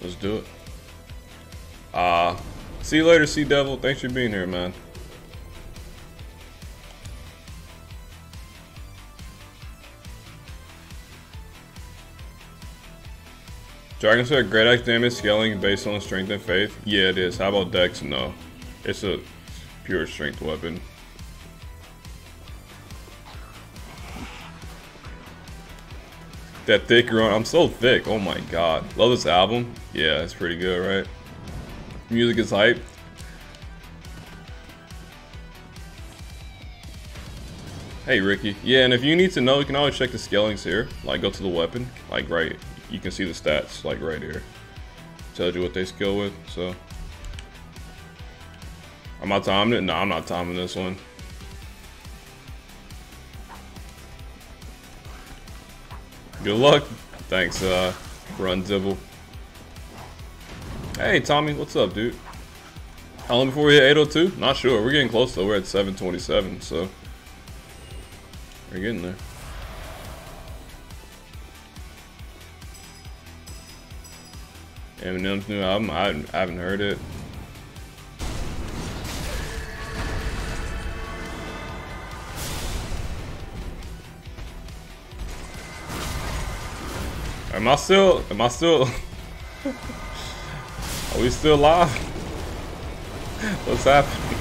Let's do it. Uh, see you later, Sea Devil. Thanks for being here, man. Dragon Sword, great X damage scaling based on strength and faith. Yeah, it is. How about Dex? No. It's a pure strength weapon. That thick run. I'm so thick. Oh my god. Love this album. Yeah, it's pretty good, right? Music is hype. Hey Ricky. Yeah, and if you need to know, you can always check the scalings here. Like go to the weapon. Like right you can see the stats like right here. Tells you what they skill with, so. I'm I timing it? No, I'm not timing this one. Good luck. Thanks, uh, Run Dibble. Hey, Tommy, what's up, dude? How long before we hit 802? Not sure. We're getting close, though. We're at 727, so. We're getting there. Eminem's new album, I, I haven't heard it. Am I still, am I still, are we still live? What's happening?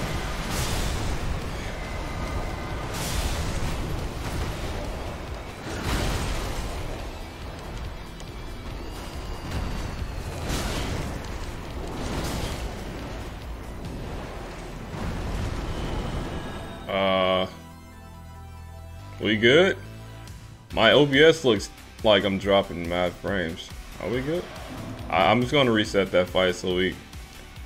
Uh, we good? My OBS looks like I'm dropping mad frames. Are we good? I am just gonna reset that fight so we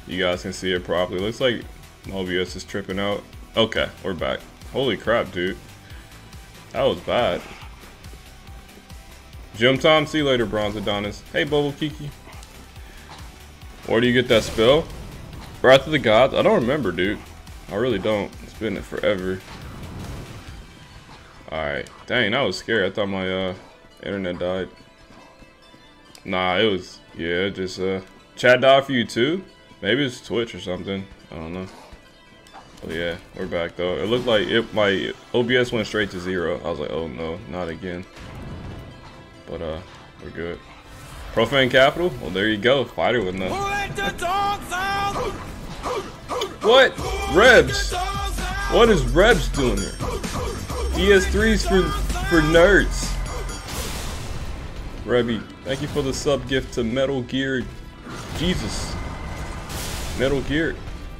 you guys can see it properly. Looks like my OBS is tripping out. Okay, we're back. Holy crap, dude. That was bad. Jim Tom, see you later, Bronze Adonis. Hey, Bubble Kiki. Where do you get that spell? Wrath of the Gods? I don't remember, dude. I really don't. It's been forever. Alright. Dang, I was scared. I thought my uh, internet died. Nah, it was, yeah, just, uh, chat died for you too? Maybe it's Twitch or something. I don't know. Oh yeah, we're back though. It looked like it, my OBS went straight to zero. I was like, oh no, not again. But, uh, we're good. Profaned Capital? Well, there you go. Fighter with nothing. what? Rebs? What is Rebs doing here? PS3s for, for nerds. Rebby, thank you for the sub gift to Metal Gear. Jesus. Metal Gear.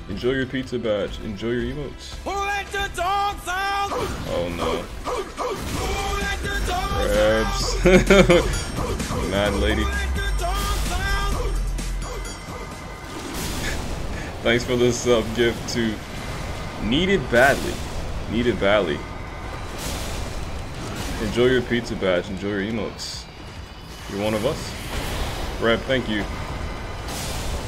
Enjoy your pizza badge. Enjoy your emotes. Oh no. Rebs. Mad lady. Thanks for the sub gift to Needed Badly. Needed Badly. Enjoy your pizza badge. Enjoy your emotes. You're one of us. Rep, thank you.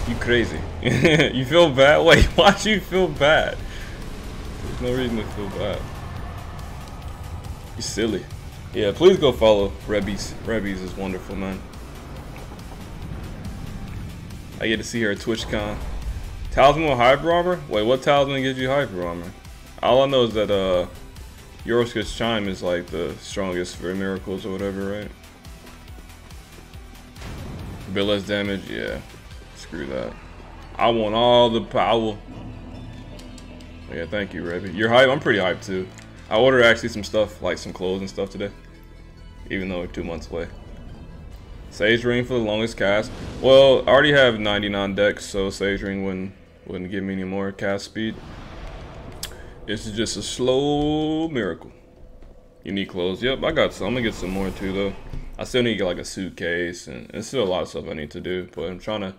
You crazy. you feel bad? Wait, why do you feel bad? There's no reason to feel bad. You silly. Yeah, please go follow Rebbies. Rebbies is wonderful, man. I get to see her at TwitchCon. Talisman with Hyper Armor? Wait, what talisman gives you Hyper Armor? All I know is that, uh, Yorshka's Chime is like the strongest for miracles or whatever, right? Bit less damage? Yeah. Screw that. I want all the power. Yeah, thank you, Rebby. You're hype? I'm pretty hyped too. I ordered actually some stuff, like some clothes and stuff today. Even though we're two months away. Sage Ring for the longest cast. Well, I already have 99 dex, so Sage Ring wouldn't, wouldn't give me any more cast speed. This is just a slow miracle. You need clothes. Yep, I got some. I'm gonna get some more too though. I still need to get like a suitcase and there's still a lot of stuff I need to do. But I'm trying to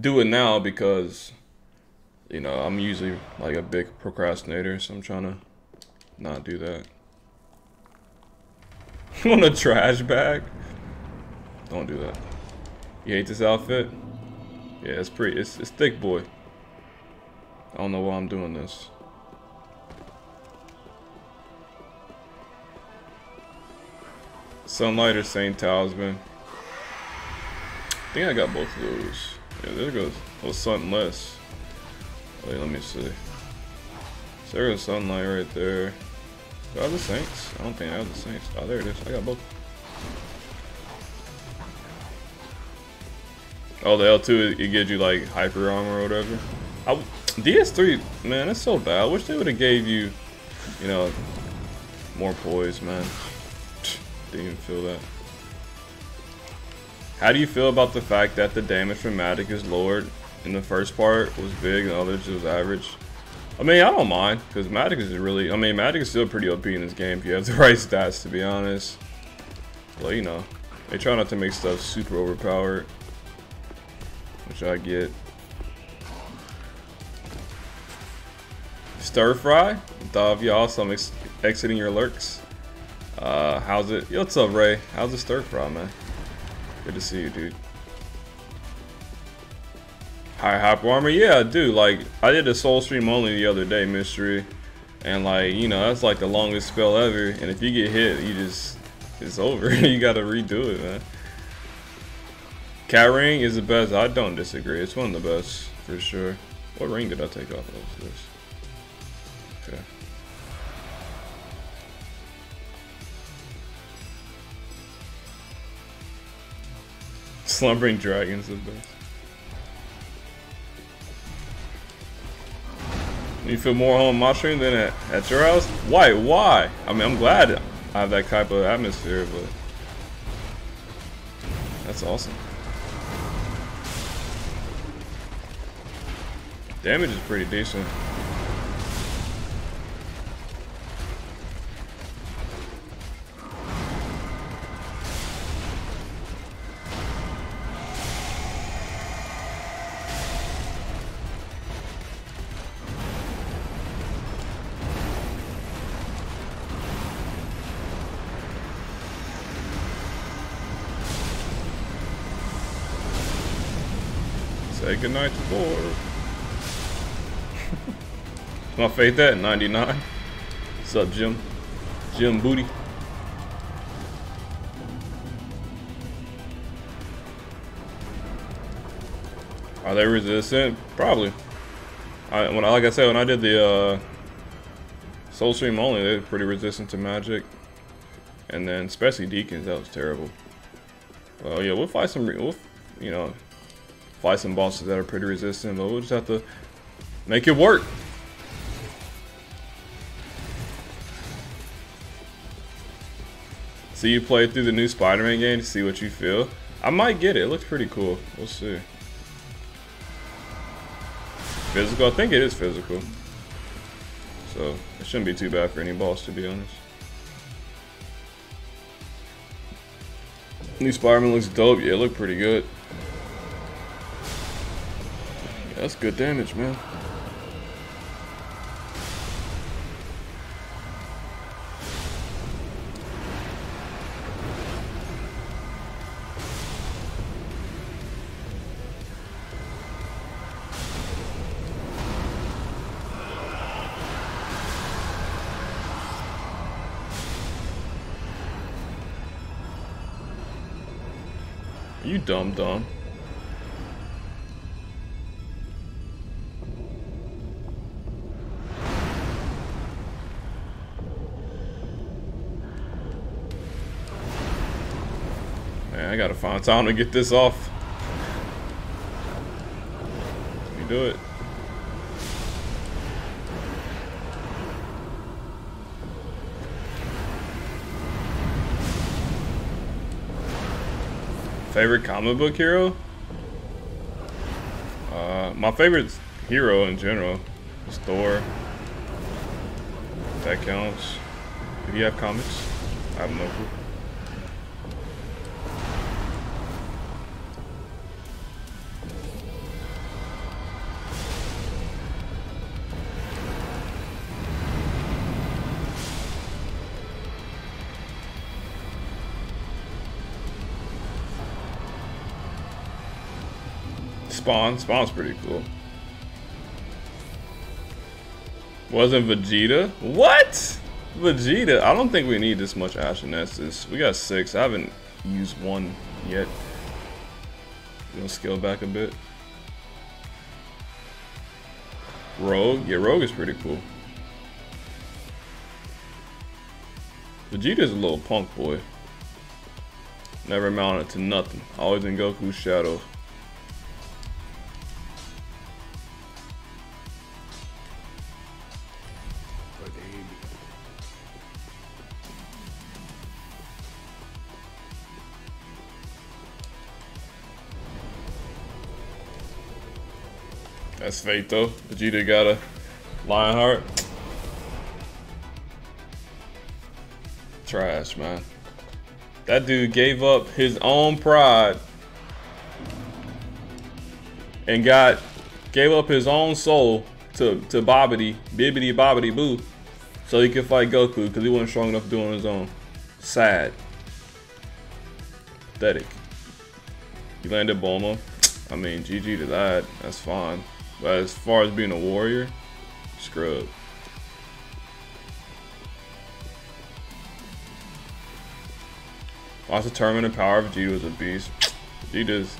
do it now because you know, I'm usually like a big procrastinator, so I'm trying to not do that. Want a trash bag? Don't do that. You hate this outfit? Yeah, it's pretty, it's, it's thick boy. I don't know why I'm doing this. Sunlight or Saint Talisman. I think I got both of those. Yeah, there goes. Oh, sunless. Wait, let me see. So there's sunlight right there. Do I have the Saints? I don't think I have the Saints. Oh, there it is. I got both. Oh, the L2, it gives you like hyper armor or whatever. I, DS3, man, that's so bad. I wish they would have gave you, you know, more poise, man. Didn't even feel that. How do you feel about the fact that the damage from Magic is lowered in the first part was big and the others was average? I mean, I don't mind, because Magic is really, I mean, Magic is still pretty OP in this game if you have the right stats, to be honest. Well, you know, they try not to make stuff super overpowered, which I get. Stir Fry, Dov, you awesome ex exiting your lurks. Uh, how's it? Yo, what's up, Ray? How's the Stir Fry, man? Good to see you, dude. Hi, hop Warmer. Yeah, dude. Like, I did a soul stream only the other day, mystery. And, like, you know, that's like the longest spell ever. And if you get hit, you just, it's over. you gotta redo it, man. Cat ring is the best. I don't disagree. It's one of the best, for sure. What ring did I take off of this? Slumbering Dragons the best. You feel more home stream than at, at your house? Why? Why? I mean, I'm glad I have that type of atmosphere, but that's awesome. Damage is pretty decent. My faith at 99. What's up, Jim? Jim Booty. Are they resistant? Probably. I when like I said when I did the uh, Soul Stream only, they're pretty resistant to magic. And then especially Deacons, that was terrible. Well, yeah, we'll fight some, we'll, you know, fight some bosses that are pretty resistant, but we'll just have to make it work. See you play through the new Spider-Man game to see what you feel. I might get it. It looks pretty cool. We'll see. Physical? I think it is physical. So, it shouldn't be too bad for any boss, to be honest. New Spider-Man looks dope. Yeah, it looked pretty good. Yeah, that's good damage, man. Dumb dumb. Man, I gotta find time to get this off. Let me do it. Favorite comic book hero? Uh, my favorite hero in general is Thor. If that counts. Do you have comics? I have no clue. Spawn. Spawn's pretty cool. Wasn't Vegeta? What? Vegeta? I don't think we need this much Ashen Estus. We got six. I haven't used one yet. Know, scale back a bit. Rogue? Yeah, Rogue is pretty cool. Vegeta's a little punk boy. Never amounted to nothing. Always in Goku's shadow. Fate though. Vegeta got a Lionheart. Trash, man. That dude gave up his own pride and got gave up his own soul to to Babidi, Bibbidi Bobbidi Boo, so he could fight Goku because he wasn't strong enough to do it on his own. Sad. Pathetic. He landed Bulma. I mean, GG to that. That's fine. But as far as being a warrior, scrub. Of tournament and power. Vegeta was a beast. Vegeta's,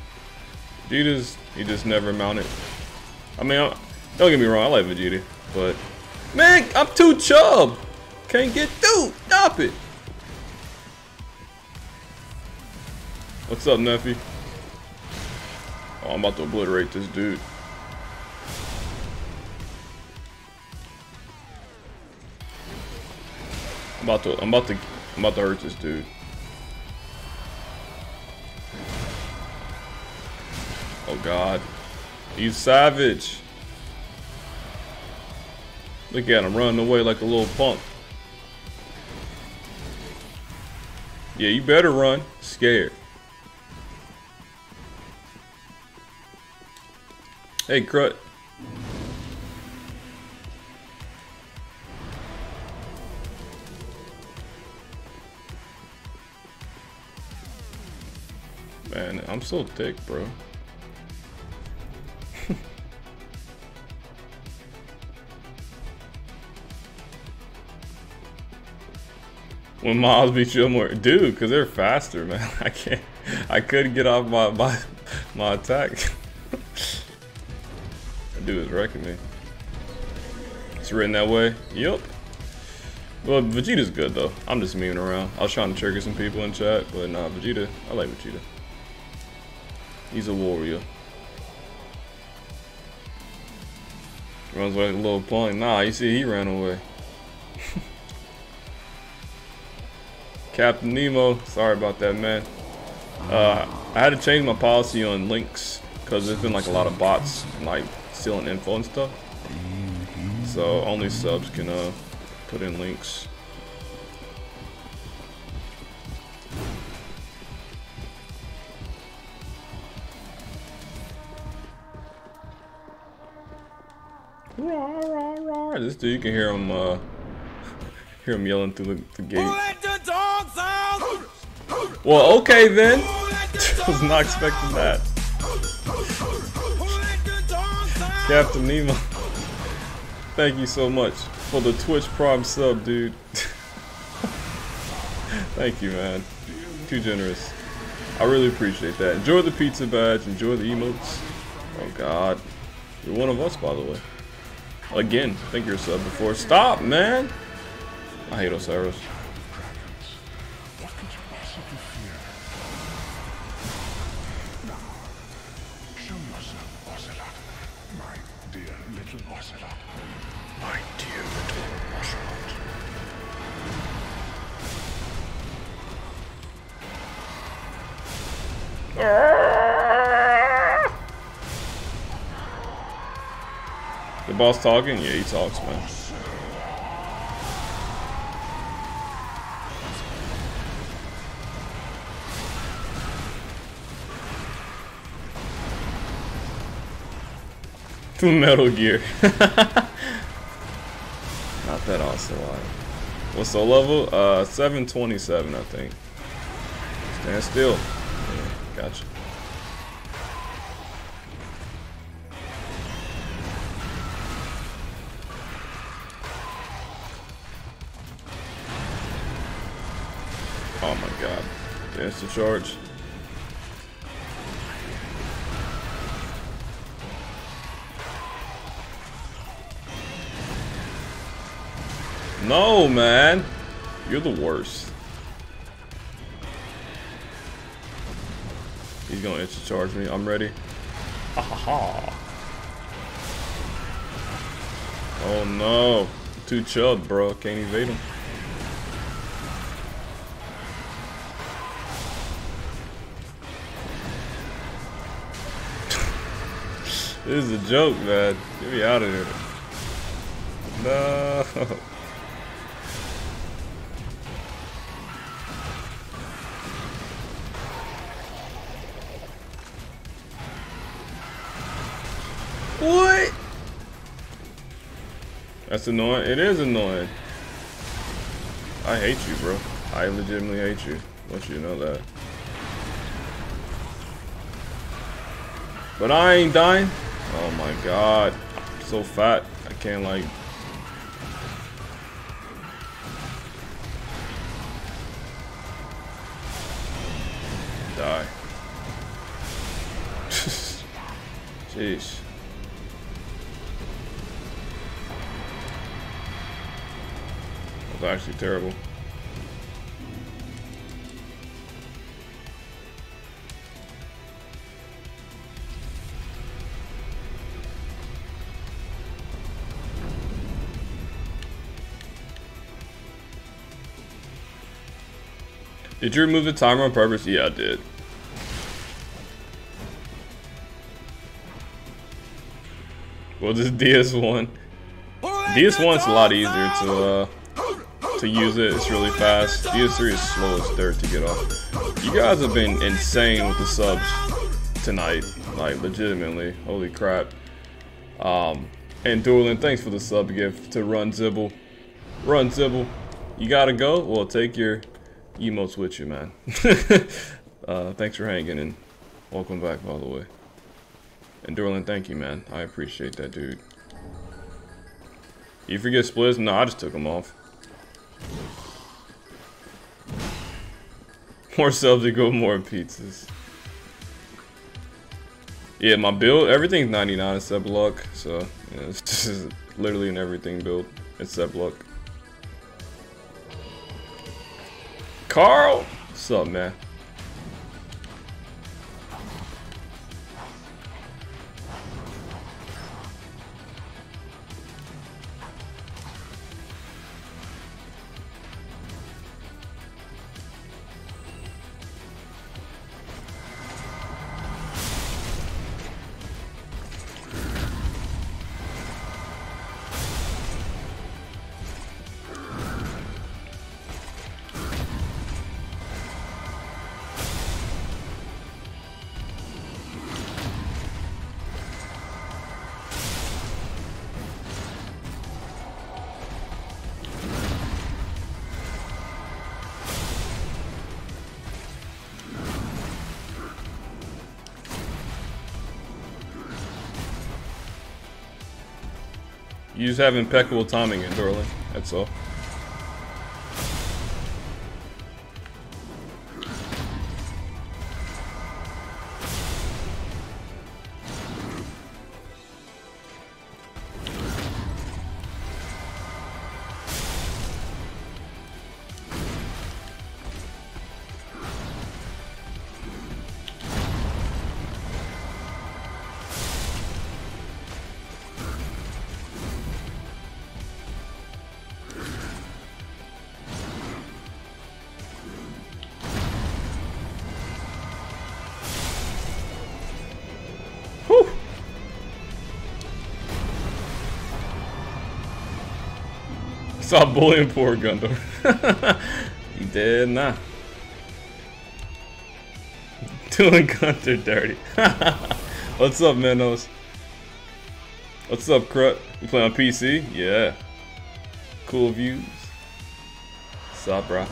Vegeta's, he just never mounted. I mean, don't get me wrong, I like Vegeta, but man, I'm too chub. Can't get through. Stop it. What's up, Neffy? Oh, I'm about to obliterate this dude. About to I'm about to I'm about to hurt this dude. Oh god. He's savage. Look at him running away like a little punk. Yeah, you better run. Scared. Hey, Crut. I'm so thick, bro. when Miles beat you more, dude, because they're faster, man. I can't, I couldn't get off my my, my attack. that dude is wrecking me. It's written that way. Yup. Well, Vegeta's good though. I'm just memeing around. I was trying to trigger some people in chat, but nah, Vegeta. I like Vegeta. He's a warrior. Runs like a little punk. Nah, you see he ran away. Captain Nemo, sorry about that, man. Uh, I had to change my policy on links because there's been like a lot of bots like stealing info and stuff. So only subs can uh, put in links. This dude, you can hear him, uh, hear him yelling through the, the gate. Well, okay then. I was not expecting that. Captain Nemo. Thank you so much for the Twitch Prime sub, dude. Thank you, man. Too generous. I really appreciate that. Enjoy the pizza badge. Enjoy the emotes. Oh, God. You're one of us, by the way. Again, think you're sub before. Stop, man! I hate Oceiros. Boss talking? Yeah, he talks, man. Metal Gear. Not that awesome. What's the level? Uh, 727, I think. Stand still. To charge. No, man. You're the worst. He's gonna extra charge me. I'm ready. Ha ha, ha. Oh no. Too chubbed, bro. Can't evade him. This is a joke, man. Get me out of here. No. What? That's annoying. It is annoying. I hate you, bro. I legitimately hate you. Want you to know that. But I ain't dying. Oh my god. So fat. I can't like die. Jeez. That was actually terrible. Did you remove the timer on purpose? Yeah, I did. Well, this DS1. DS1's a lot easier to uh, to use it. It's really fast. DS3 is slow as dirt to get off. You guys have been insane with the subs tonight. Like, legitimately. Holy crap. Um, and Dueling, thanks for the sub gift to Run Zibble. Run Zibble. You gotta go? Well, take your emotes with you, man. uh, thanks for hanging and welcome back, by the way. And Dorlin, thank you, man. I appreciate that, dude. You forget splits? No, I just took them off. More subs equal more pizzas. Yeah, my build, everything's 99 except luck, so yeah, just literally an everything build except luck. Carl! What's up, man? Just have impeccable timing in Dorlin, that's all. Stop bullying poor Gundyr. he did not. Doing Gunter dirty. What's up, Minos? What's up, Crut? You play on PC? Yeah. Cool views. What's up, bro?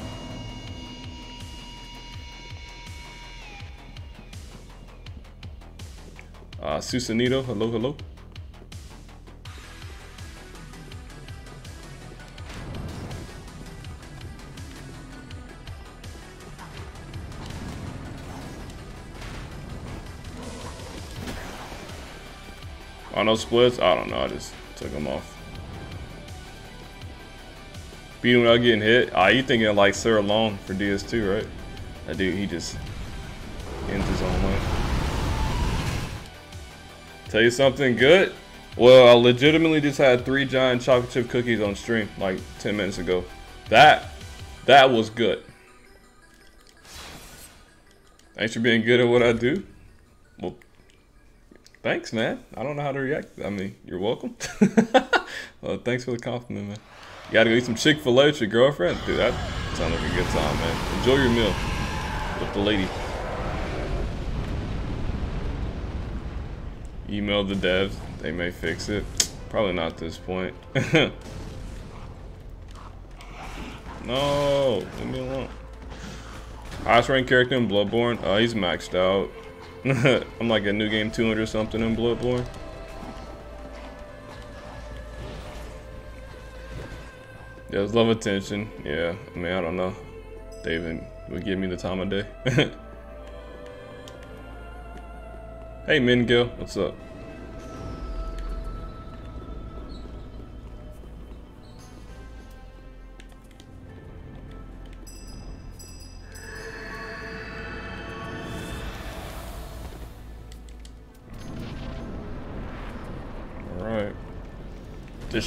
Uh, Susanito, hello, hello. No splits? I don't know, I just took them off. Beat him without getting hit. Ah, you thinking like Sir Alonne for DS2, right? That dude, he just ends his own way. Tell you something good? Well, I legitimately just had three giant chocolate chip cookies on stream like 10 minutes ago. That, that was good. Thanks for being good at what I do. Thanks, man. I don't know how to react. I mean, you're welcome. well, thanks for the compliment, man. You gotta go eat some Chick-fil-A with your girlfriend? Dude, that sounds like a good time, man. Enjoy your meal with the lady. Email the devs. They may fix it. Probably not at this point. no, leave me alone. Highest ranked character in Bloodborne? Oh, he's maxed out. I'm like a new game 200 something in Bloodborne. Yeah, love attention. Yeah, I mean, I don't know. David would give me the time of day. hey, Mingil, what's up?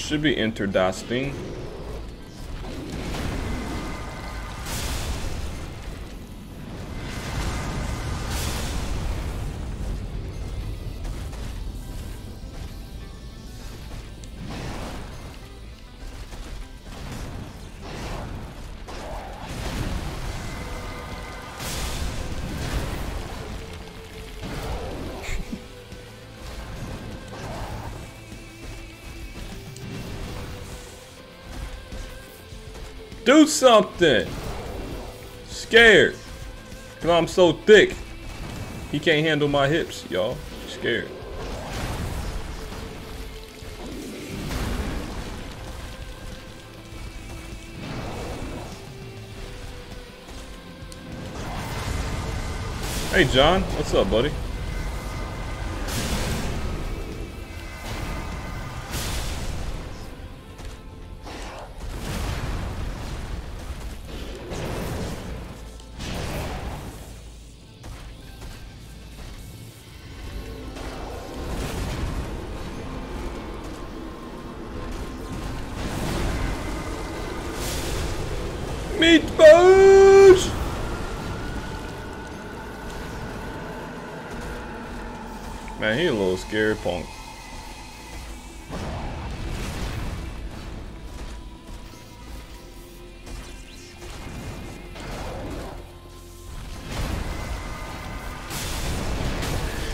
Should be interesting. Something! Scared. Cause I'm so thick. He can't handle my hips, y'all. Scared. Hey John, what's up buddy? Meatballs! Man, he a little scary punk.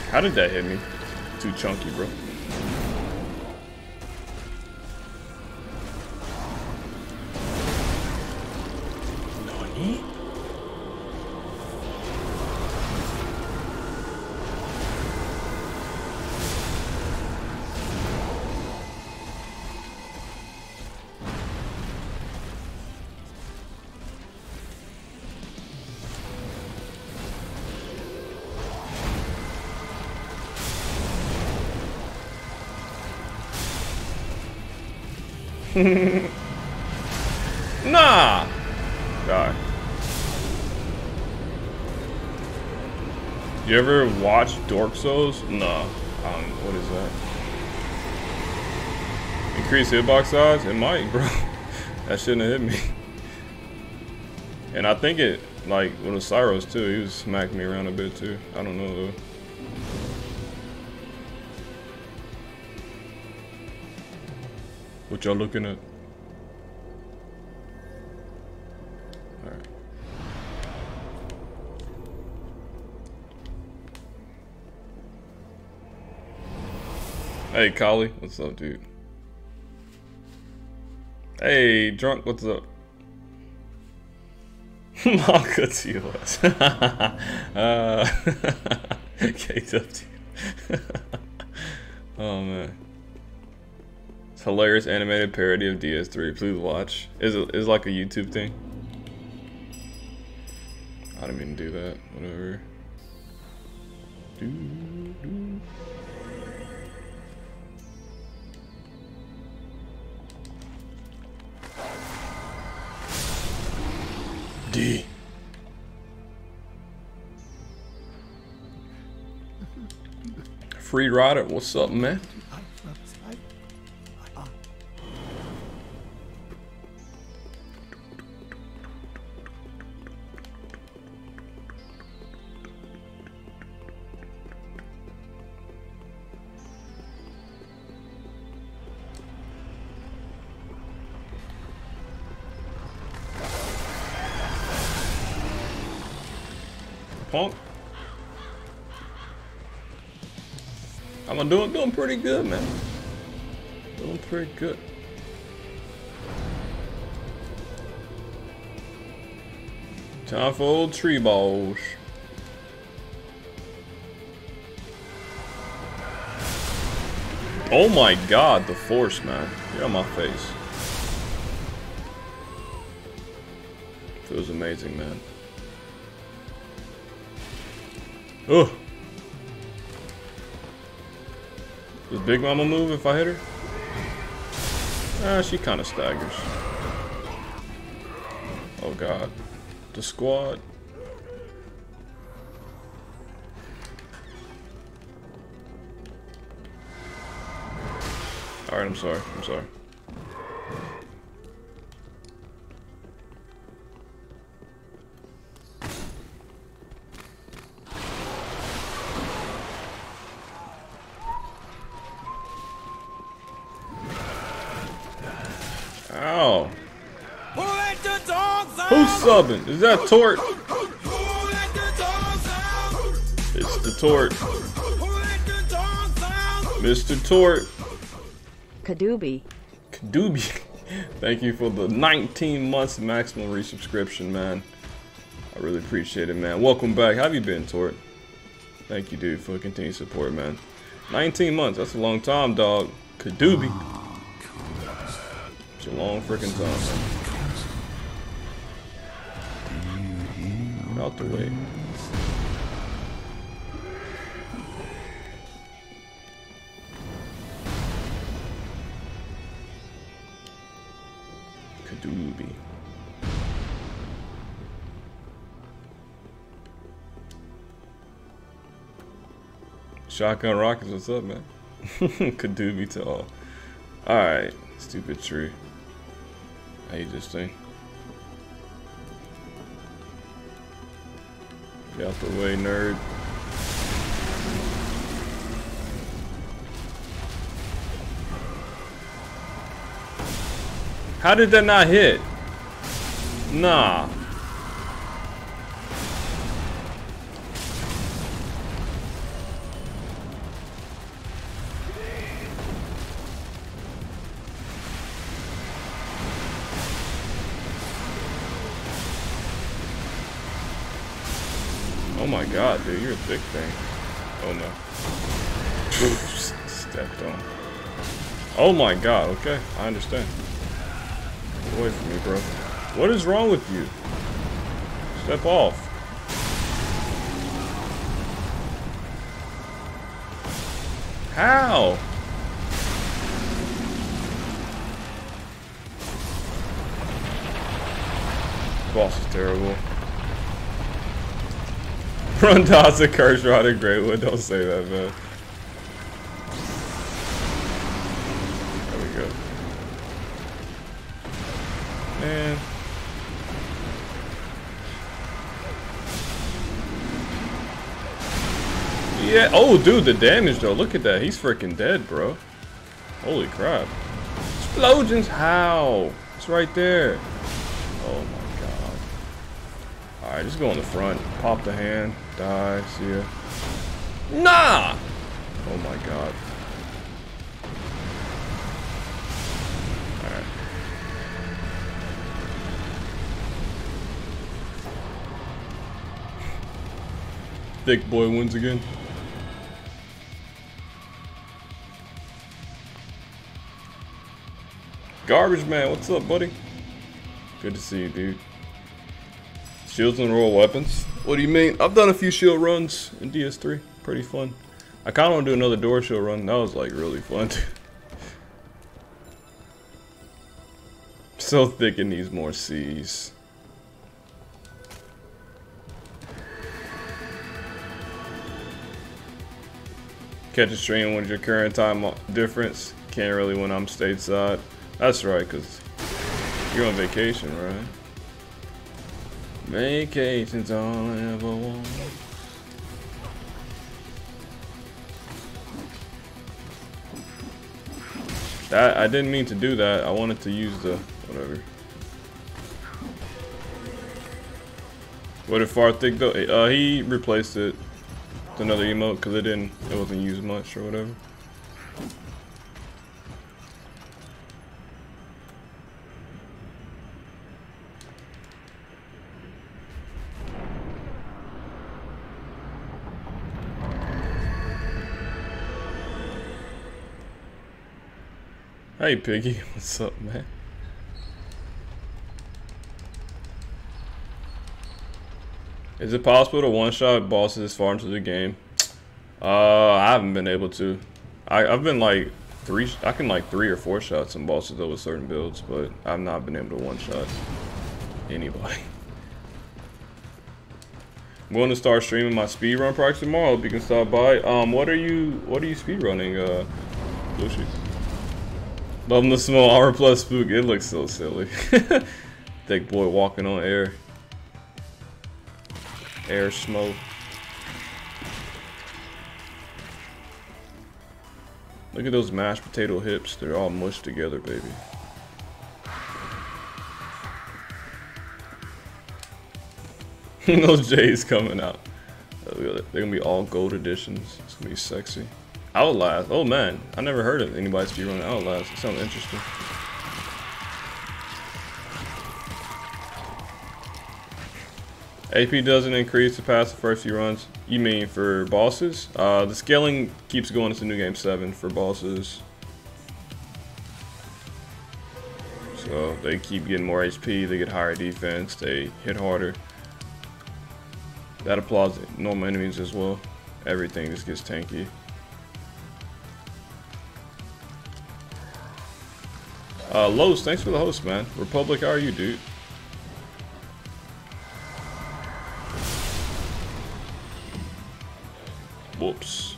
How did that hit me? Too chunky, bro. Watch Dork Souls? No. Um, what is that? Increase hitbox size? It might, bro. that shouldn't have hit me. And I think it, like, with Cyros too, he was smacking me around a bit too. I don't know though. What y'all looking at? Hey, Collie. What's up, dude? Hey, Drunk. What's up? Maka TOS. uh, KW. oh, man It's hilarious animated parody of DS3. Please watch. Is it is like a YouTube thing? I didn't mean to do that. Whatever. Free Rider, what's up, man? Pretty good, man. Doing pretty good. Time for old tree balls. Oh my god, the force, man. Get on my face. Feels amazing, man. Ugh. Big Mama move if I hit her? Ah, she kind of staggers. Oh god. The squad. Alright, I'm sorry. I'm sorry. Who's subbing? Is that Tort? It's the Tort. Mr. Tort. Kadoobie. Kadoobie. Thank you for the 19 months maximum resubscription, man. I really appreciate it, man. Welcome back. How have you been, Tort? Thank you, dude, for continued support, man. 19 months. That's a long time, dog. Kadoobie. It's a long freaking time. Out the way. Shotgun Rockets, what's up, man? Kadoobie to all. Alright, stupid tree. I hate this thing. Out the way, nerd. How did that not hit? Nah. My god, dude, you're a thick thing. Oh no. Stepped on. Oh my god, okay, I understand. Get away from me, bro. What is wrong with you? Step off. How? Boss is terrible. Run toss a Curse-rotted Greatwood. Don't say that, man. There we go. Man. Yeah. Oh, dude, the damage though. Look at that. He's freaking dead, bro. Holy crap. Explosions. How? It's right there. Oh my. Alright, just go in the front. Pop the hand. Die. See ya. Nah! Oh my god. Alright. Thick boy wins again. Garbage man, what's up, buddy? Good to see you, dude. Shields and royal weapons? What do you mean? I've done a few shield runs in DS3. Pretty fun. I kind of want to do another door shield run. That was like really fun. so thick it needs more C's. catch a stream with your current time difference. Can't really when I'm stateside. That's right, because you're on vacation, right? Vacation's all I ever want. That I didn't mean to do that. I wanted to use the whatever. What did Farthig though? Uh, he replaced it with another emote because it didn't, it wasn't used much or whatever. Hey Piggy, what's up man? Is it possible to one-shot bosses this far into the game? Uh, I haven't been able to. I, I've been like three, I can like three or four shots some bosses though with certain builds, but I've not been able to one-shot anybody. I'm going to start streaming my speedrun practice tomorrow. if you can stop by. Um, what are you, what are you speedrunning, uh, Lucy? Loving the small armor plus spook. It looks so silly. Thick boy walking on air. Air smoke. Look at those mashed potato hips. They're all mushed together, baby. those J's coming out. They're gonna be all gold editions. It's gonna be sexy. Outlast. Oh man, I never heard of anybody speedrunning Outlast. It sounds interesting. AP doesn't increase to pass the first few runs. You mean for bosses? Uh, the scaling keeps going into New Game 7 for bosses. So they keep getting more HP, they get higher defense, they hit harder. That applies to normal enemies as well. Everything just gets tanky. Uh, Los, thanks for the host, man. Republic, how are you, dude? Whoops.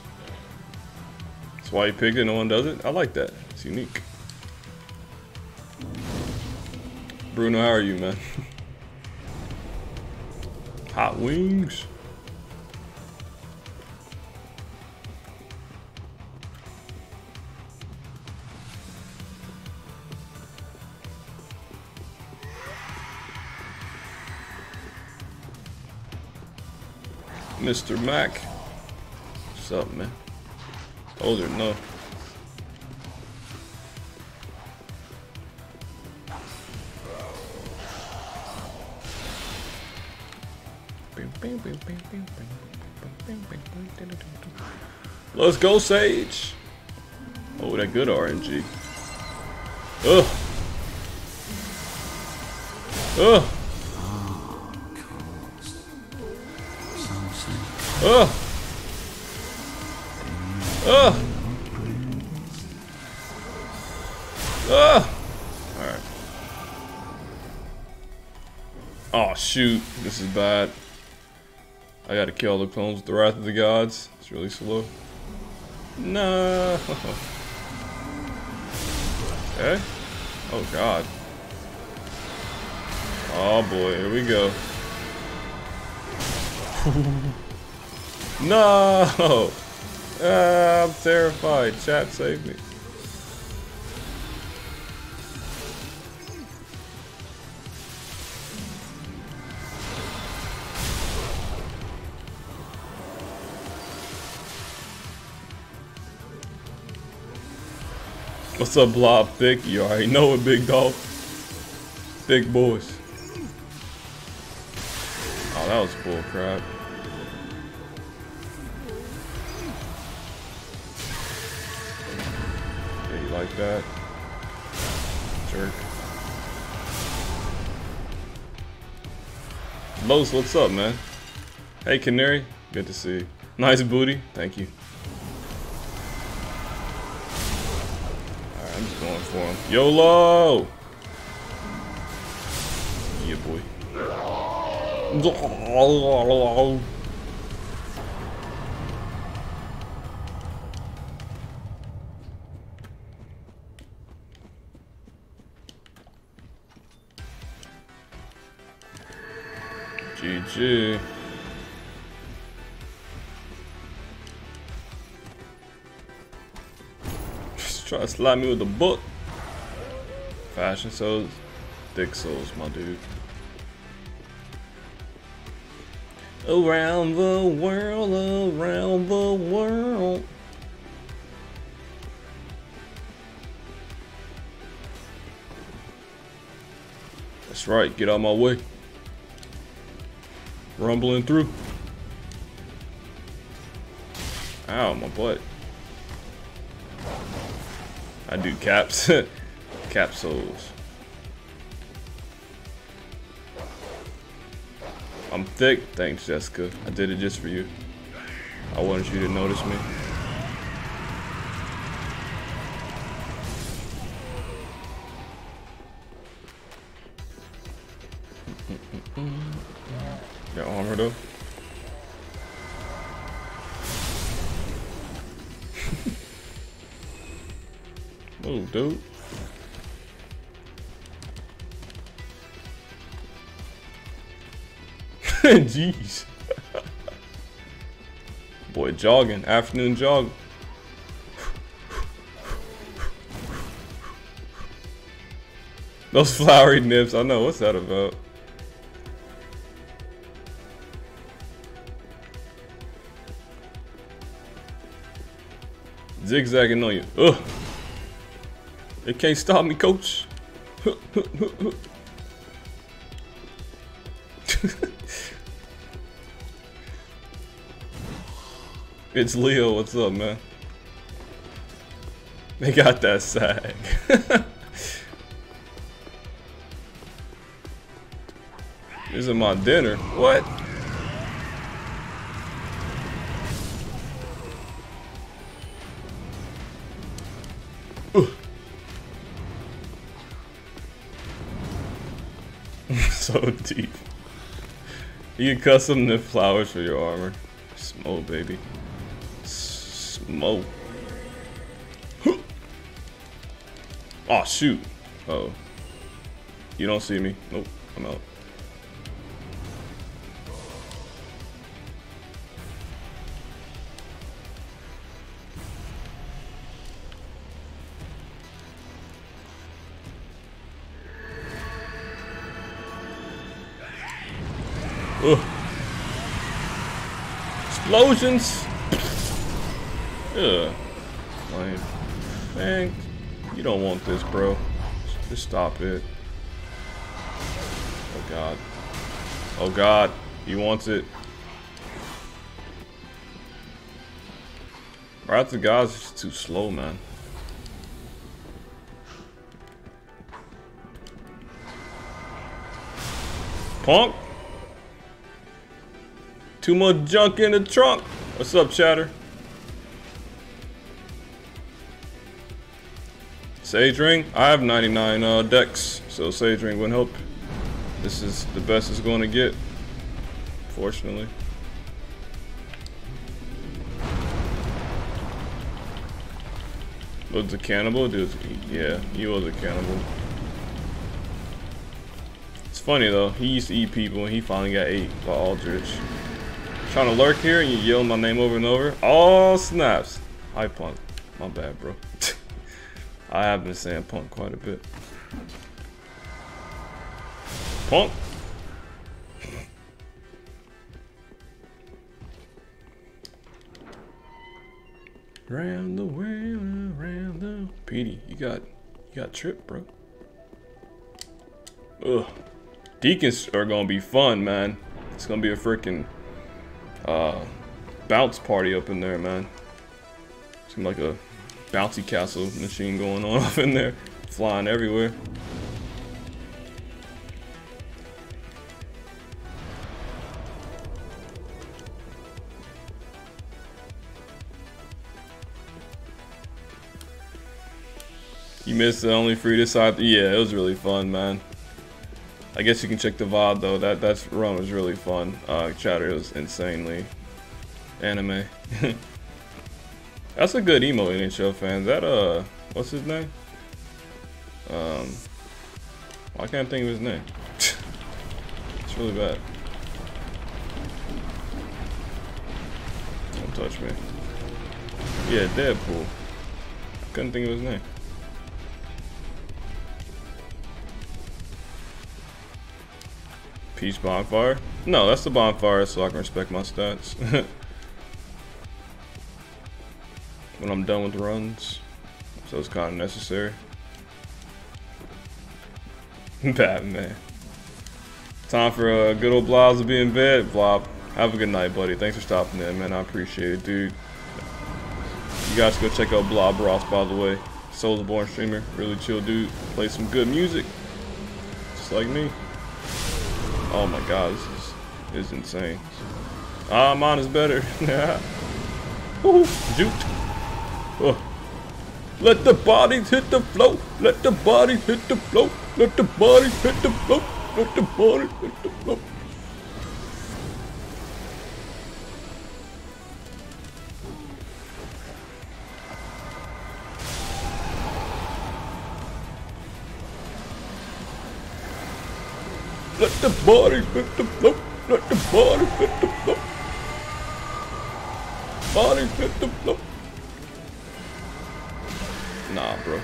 That's why you picked it, no one does it? I like that. It's unique. Bruno, how are you, man? Hot wings. Mr. Mac. What's up, man? Older, no. Let's go, Sage. Oh, that good RNG. Ugh. Ugh. Ugh. Ugh. Ugh. Alright. Oh, shoot. This is bad. I gotta kill the clones with the Wrath of the Gods. It's really slow. No. okay. Oh, God. Oh, boy. Here we go. no! Ah, I'm terrified. Chat, save me. What's up, Blob Thick? You already know it, big dog. Big boys. Oh, that was bull crap. That? Jerk. Los, what's up, man? Hey, Canary. Good to see you. Nice booty. Thank you. I'm just going for him. YOLO! Yeah, boy. GG. Just try to slap me with the book. Fashion souls, thick souls, my dude. Around the world, around the world. That's right, get out of my way. Rumbling through. Ow, my butt. I do caps. Capsules. I'm thick. Thanks, Jessica. I did it just for you. I wanted you to notice me. Though. oh, dude. Jeez. Boy, jogging, afternoon jog. Those flowery nips, I know, what's that about? Zigzagging on you. Ugh. It can't stop me, coach. it's Leo, what's up, man? They got that sag. this is my dinner. What? You can custom the flowers for your armor. Smoke, baby. Smoke. oh, shoot. Uh oh. You don't see me. Nope. I'm out. Explosions! Ugh. Lame. Man, you don't want this, bro. Just stop it. Oh god. Oh god. He wants it. Wrath of God's just too slow, man. Punk! Too much junk in the trunk. What's up, chatter? Sage Ring? I have 99 uh, dex, so Sage Ring wouldn't help. This is the best it's going to get, fortunately. Was a cannibal? Dude, yeah, he was a cannibal. It's funny though, he used to eat people and he finally got ate by Aldrich. Trying to lurk here and you yell my name over and over. Oh, snaps. Hi, Punk. My bad, bro. I have been saying Punk quite a bit. Punk. Round the world, around the... Petey, you got, you got tripped, bro. Ugh. Deacons are gonna be fun, man. It's gonna be a freaking uh, bounce party up in there, man. Seemed like a bouncy castle machine going on up in there, flying everywhere. You missed the only free this side. Yeah, it was really fun, man. I guess you can check the VOD though. That that's run was really fun. Uh, Chatter was insanely anime. that's a good emo NHL fan. That uh, what's his name? Um, I can't think of his name. it's really bad. Don't touch me. Yeah, Deadpool. Couldn't think of his name. Peach bonfire? No, that's the bonfire so I can respect my stats. when I'm done with runs. So it's kind of necessary. Batman. Time for a uh, good old Blobs to be in bed. Blob, have a good night, buddy. Thanks for stopping in, man. I appreciate it, dude. You guys go check out Blob Ross, by the way. Soulsborne streamer. Really chill dude. Play some good music. Just like me. Oh my god, this is, this is insane. Ah, mine is better. Woohoo! Juked. Oh. Let the bodies hit the floor. Let the bodies hit the floor. Let the bodies hit the floor. Let the bodies hit the floor. Bodies hit the floor. Let the bodies hit the floor. Bodies hit the floor. Nah, bro.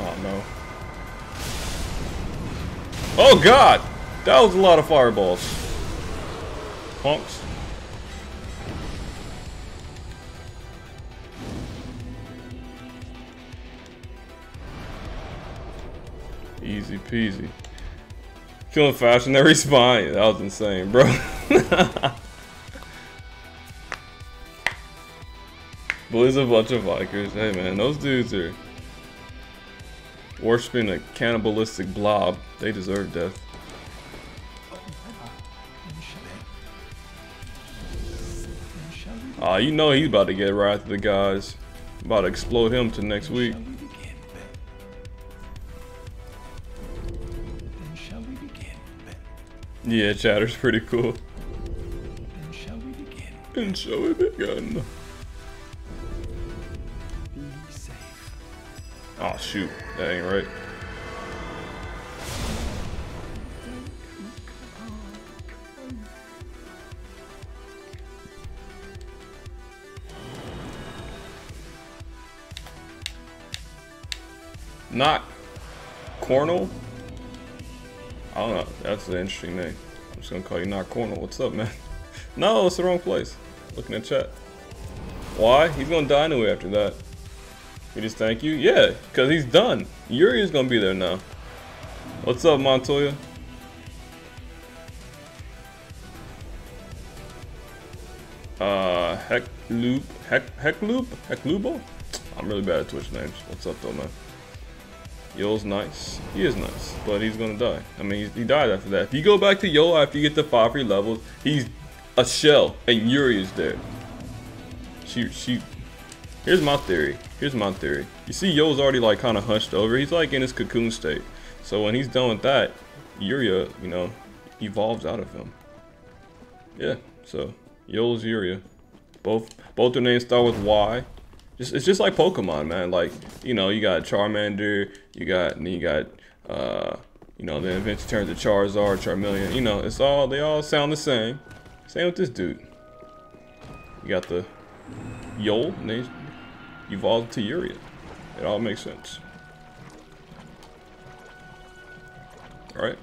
Oh, no. Oh, God! That was a lot of fireballs. Punks. Easy peasy. Killing fashion every spine. That was insane, bro. Bully's a bunch of Vikers. Hey man, those dudes are worshipping a cannibalistic blob. They deserve death. Ah, uh, you know he's about to get right to the guys. About to explode him to next week. Yeah, Chatter's pretty cool. Then shall we begin? And shall we begin? Be safe. Oh shoot, that ain't right. Not Cornel? I don't know. That's an interesting name. I'm just gonna call you Not Cornel. What's up, man? no, it's the wrong place. Looking at chat. Why? He's gonna die anyway after that. We just thank you? Yeah, because he's done. Yuri is gonna be there now. What's up, Montoya? Uh, Heck Loop, Heck Heck Loop, Heck Lubo. I'm really bad at Twitch names. What's up, though, man? Yoel's nice. He is nice, but he's gonna die. I mean, he, died after that. If you go back to Yoel after you get the five free levels, he's a shell, and Yuri is there. She, she. Here's my theory. Here's my theory. You see, Yoel's already like kind of hunched over. He's like in his cocoon state. So when he's done with that, Yuria, uh, you know, evolves out of him. Yeah. So Yoel's Yuria. Both both their names start with Y. Just, it's just like Pokemon, man. Like, you know, you got Charmander, you got, and then you got, uh, you know, then eventually turns to Charizard, Charmeleon. You know, it's all, they all sound the same. Same with this dude. You got the Yoel, and they evolved to Yuria. It all makes sense. Alright.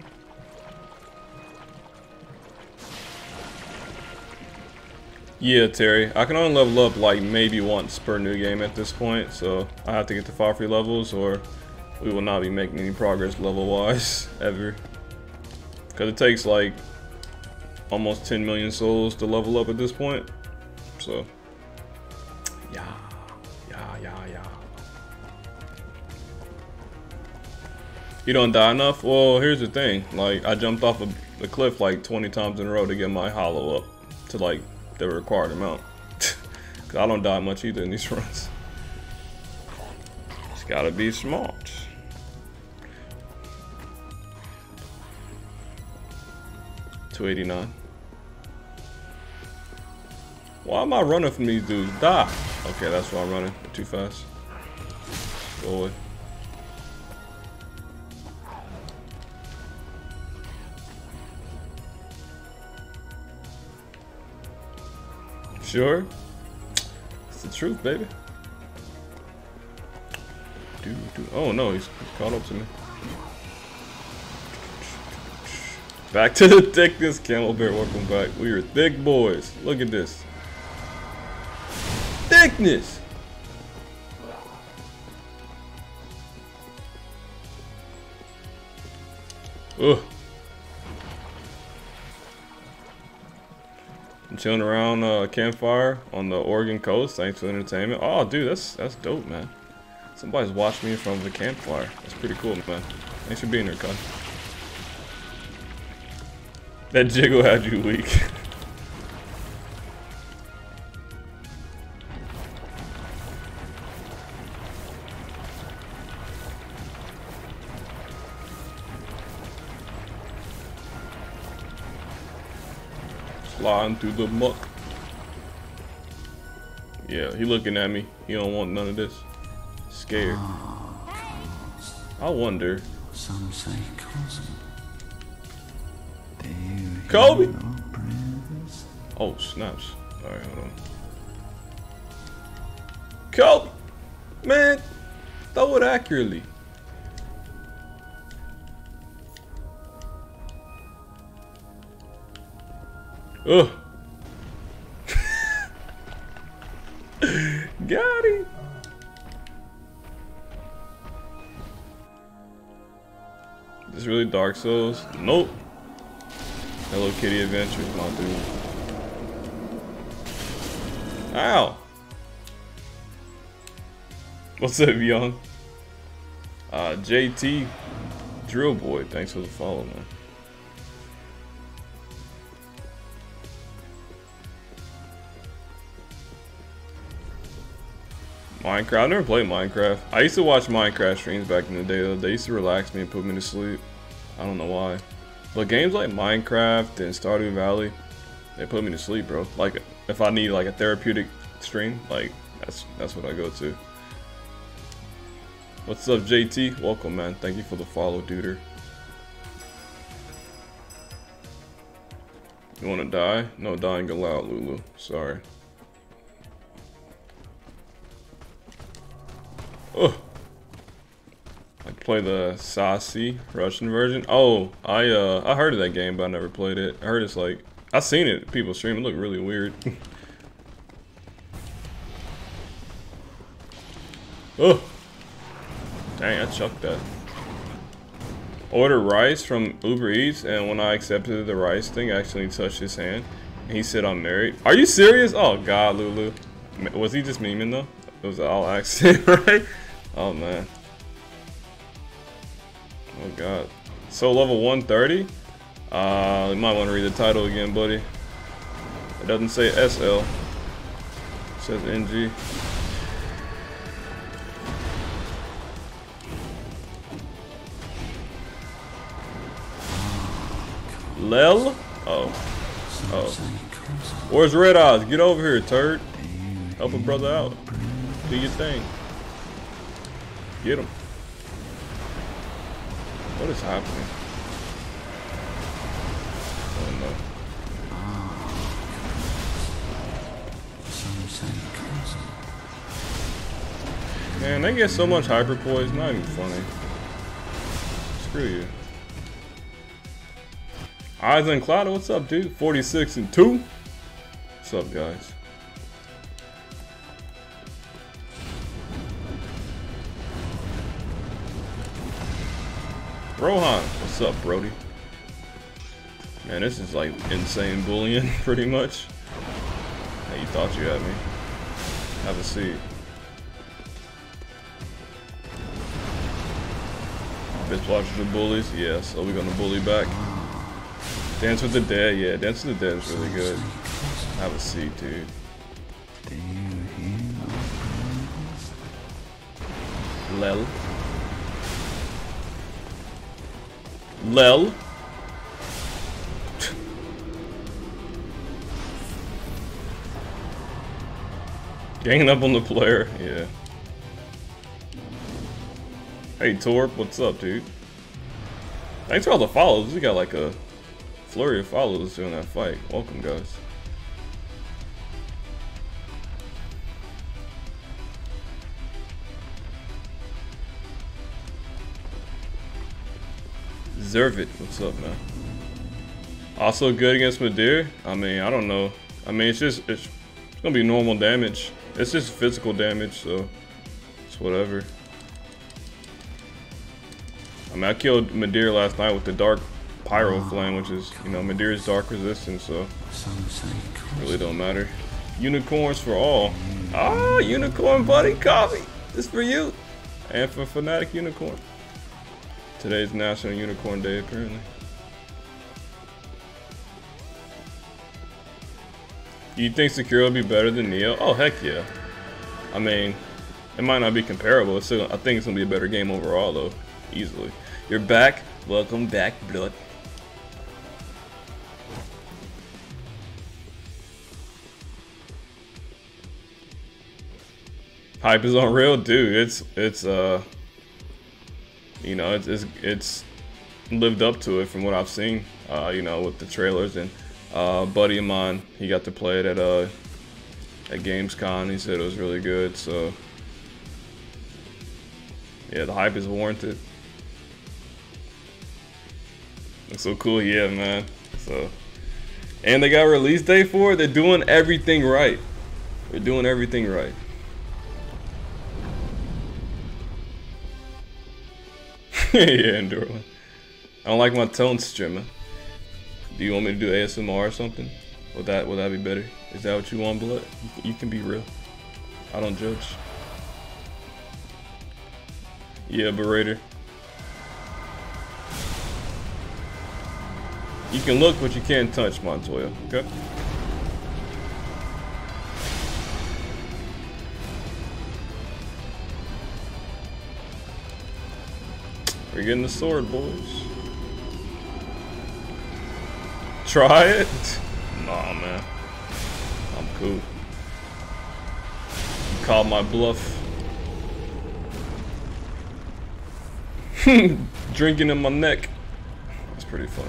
Yeah, Terry. I can only level up like maybe once per new game at this point, so I have to get to five free levels or we will not be making any progress level-wise ever. Because it takes like almost 10 million souls to level up at this point. So, yeah, yeah, yeah, yeah. You don't die enough? Well, here's the thing. Like, I jumped off of the cliff like 20 times in a row to get my hollow up to like the required amount. Cause I don't die much either in these runs. Just gotta be smart. 289. Why am I running from these dudes? Die. Okay, that's why I'm running. Too fast. Go away. Sure. It's the truth, baby. Dude, dude. Oh no, he's caught up to me. Back to the thickness, Camel Bear. Welcome back. We are thick boys. Look at this. Thickness. Ugh. I'm chilling around uh, campfire on the Oregon coast. Thanks for the entertainment. Oh, dude, that's that's dope, man. Somebody's watching me from the campfire. That's pretty cool, man. Thanks for being here, cuz. That jiggle had you weak. Sliding through the muck. Yeah, he looking at me. He don't want none of this. Scared. Ah. I wonder. Some say cousin. Kobe! Oh, snaps. Alright, hold on. Kobe! Man, throw it accurately. Ugh. Got him. This really Dark Souls? Nope. Hello Kitty Adventures, my dude. Ow! What's up, young? Uh, JT Drill Boy, thanks for the follow, man. Minecraft. I never played Minecraft. I used to watch Minecraft streams back in the day though. They used to relax me and put me to sleep. I don't know why. But games like Minecraft and Stardew Valley, they put me to sleep, bro. Like if I need like a therapeutic stream, like that's that's what I go to. What's up, JT? Welcome, man. Thank you for the follow, duder. You wanna die? No, dying allowed, Lulu. Sorry. Oh. Play the saucy Russian version. Oh, I uh I heard of that game, but I never played it. I heard it's like I seen it. People stream it. Look really weird. oh. Dang, I chucked that. Order rice from Uber Eats, and when I accepted the rice thing, I actually touched his hand. And he said I'm married. Are you serious? Oh God, Lulu. Was he just memeing though? It was all accident, right? Oh man. Oh god. So level 130? Uh, you might want to read the title again, buddy. It doesn't say SL. It says NG. Lel? Oh. Oh. Where's Red Eyes? Get over here, turd. Help a brother out. Do your thing. Get him. What is happening? Oh no. Man, they get so much hyper poise, not even funny. Screw you. Eyes and Cloud, what's up, dude? 46 and 2? What's up, guys? Rohan, what's up, Brody? Man, this is like insane bullying, pretty much. Hey, you thought you had me. Have a seat. Bitch watches the bullies? Yeah, so we're gonna bully back. Dance with the Dead, yeah, Dance with the Dead is really good. Have a seat, dude. Do you hear our Lel. Lel. Ganging up on the player, yeah. Hey Torp, what's up, dude? Thanks for all the follows. We got like a flurry of followers during that fight. Welcome, guys. Deserve it. What's up, man? Also good against Midir. I mean, I don't know. I mean, it's just it's, it's gonna be normal damage. It's just physical damage, so it's whatever. I mean, I killed Midir last night with the Dark Pyro Flame, which is, you know, Midir's Dark Resistance, so really don't matter. Unicorns for all. Ah, Unicorn Buddy Coffee. This for you. And for Fanatic Unicorn. Today's National Unicorn Day, apparently. You think Sekiro will be better than Nioh? Oh, heck yeah. I mean, it might not be comparable. It's still, I think it's going to be a better game overall, though. Easily. You're back. Welcome back, Blood. Hype is unreal, dude. It's it's uh, you know, it's it's, it's lived up to it from what I've seen. Uh, you know, with the trailers and uh, buddy of mine, he got to play it at uh at Gamescom. He said it was really good. So yeah, the hype is warranted. Looks so cool, yeah, man. So and they got release date for it. They're doing everything right. They're doing everything right. yeah, Endurance. I don't like my tone streaming. Do you want me to do ASMR or something? Would that would that be better? Is that what you want, Blood? You, you can be real. I don't judge. Yeah, berater. You can look, but you can't touch, Montoya. Okay. We're getting the sword, boys. Try it? Nah, man. I'm cool. You called my bluff. Drinking in my neck. That's pretty funny.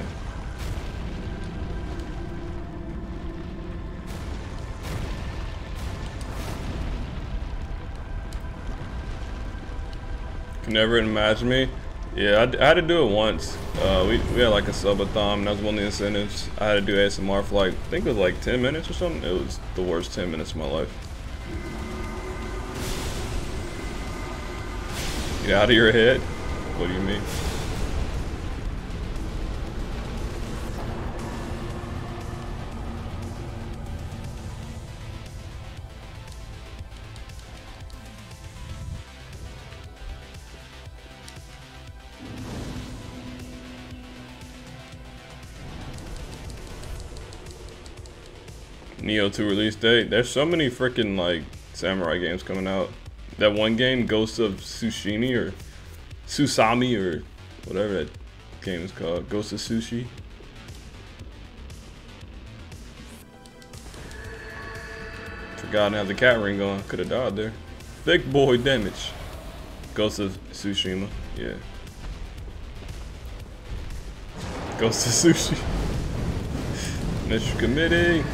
Can never imagine me. Yeah, I, I had to do it once. Uh, we, we had like a subathon, that was one of the incentives. I had to do ASMR for like, I think it was like 10 minutes or something. It was the worst 10 minutes of my life. Get out of your head? What do you mean? Nioh 2 release date. There's so many freaking like samurai games coming out. That one game, Ghost of Tsushima or Susami or whatever that game is called. Ghost of Sushi. Forgotten how the cat ring going. Could have died there. Thick boy damage. Ghost of Tsushima. Yeah. Ghost of Sushi. Mr. Committee.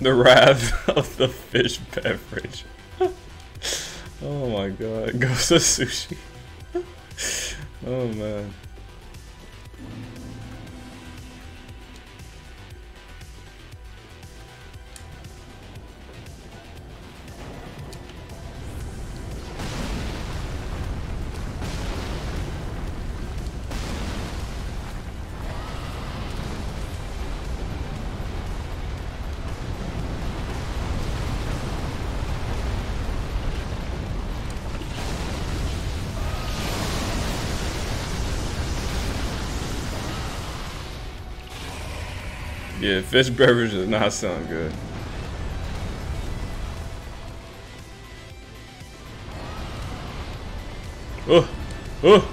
The wrath of the fish beverage. oh my god, Ghost of Sushi. oh man. Yeah, fish beverage does not sound good. Oh, oh.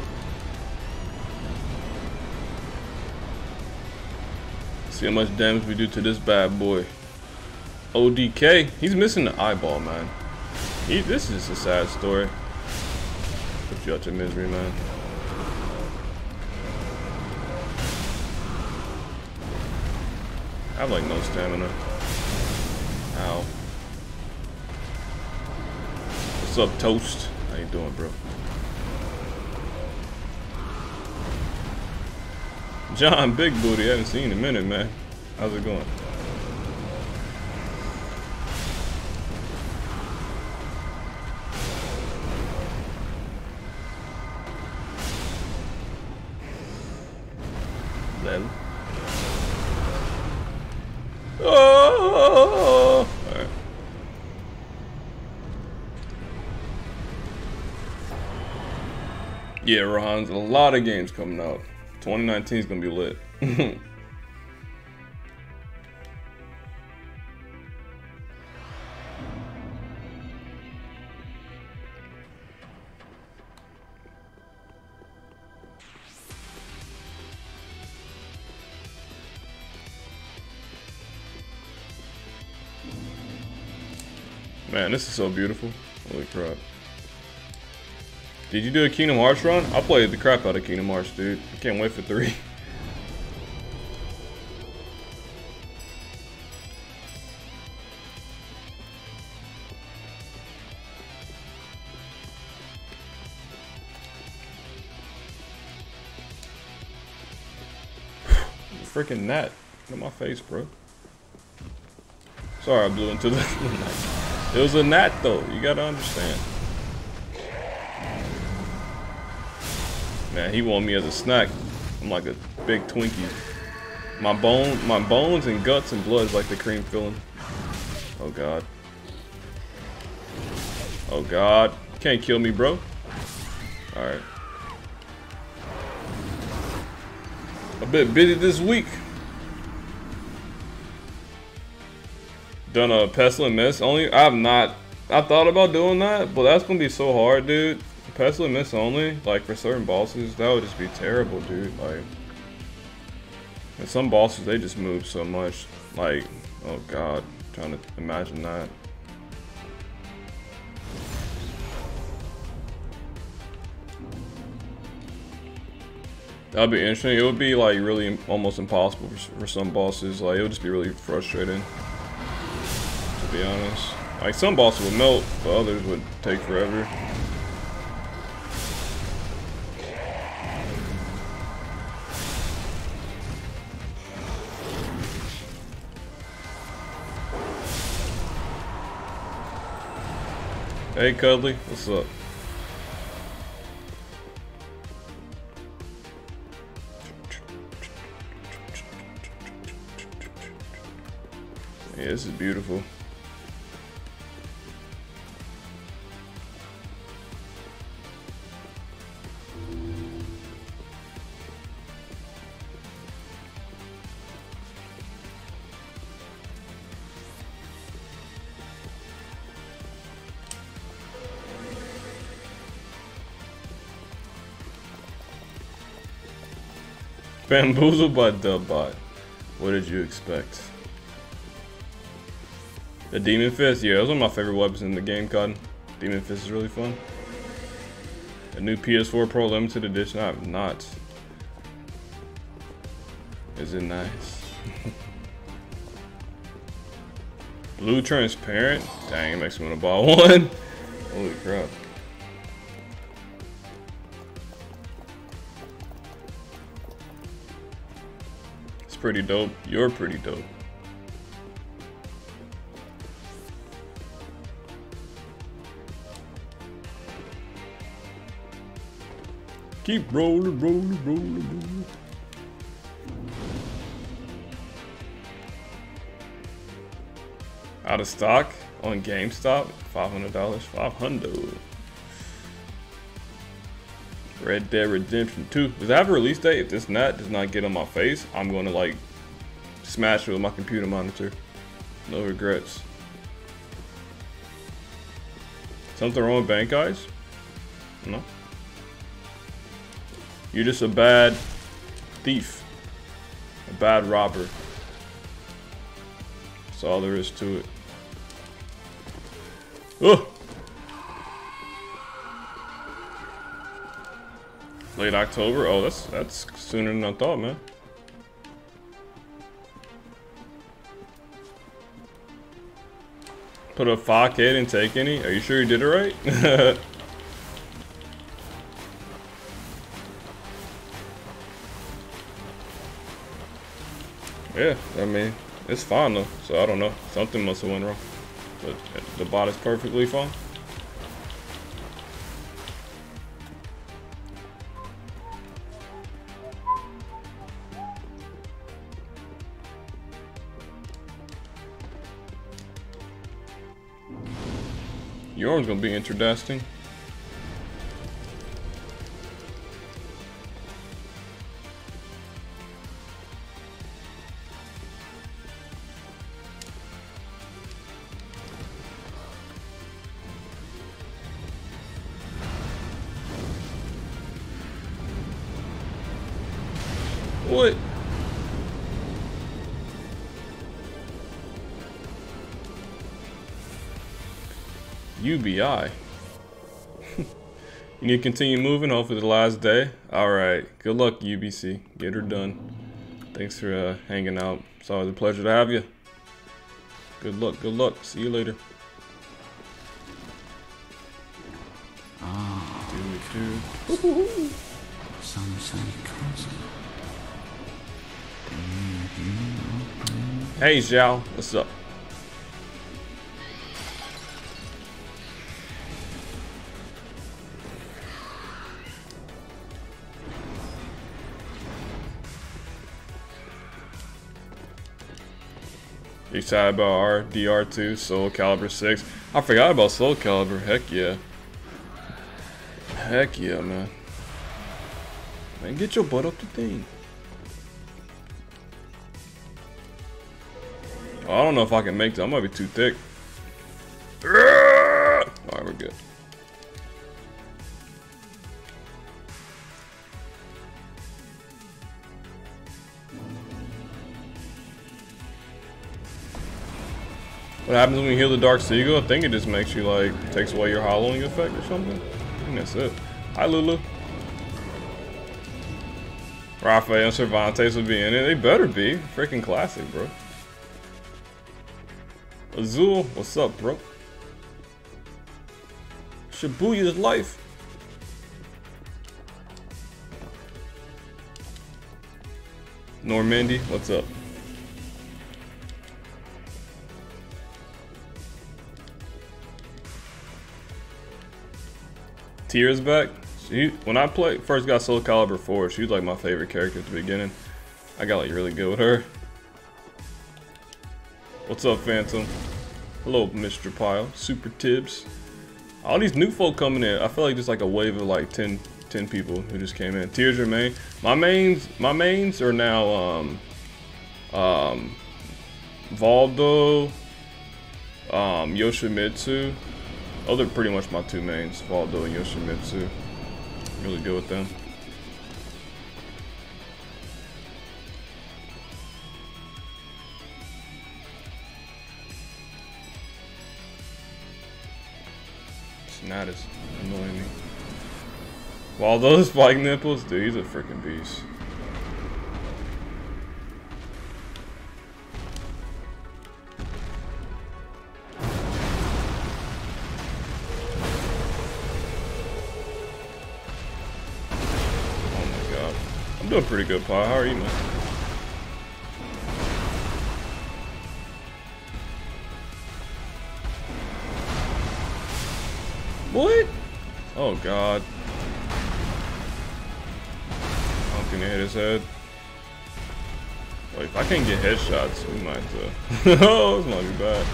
See how much damage we do to this bad boy. ODK, he's missing the eyeball, man. He, this is a sad story. Put you out to misery, man. I have like no stamina. Ow. What's up, Toast? How you doing, bro? John Big Booty, I haven't seen in a minute, man. How's it going? Yeah, Rohan's a lot of games coming out. 2019 is gonna be lit. Man, this is so beautiful. Holy crap. Did you do a Kingdom Hearts run? I played the crap out of Kingdom Hearts, dude. I can't wait for 3. Freaking net. Look at my face, bro. Sorry I blew into the It was a gnat though, you gotta understand. Man, he want me as a snack. I'm like a big Twinkie. My bone, my bones and guts and blood is like the cream filling. Oh god. Oh god. Can't kill me, bro. Alright. A bit busy this week. Done a Pestilent Mist only. I've not. I thought about doing that, but that's gonna be so hard, dude. Pestilent Mist only, like for certain bosses, that would just be terrible, dude. Like, and some bosses they just move so much. Like, oh god, trying to imagine that. That'd be interesting. It would be like really almost impossible for, for some bosses. Like, it would just be really frustrating. To be honest, like some bosses would melt, but others would take forever. Hey Cuddly, what's up? Yeah, this is beautiful. Bamboozled by Dubbot. What did you expect? The Demon Fist? Yeah, those are my favorite weapons in the game, Cotton. Demon Fist is really fun. A new PS4 Pro Limited Edition? I have not. Is it nice? Blue transparent? Dang, it makes me want to buy one. Holy crap. It's pretty dope. You're pretty dope. Keep rolling, rolling, rolling, rolling. Out of stock on GameStop, $500, 500 Red Dead Redemption 2. Does that have a release date? If this not does not get on my face, I'm gonna like smash it with my computer monitor. No regrets. Something wrong with bank guys? No. You're just a bad thief. A bad robber. That's all there is to it. Oh! Late October? Oh, that's that's sooner than I thought, man. Put a 5k, didn't take any. Are you sure you did it right? yeah, I mean, it's fine though. So I don't know. Something must have went wrong. But the bot is perfectly fine. Yours gonna be interesting. UBI. you need to continue moving. Hopefully the last day. Alright. Good luck, UBC. Get her done. Thanks for uh, hanging out. It's always a pleasure to have you. Good luck. Good luck. See you later. Ah, cousin. Do you Hey, Zhao. What's up? Excited about our DR2 Soul Calibur 6? I forgot about Soul Calibur. Heck yeah. Heck yeah, man. Man, get your butt up the thing. I don't know if I can make that. I might be too thick. Happens when you heal the Dark Sigil? I think it just makes you like, takes away your hollowing effect or something. I think that's it. Hi Lulu. Raphael and Cervantes will be in it. They better be. Freaking classic, bro. Azul, what's up, bro? Shibuya's life. Normandy, what's up? Tira's back. She, when I played, first got Soul Calibur 4, she was like my favorite character at the beginning. I got like really good with her. What's up, Phantom? Hello, Mr. Pile. Super Tibbs. All these new folk coming in. I feel like there's like a wave of like 10, 10 people who just came in. Tears your main. My mains, my mains are now um, um, Voldo, um, Yoshimitsu. Oh, those are pretty much my two mains, Voldo and Yoshimitsu. Really good with them. Snot is annoying me. While those spike nipples, dude, he's a freaking beast. Doing pretty good, Pa. How are you, man? What? Oh god. I don't think they hit his head. Wait, if I can't get headshots, we might uh Oh, this might be bad.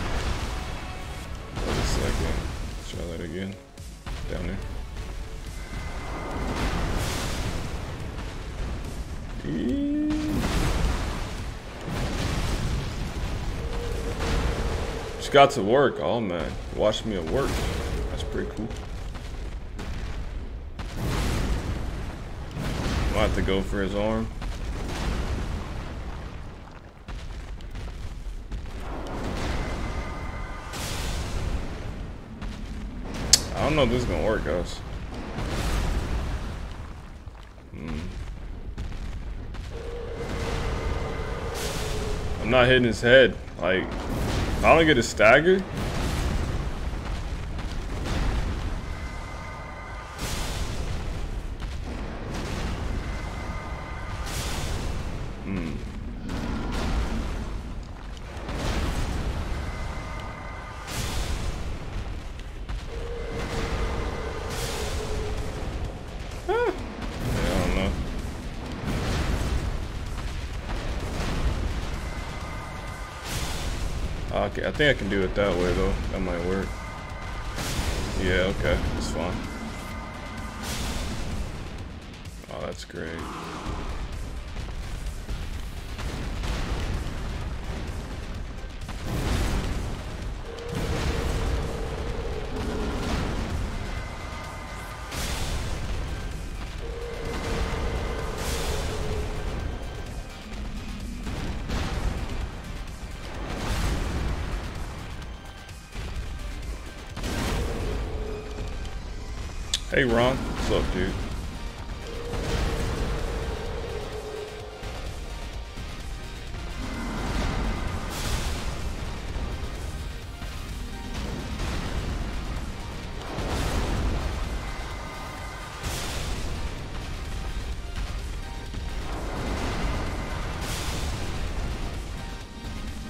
Wait a second. Let's try that again. Down there. Got to work. Oh man, watch me at work. That's pretty cool. Might have to go for his arm. I don't know if this is gonna work, guys. Hmm. I'm not hitting his head. Like, I don't get a stagger, I, think I can do it that way though. That might work. Yeah, okay, that's fine. Oh, that's great. Hey Ron, what's up, dude?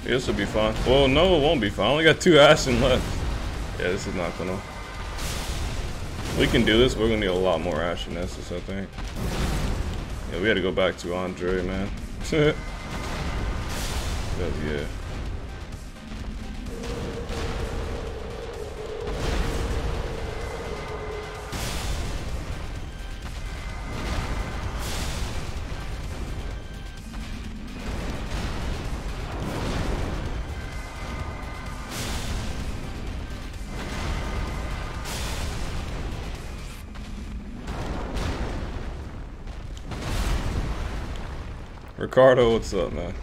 This will be fun. Well, no, it won't be fun. I only got two Ashen left. Yeah, this is not gonna. We can do this. We're gonna need a lot more Ashen Estus, I think. Yeah, we had to go back to Andre, man. but yeah. Ricardo, what's up, man?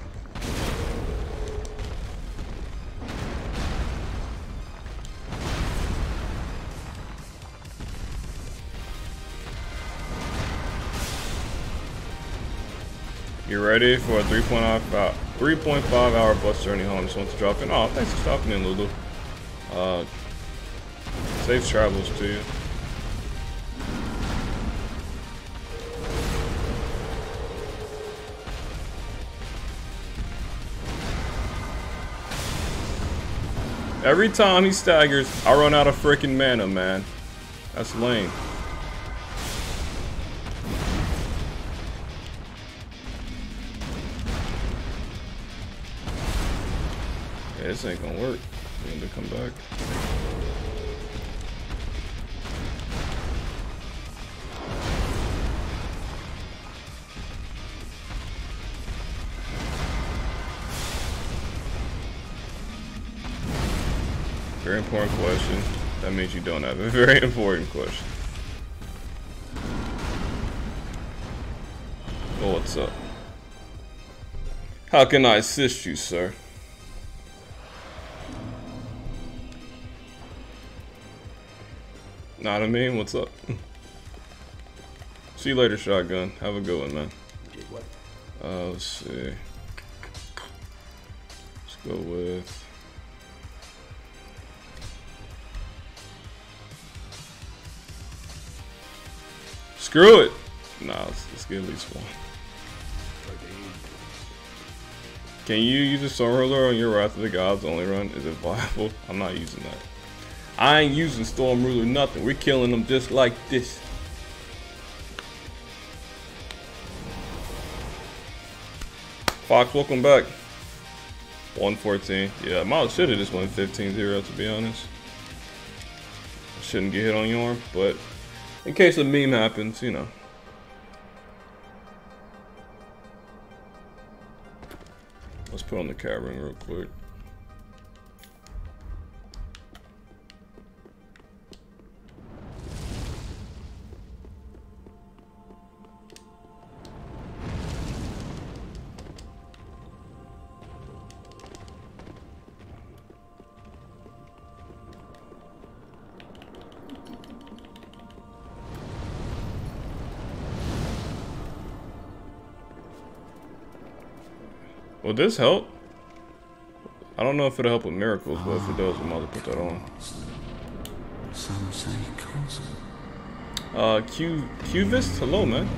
You ready for a 3.5 3.5 hour bus journey home? Just want to drop in. Oh, thanks for stopping in, Lulu. Uh, safe travels to you. Every time he staggers, I run out of freaking mana, man. That's lame. Yeah, this ain't gonna work. Need to come back. Important question. That means you don't have a very important question. Oh, what's up? How can I assist you, sir? Know what I mean? What's up? See you later, Shotgun. Have a good one, man. Uh, let's see. Let's go with... Screw it! Nah, let's, let's get at least one. Can you use a Storm Ruler on your Wrath of the Gods only run? Is it viable? I'm not using that. I ain't using Storm Ruler nothing. We're killing them just like this. Fox, welcome back. 114. Yeah, I should have just went 15-0 to be honest. Shouldn't get hit on your arm, but in case a meme happens, you know. Let's put on the cavern real quick. This help? I don't know if it'll help with miracles, but if it does, we might put that on. Uh, Q, Qvist? Hello, man.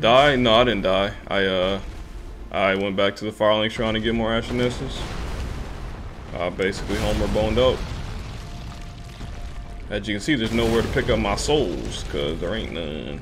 Die? No, I didn't die. I, uh, I went back to the Firelink Shrine to get more Ashen Estus. Uh, basically Homer boned up. As you can see, there's nowhere to pick up my souls, because there ain't none.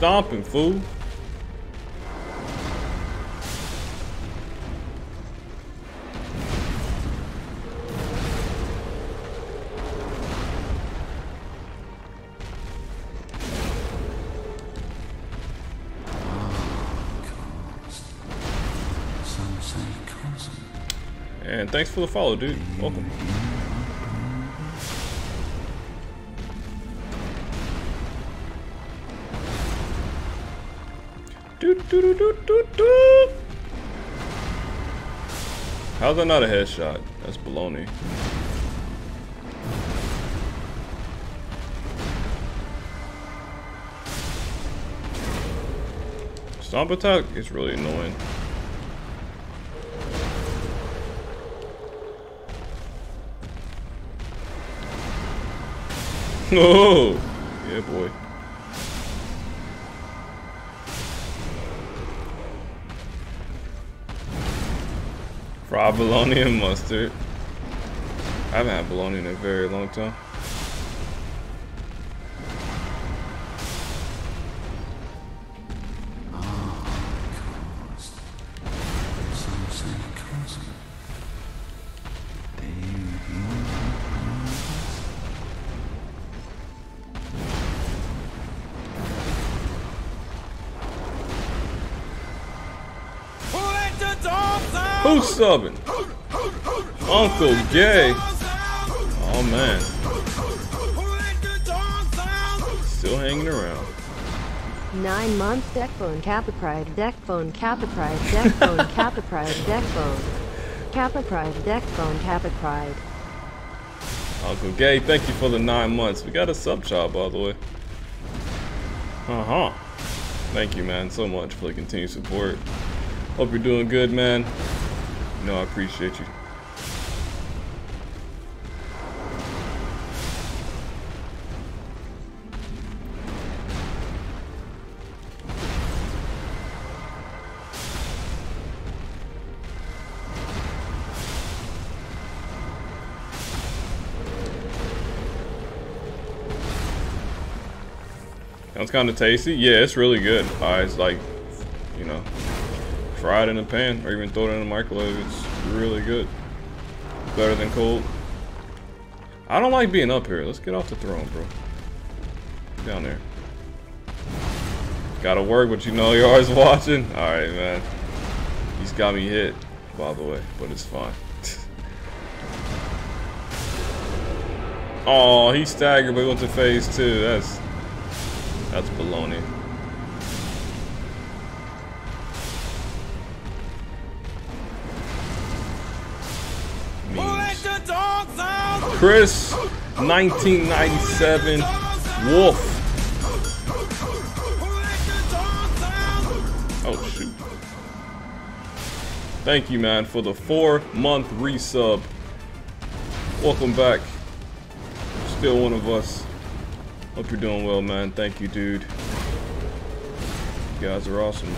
Stomping, fool. Cousin. And thanks for the follow, dude. Welcome. How's that not a headshot? That's baloney. Stomp attack is really annoying. Oh, yeah, boy. Fried bologna and mustard. I haven't had bologna in a very long time. Subbing? Uncle Gay. Oh man, still hanging around. Nine months deck phone Kappa Pride deck phone Kappa Pride deck phone Kappa Pride deck phone Kappa Pride deck phone Kappa Pride. Uncle Gay, thank you for the nine months. We got a sub shop, by the way. Uh huh. Thank you, man, so much for the continued support. Hope you're doing good, man. Know I appreciate you. Sounds kind of tasty. Yeah, it's really good. It's like, you know, fried in a pan or even throw it in the microwave. It's really good. Better than cold. I don't like being up here. Let's get off the throne, bro. Down there. Gotta work, but you know you're always watching. Alright, man. He's got me hit, by the way, but it's fine. oh, he staggered, but he went to phase two. That's that's baloney. Chris, 1997, Wolf. Oh shoot. Thank you, man, for the four month resub. Welcome back. Still one of us. Hope you're doing well, man. Thank you, dude. You guys are awesome.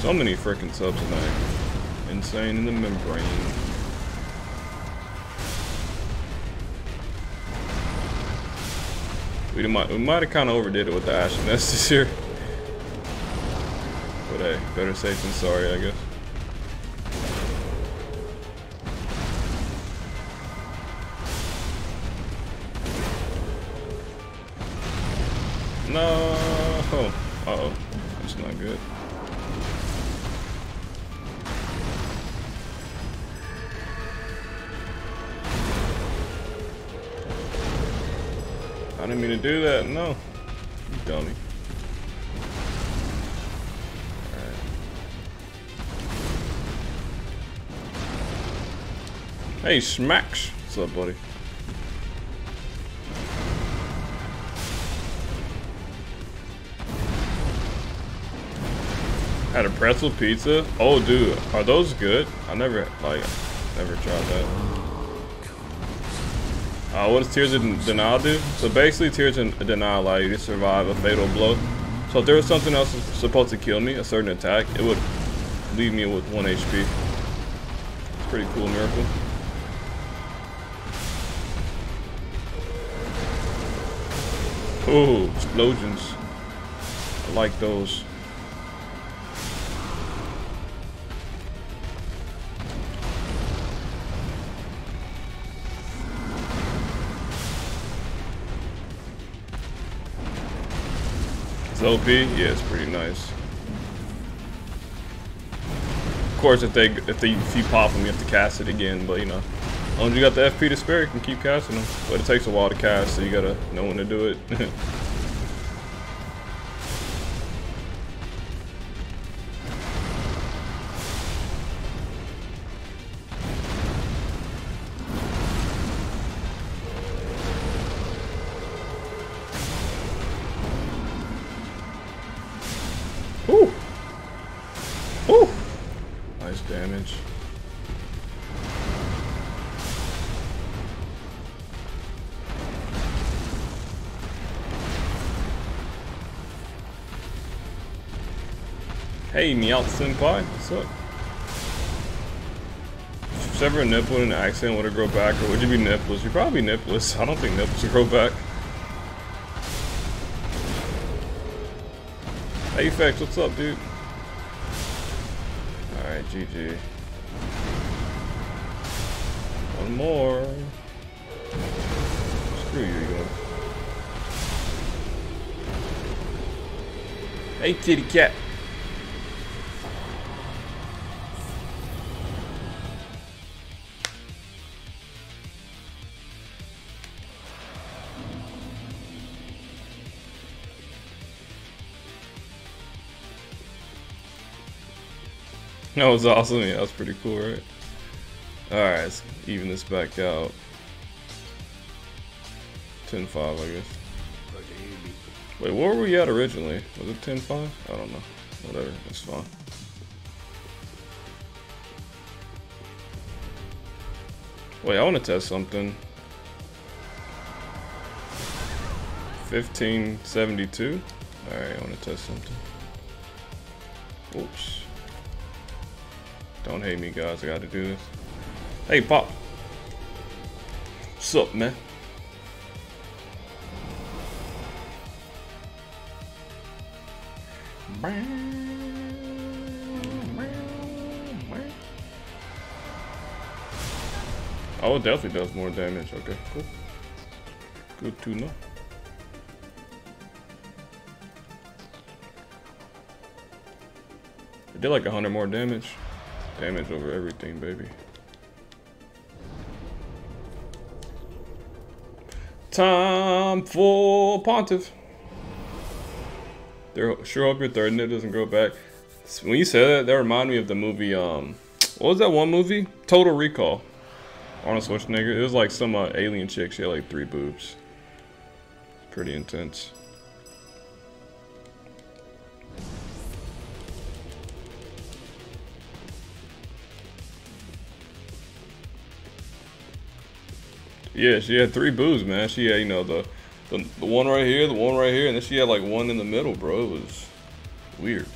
So many freaking subs tonight. Insane in the membrane. We might we might have kind of overdid it with the Ashen Nest this year. But hey, better safe than sorry, I guess. No. Uh oh. That's not good. Do that. No. You dummy. Hey, Smacks. What's up, buddy? Had a pretzel pizza. Oh, dude, are those good? I never like, never tried that. Uh, what does Tears of Denial do? So basically, Tears of Denial allow you to survive a fatal blow. So if there was something else supposed to kill me, a certain attack, it would leave me with one HP. It's pretty cool miracle. Ooh, explosions. I like those. OP? Yeah, it's pretty nice. Of course, if they if they if you pop them, you have to cast it again. But you know, as long as you got the FP to spare, you can keep casting them. But it takes a while to cast, so you gotta know when to do it. Hey, Meowth Senpai, what's up? Sever a nipple in an accident, would it grow back, or would you be nipless? You'd probably be nipless. I don't think nipples would grow back. Hey, Fex, what's up, dude? Alright, GG. One more. Screw you, you. Hey, kitty cat. That was awesome. Yeah, that was pretty cool, right? Alright, let's even this back out. 10-5, I guess. Wait, where were we at originally? Was it 10-5? I don't know. Whatever, it's fine. Wait, I want to test something. 1572? Alright, I want to test something. Oops. Don't hate me, guys. I gotta do this. Hey, Pop. What's up, man? Oh, it definitely does more damage. Okay, cool. Good to know. It did like 100 more damage. Damage over everything, baby. Time for Pontiff. There, sure hope your third nip doesn't grow back. When you said that, that reminded me of the movie, um, what was that one movie? Total Recall. Arnold Schwarzenegger. It was like some uh, alien chick. She had like three boobs. Pretty intense. Yeah, she had three boobs, man. She had, you know, the, the the one right here, the one right here, and then she had like one in the middle, bro. It was weird.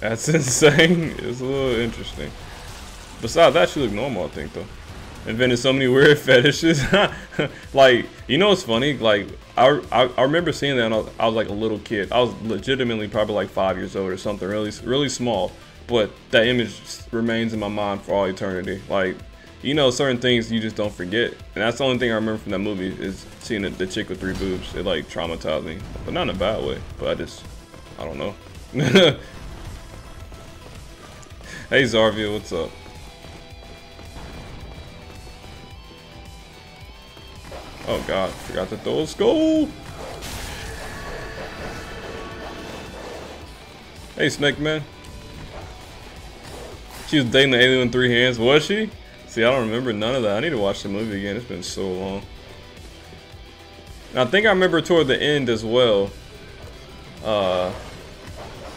That's insane. It's a little interesting. Besides that, she looked normal, I think, though. Invented so many weird fetishes. like, you know what's funny? Like, I, I, I remember seeing that I was, I was, like a little kid. I was legitimately probably like five years old or something, really, really small. But that image remains in my mind for all eternity. Like, you know, certain things you just don't forget. And that's the only thing I remember from that movie is seeing the, the chick with three boobs. It like traumatized me, but not in a bad way. But I just, I don't know. hey Zarvia, what's up? Oh god, forgot to throw a skull. Hey Snake Man. She was dating the alien with three hands, was she? See, I don't remember none of that. I need to watch the movie again. It's been so long. And I think I remember toward the end as well. Uh,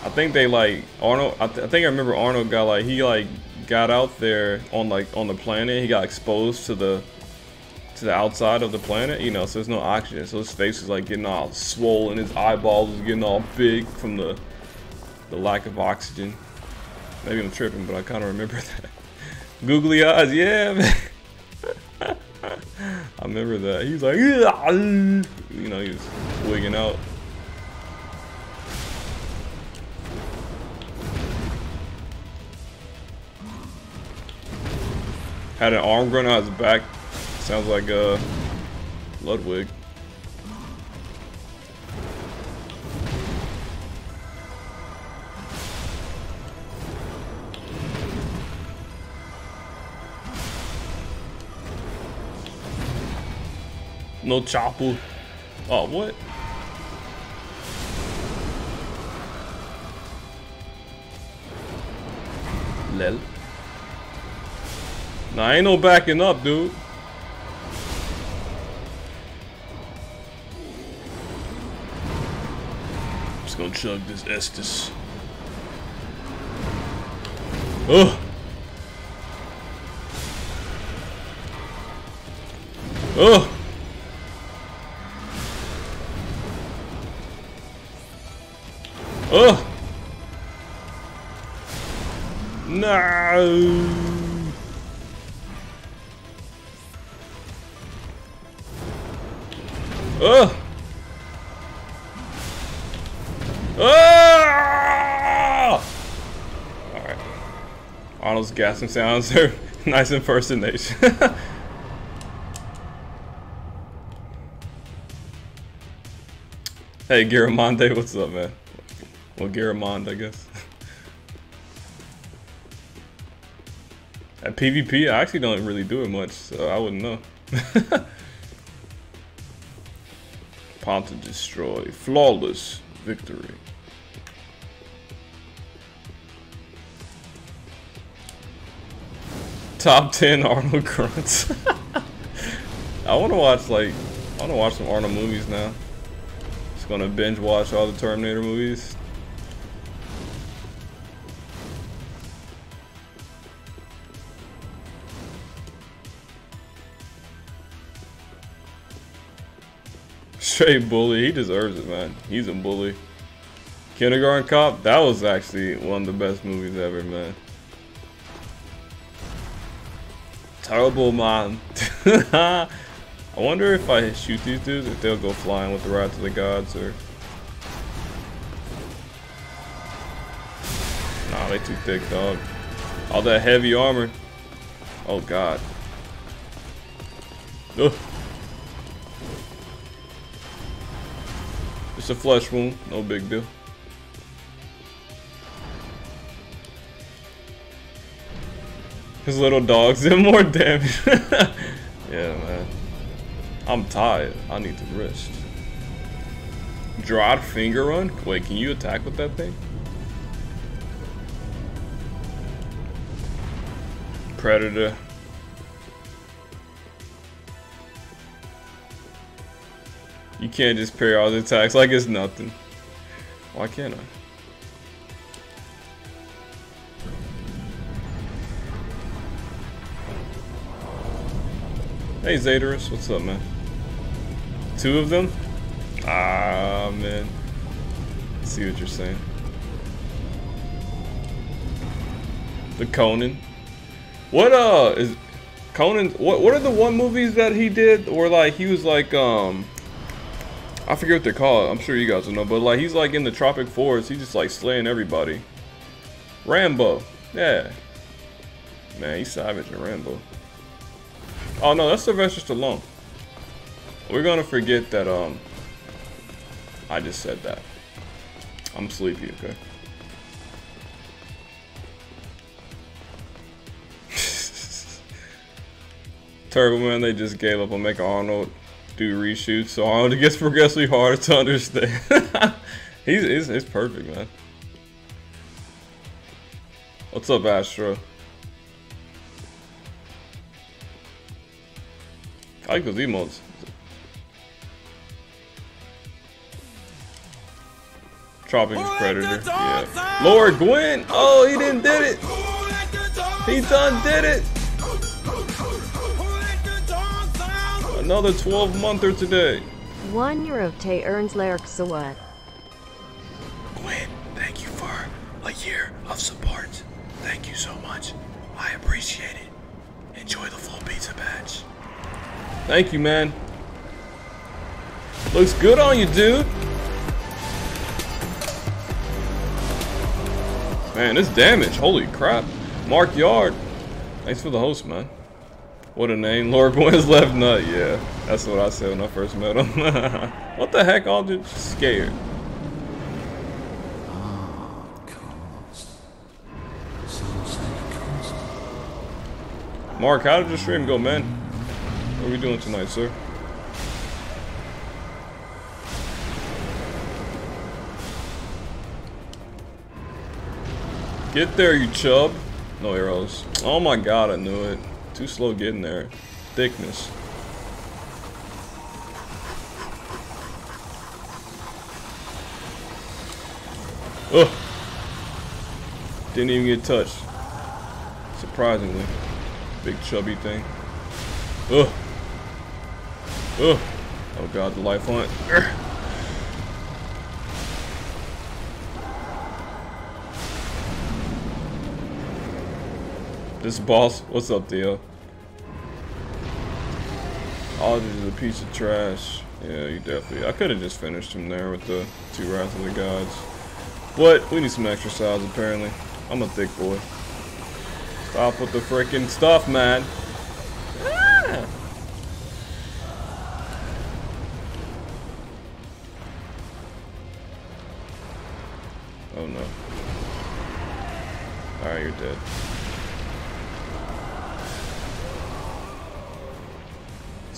I think they like Arnold. I, th I think I remember Arnold got like he like got out there on like on the planet. He got exposed to the to the outside of the planet. You know, so there's no oxygen. So his face is like getting all swollen. His eyeballs is getting all big from the the lack of oxygen. Maybe I'm tripping, but I kind of remember that. Googly eyes, yeah, man. I remember that. He's like, you know, he's wigging out. Had an arm growing out his back. Sounds like uh, Ludwig. No chopper. Oh, what? Lel. Nah, ain't no backing up, dude. Just gonna chug this Estus. Ugh. Ugh. Ugh. No. Ugh. Ah! Alright. Arnold's gasping sounds are nice impersonation. hey, Garamonde, what's up, man? Well, Garamond, I guess. At PvP, I actually don't really do it much, so I wouldn't know. Path to destroy. Flawless victory. Top 10 Arnold grunts. I want to watch like, I want to watch some Arnold movies now. Just gonna binge watch all the Terminator movies. Straight bully. He deserves it, man. He's a bully. Kindergarten Cop, that was actually one of the best movies ever, man. Terrible, man. I wonder if I shoot these dudes, if they'll go flying with the Wrath of the Gods, or... Nah, they too thick, dog. All that heavy armor. Oh, God. Ugh. It's a flesh wound, no big deal. His little dogs did more damage. yeah, man. I'm tired. I need to rest. Drawed finger run? Wait, can you attack with that thing? Predator. You can't just parry all the attacks like it's nothing. Why can't I? Hey Zatorus, what's up man? Two of them? Ah man. I see what you're saying. The Conan. What uh is Conan what what are the one movies that he did where like he was like um I forget what they're called. I'm sure you guys will know, but like he's like in the tropic forest, he's just like slaying everybody. Rambo. Yeah. Man, he's savage in Rambo. Oh no, that's Sylvester Stallone. We're gonna forget that um I just said that. I'm sleepy, okay? Turbo Man, they just gave up on making Arnold do reshoots, so Arnold gets progressively harder to understand. he's, he's, he's perfect, man. What's up, Astro? I like those emotes. Tropics Predator, yeah. Lord Gwyn! Oh, he didn't did it! He done did it! Another 12 monther today. One euro te earns Lark so what? Gwyn, thank you for a year of support. Thank you so much. I appreciate it. Enjoy the full pizza badge. Thank you, man. Looks good on you, dude. Man, this damage. Holy crap. Mark Yard. Thanks for the host, man. What a name. Lord Boy's left nut. Yeah, that's what I said when I first met him. what the heck? Just scared. Say cost. Mark, how did the stream go, man? What are we doing tonight, sir? Get there, you chub. No arrows. Oh my god, I knew it. Too slow getting there. Thickness. Ugh. Didn't even get touched. Surprisingly. Big chubby thing. Ugh. Ugh. Oh god, the life. Urgh. This boss, what's up, Theo? Aldrich is a piece of trash. Yeah, you definitely. I could have just finished him there with the two Wrath of the Gods. But we need some exercise, apparently. I'm a thick boy. Stop with the freaking stuff, man. Ah! Oh no. Alright, you're dead.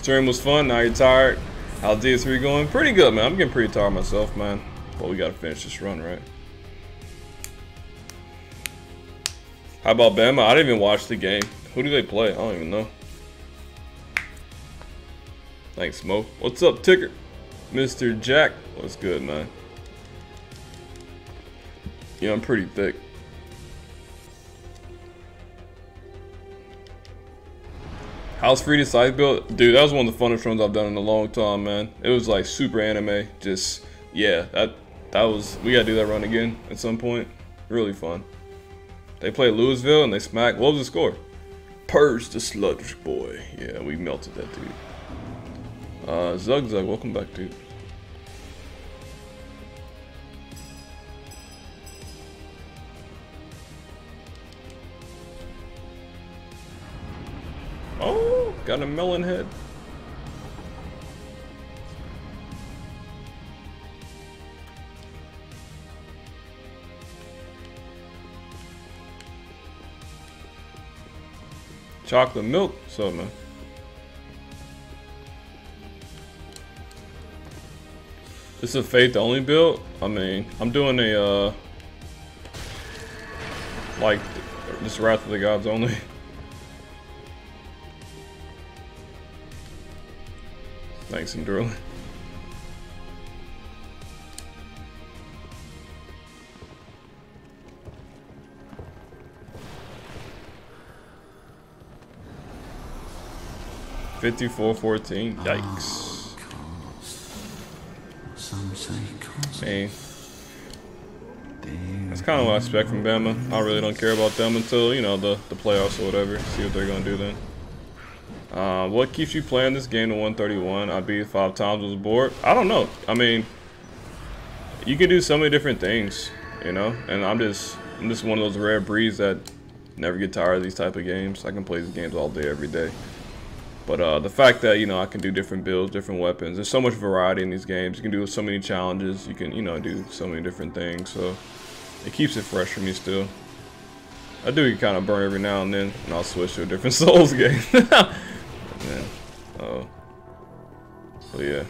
Stream was fun, now you're tired. How's DS3 going? Pretty good, man. I'm getting pretty tired myself, man. But we gotta finish this run, right? How about Bama? I didn't even watch the game. Who do they play? I don't even know. Thanks, Mo. What's up, Ticker? Mr. Jack. What's good, man? Yeah, I'm pretty thick. House Free to Size Build? Dude, that was one of the funnest runs I've done in a long time, man. It was like super anime. Just, yeah, that that was, we gotta do that run again at some point. Really fun. They play Louisville and they smack, what was the score? Purge the Sludge Boy. Yeah, we melted that dude. Uh, Zug Zug, welcome back, dude. Oh, got a melon head. Chocolate milk, so man. This is a faith only build. I mean, I'm doing a uh, like this Wrath of the Gods only. Thanks, Endurlin. Fifty-four fourteen. Yikes. Cost. That's kind of what I expect from Bama. I really don't care about them until, you know, the, the playoffs or whatever. See what they're going to do then. Uh, what keeps you playing this game to 131? I beat five times, was bored. I don't know. I mean, you can do so many different things, you know. And I'm just, I'm just one of those rare breeds that never get tired of these type of games. I can play these games all day, every day. But uh, the fact that you know I can do different builds, different weapons. There's so much variety in these games. You can do so many challenges. You can, you know, do so many different things. So it keeps it fresh for me still. I do kind of burn every now and then, and I'll switch to a different Souls game. Yeah. Oh. But yeah.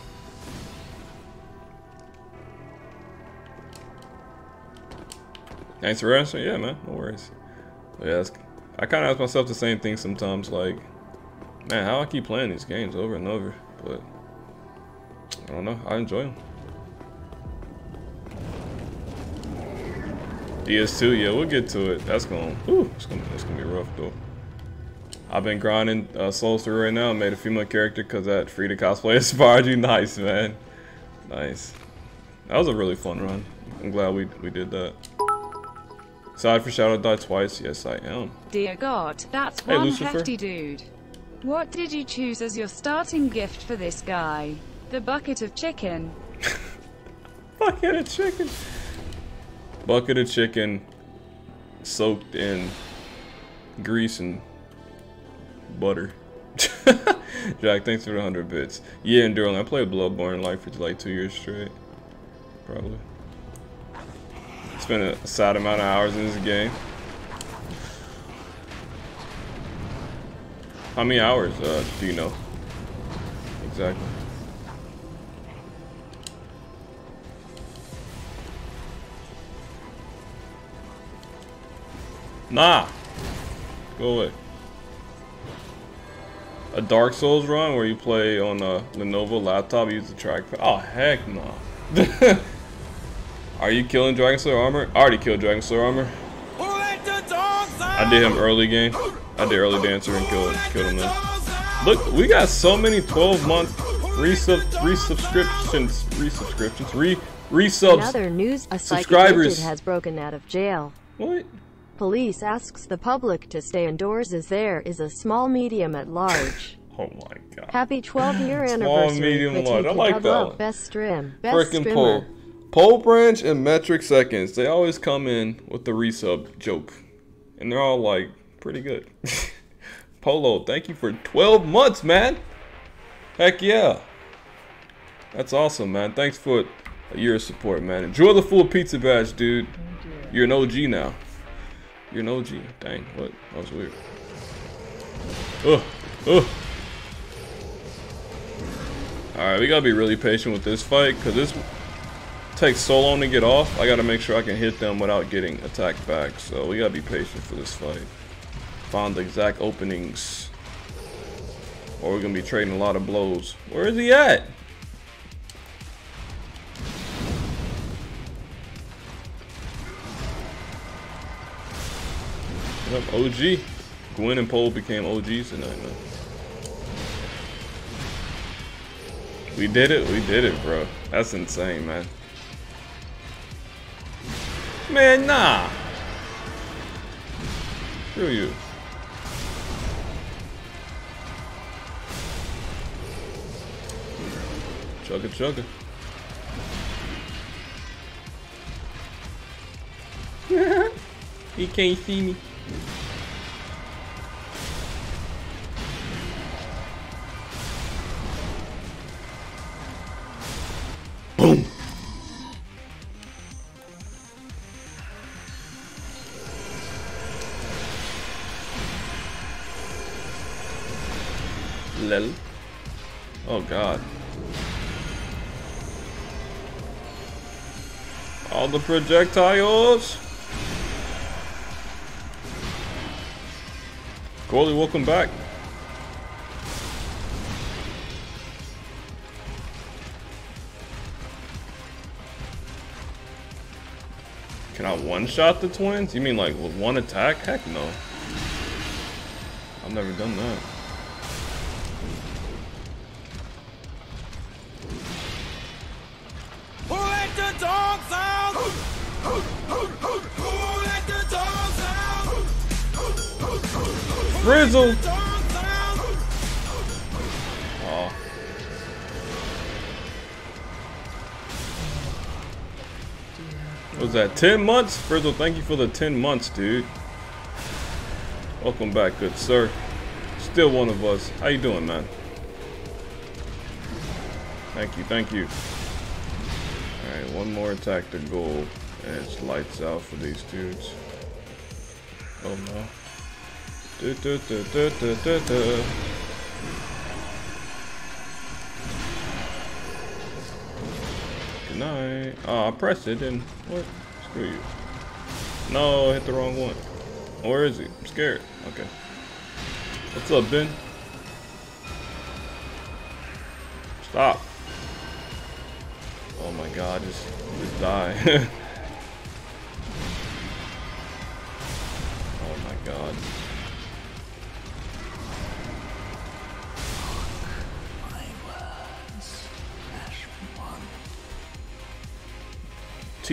Thanks for answering. Yeah, man. No worries. But yeah, I kind of ask myself the same thing sometimes. Like, man, how I keep playing these games over and over. But I don't know. I enjoy them. DS2, yeah, we'll get to it. That's gonna, Ooh, it's gonna, it's gonna be rough though. I've been grinding uh, Souls 3 right now. Made a female character because that free to cosplay inspired you. Nice, man. Nice. That was a really fun run. I'm glad we, we did that. Side for Shadow Die twice. Yes, I am. Dear God, that's Hey, one Lucifer. hefty dude. What did you choose as your starting gift for this guy? The bucket of chicken. Bucket of chicken. Bucket of chicken soaked in grease and butter. Jack, thanks for the 100 bits. Yeah, and Durlin, I played Bloodborne like for like two years straight. Probably. Spent a sad amount of hours in this game. How many hours uh, do you know? Exactly. Nah. Go away. A Dark Souls run where you play on a Lenovo laptop, use the trackpad. Oh heck no. Are you killing Dragon Slayer armor? I already killed Dragon Slayer armor. I did him early game. I did early dancer and killed killed him then. Look, we got so many 12 month resub resubscriptions, resubscriptions, re resubs. Another news, a subscribers. has broken out of jail. What? Police asks the public to stay indoors as there is a small medium at large. Oh my god. Happy 12 year Small, anniversary. medium, large. I like that one. Best stream. Best Frickin' streamer. pole. Pole branch and metric seconds. They always come in with the resub joke. And they're all like pretty good. Polo, thank you for 12 months, man. Heck yeah. That's awesome, man. Thanks for a year of support, man. Enjoy the full pizza badge, dude. You're an OG now. You're an OG. Dang, what? That was weird. Ugh. Ugh. Alright, we gotta be really patient with this fight, because this takes so long to get off. I gotta make sure I can hit them without getting attacked back. So we gotta be patient for this fight. Find the exact openings. Or we're gonna be trading a lot of blows. Where is he at? Up, OG? Gwen and Pole became OGs tonight, man. We did it, we did it, bro. That's insane, man. Man, nah. Screw you. Chugga chugga. he can't see me. Boom. Oh god. All the projectiles. Corley, welcome back. Can I one-shot the twins? You mean like with one attack? Heck no. I've never done that. Let the dogs out? Let the dogs? Out? Aw. What was that 10 months? Frizzle, thank you for the 10 months, dude. Welcome back, good sir. Still one of us. How you doing, man? Thank you, thank you. Alright, one more attack to goal. And it's lights out for these dudes. Oh no. Du, du, du. Good night. Oh, I pressed it and what? Screw you. No, hit the wrong one. Where is he? I'm scared. Okay. What's up, Ben? Stop. Oh my god, just just die.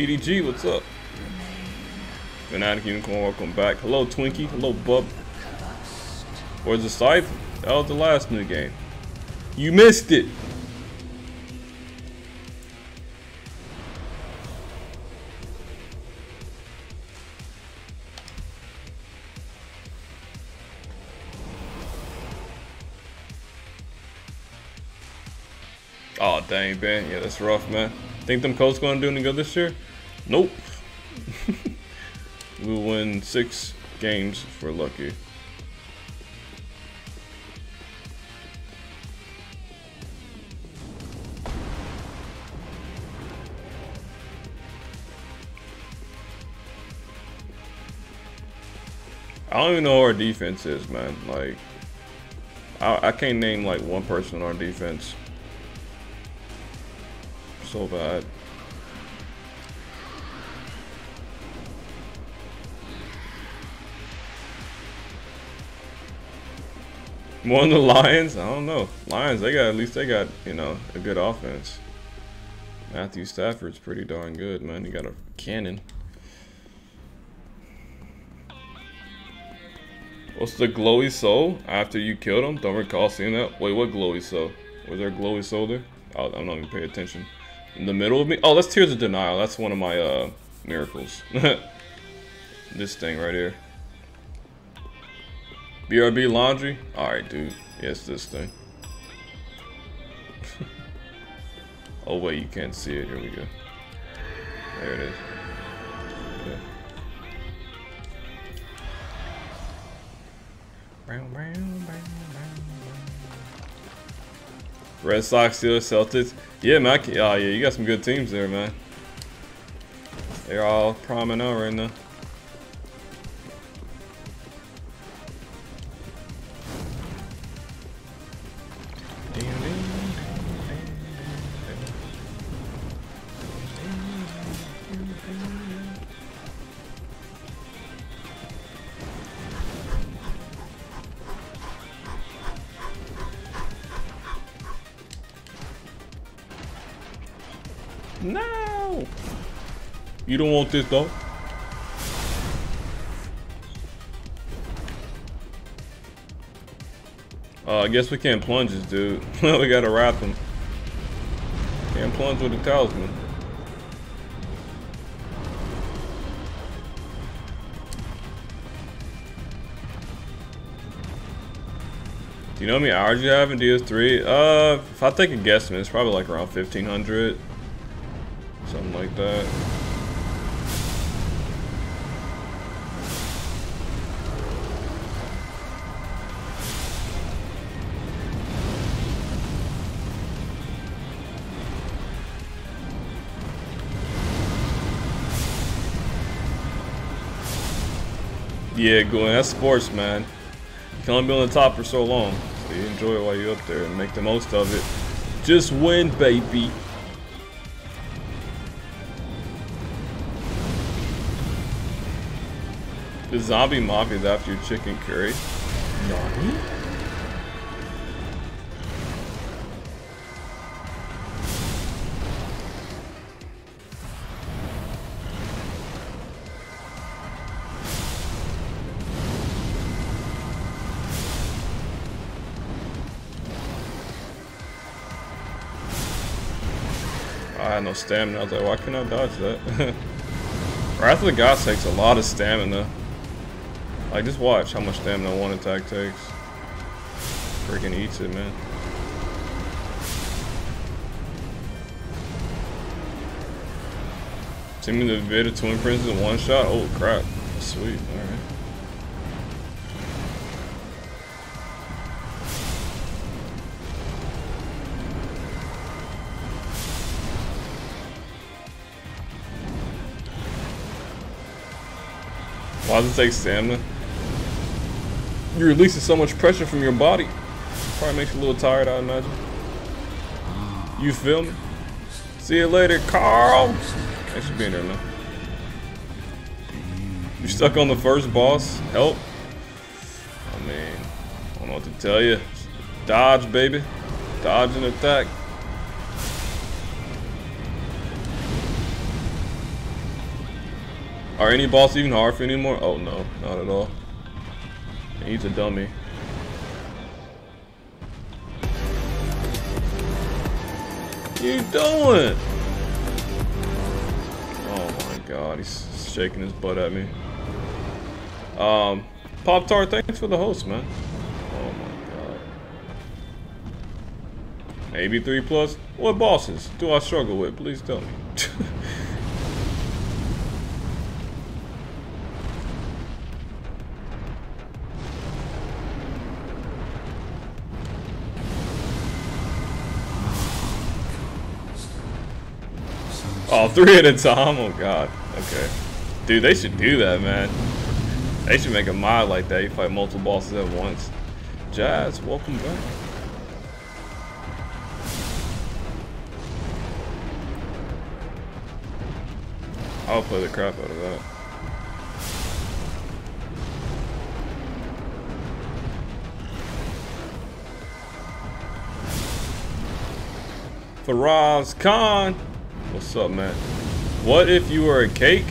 TDG, what's up? Fanatic Unicorn, welcome back. Hello, Twinkie. Hello, Bub. Where's the scythe? That was the last new game. You missed it. Oh dang, Ben. Yeah, that's rough, man. Think them Colts gonna do any good this year? Nope. we'll win six games if we're lucky. I don't even know who our defense is, man. Like, I, I can't name like one person on our defense. So bad. More than the Lions? I don't know. Lions, they got at least they got, you know, a good offense. Matthew Stafford's pretty darn good, man. He got a cannon. What's the glowy soul after you killed him? Don't recall seeing that. Wait, what glowy soul? Was there a glowy soul there? Oh, I'm not even paying attention. In the middle of me? Oh, that's Tears of Denial. That's one of my uh, miracles. this thing right here. BRB laundry? Alright, dude. Yes, this thing. oh, wait, you can't see it. Here we go. There it is. Red Sox, Steelers, Celtics. Yeah, man. Oh, yeah, you got some good teams there, man. They're all priming out right now. You don't want this though. Uh, I guess we can't plunge this dude. we gotta wrap him. Can't plunge with the talisman. Do you know how many hours you have in DS3? Uh, if I take a guesstimate, it's probably like around 1500. Something like that. Yeah, going. That's sports, man. You can only be on the top for so long. So you enjoy it while you're up there and make the most of it. Just win, baby. The zombie mafia is after your chicken curry. Stamina. I was like, why can't I dodge that? Wrath of the Gods takes a lot of stamina. Like, just watch how much stamina one attack takes. Freaking eats it, man. Send the vid of Twin Princes in one shot? Oh, crap. Sweet, alright. Why does it take stamina? You're releasing so much pressure from your body. Probably makes you a little tired, I imagine. You feel me? See you later, Carl! Thanks for being there, man. You stuck on the first boss? Help? I mean, I don't know what to tell you. Dodge, baby. Dodge and attack. Are any bosses even hard for anymore? Oh no, not at all. He's a dummy. You doing? Oh my god, he's shaking his butt at me. Um, Pop Tart, thanks for the host, man. Oh my god. Maybe three plus. What bosses do I struggle with? Please tell me. Oh, three at a time? Oh god. Okay. Dude, they should do that, man. They should make a mod like that. You fight multiple bosses at once. Jazz, welcome back. I'll play the crap out of that. Faraz Khan. What's up, man? What if you were a cake?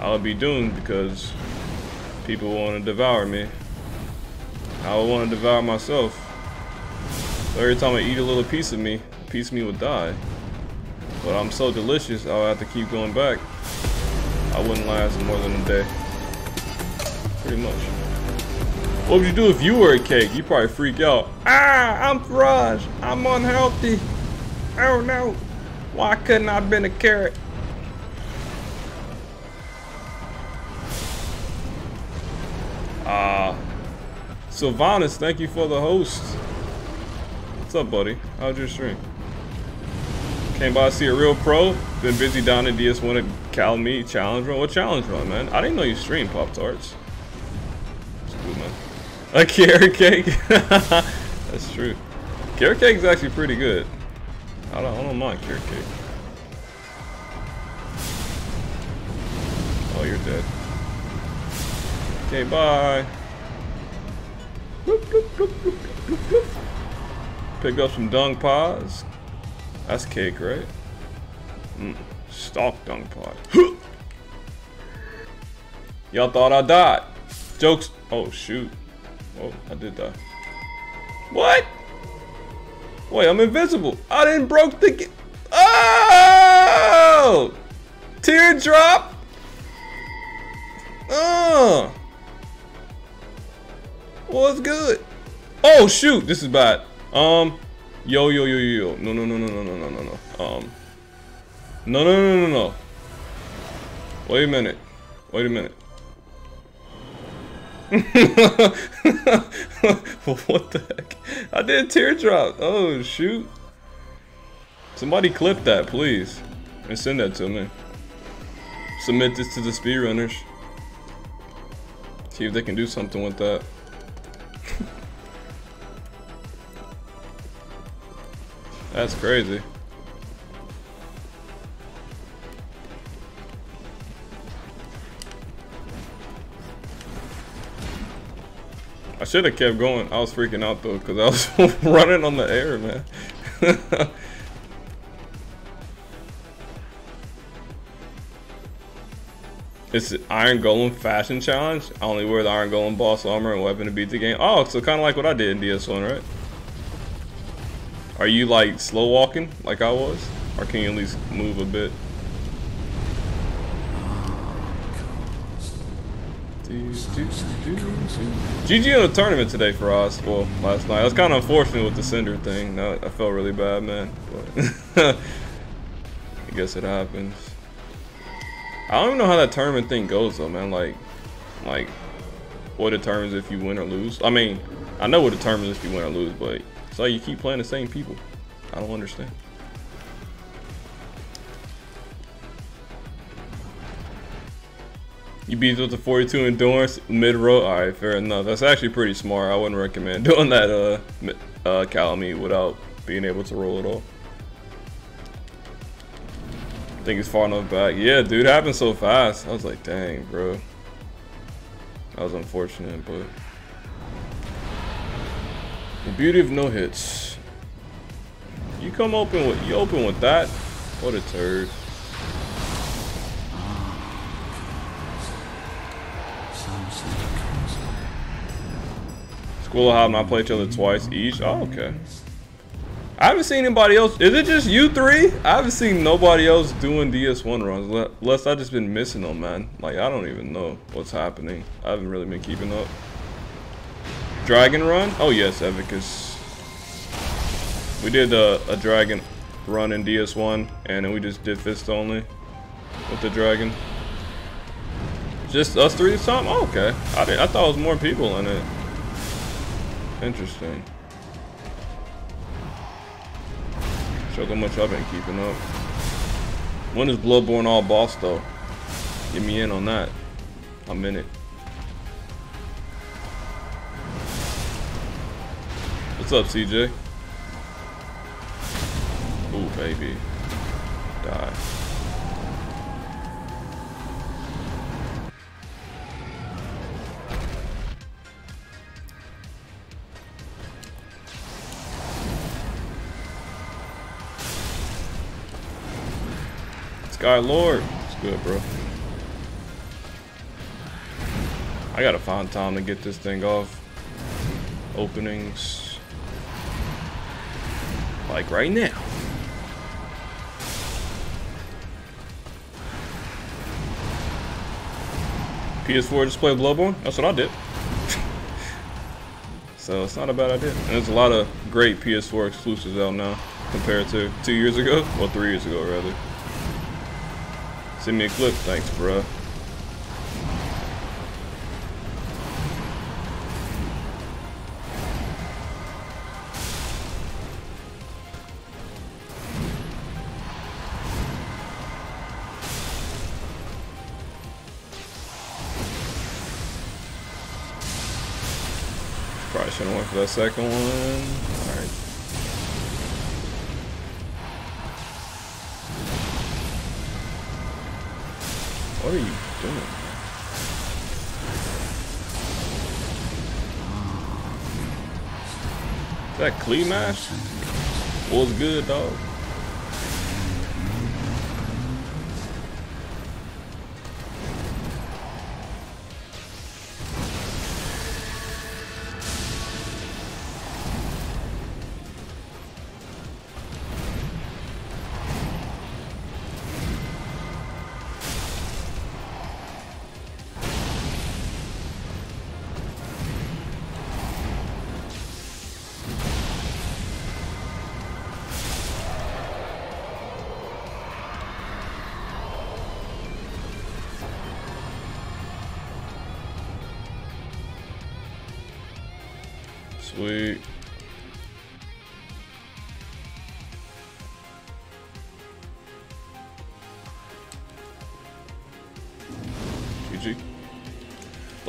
I would be doomed because people want to devour me. I would want to devour myself. So every time I eat a little piece of me, a piece of me would die. But I'm so delicious, I'll have to keep going back. I wouldn't last more than a day. Pretty much. What would you do if you were a cake? You'd probably freak out. Ah, I'm Raj. I'm unhealthy. Oh no. Why couldn't I have been a carrot? Ah. Uh, Sylvanus, thank you for the host. What's up, buddy? How's your stream? Came by to see a real pro. Been busy down in DS1 at Calamity Challenge Run. What challenge run, man? I didn't know you streamed Pop Tarts. That's cool, man. A carrot cake? That's true. Carrot cake is actually pretty good. I don't, I don't mind carrot cake. Oh, you're dead. Okay, bye. Pick up some dung pods. That's cake, right? Mm, stalk dung pod. Y'all thought I died. Jokes. Oh, shoot. Oh, I did die. What? Wait, I'm invisible. I didn't broke the. Oh! Teardrop. Uh. What's good? Oh shoot, this is bad. Um, yo yo yo yo yo. No no no no no no no no no. Um. No no no no no. Wait a minute. Wait a minute. what the heck? I did teardrop. Oh shoot. Somebody clip that, please. And send that to me. Submit this to the speedrunners. See if they can do something with that. That's crazy. I should have kept going. I was freaking out though because I was running on the air, man. It's Iron Golem Fashion Challenge. I only wear the Iron Golem boss armor and weapon to beat the game. Oh, so kind of like what I did in DS1, right? Are you like slow walking like I was? Or can you at least move a bit? Ah, GG in a tournament today for us. Well, last night. It was kind of unfortunate with the Cinder thing. I felt really bad, man. But I guess it happens. I don't even know how that tournament thing goes though, man. Like, like, what determines if you win or lose? I mean, I know what determines if you win or lose, but it's like you keep playing the same people. I don't understand. You beat with the 42 endurance mid row. All right, fair enough. That's actually pretty smart. I wouldn't recommend doing that uh, uh Calamity without being able to roll it off. I think he's far enough back. Yeah, dude, happened so fast. I was like, dang, bro. That was unfortunate, but the beauty of no hits. You come open with you open with that. What a turd. Squirrel and I play each other twice each. Oh, okay. I haven't seen anybody else. Is it just you three? I haven't seen nobody else doing DS1 runs. le- Unless I just been missing them, man. Like, I don't even know what's happening. I haven't really been keeping up. Dragon run? Oh, yes, Evicus. We did a, a dragon run in DS1, and then we just did fist only with the dragon. Just us three this time? Oh, okay. I, did, I thought it was more people in it. Interesting. Shows how much I've been keeping up. When is Bloodborne all boss though? Get me in on that. I'm in it. What's up, CJ? Ooh, baby. Die. Sky Lord. It's good, bro. I gotta find time to get this thing off. Openings. Like right now. PS4 just play Bloodborne? That's what I did. so it's not a bad idea. And there's a lot of great PS4 exclusives out now compared to two years ago. Well, three years ago, rather. Send me a clip. Thanks, bruh. Probably shouldn't went for that second one. What are you doing? Is that Clee Mash? What's good, dog?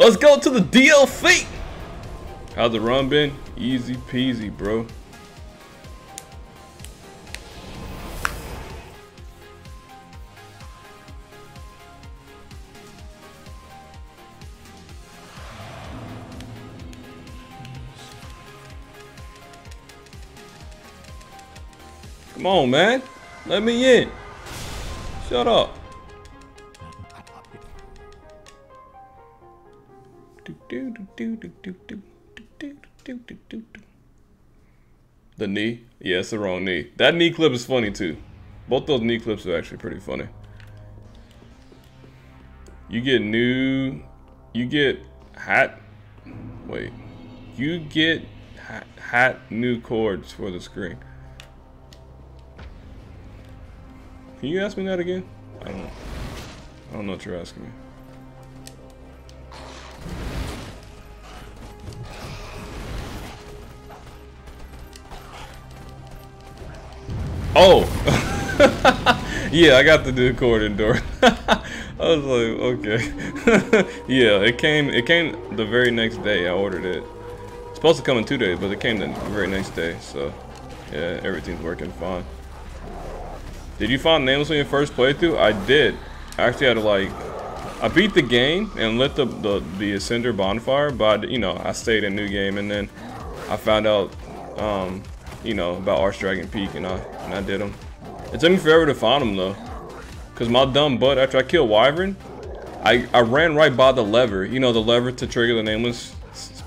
Let's go to the DLC. How's the run been? Easy peasy, bro. Come on, man. Let me in. Shut up. The knee? Yeah, it's the wrong knee. That knee clip is funny too. Both those knee clips are actually pretty funny. You get new. You get hat. Wait. You get hat, hat new cords for the screen. Can you ask me that again? I don't know. I don't know what you're asking me. Oh! yeah, I got the new cord door. I was like, okay. yeah, it came it came the very next day I ordered it. It's supposed to come in two days, but it came the very next day, so yeah, everything's working fine. Did you find nameless on your first playthrough? I did. I actually had to like, I beat the game and lit the the, the Ascender bonfire, but you know I stayed in new game and then I found out, um, you know about Arch Dragon Peak and I and I did them. It took me forever to find them though, cause my dumb butt after I killed Wyvern, I I ran right by the lever. You know the lever to trigger the nameless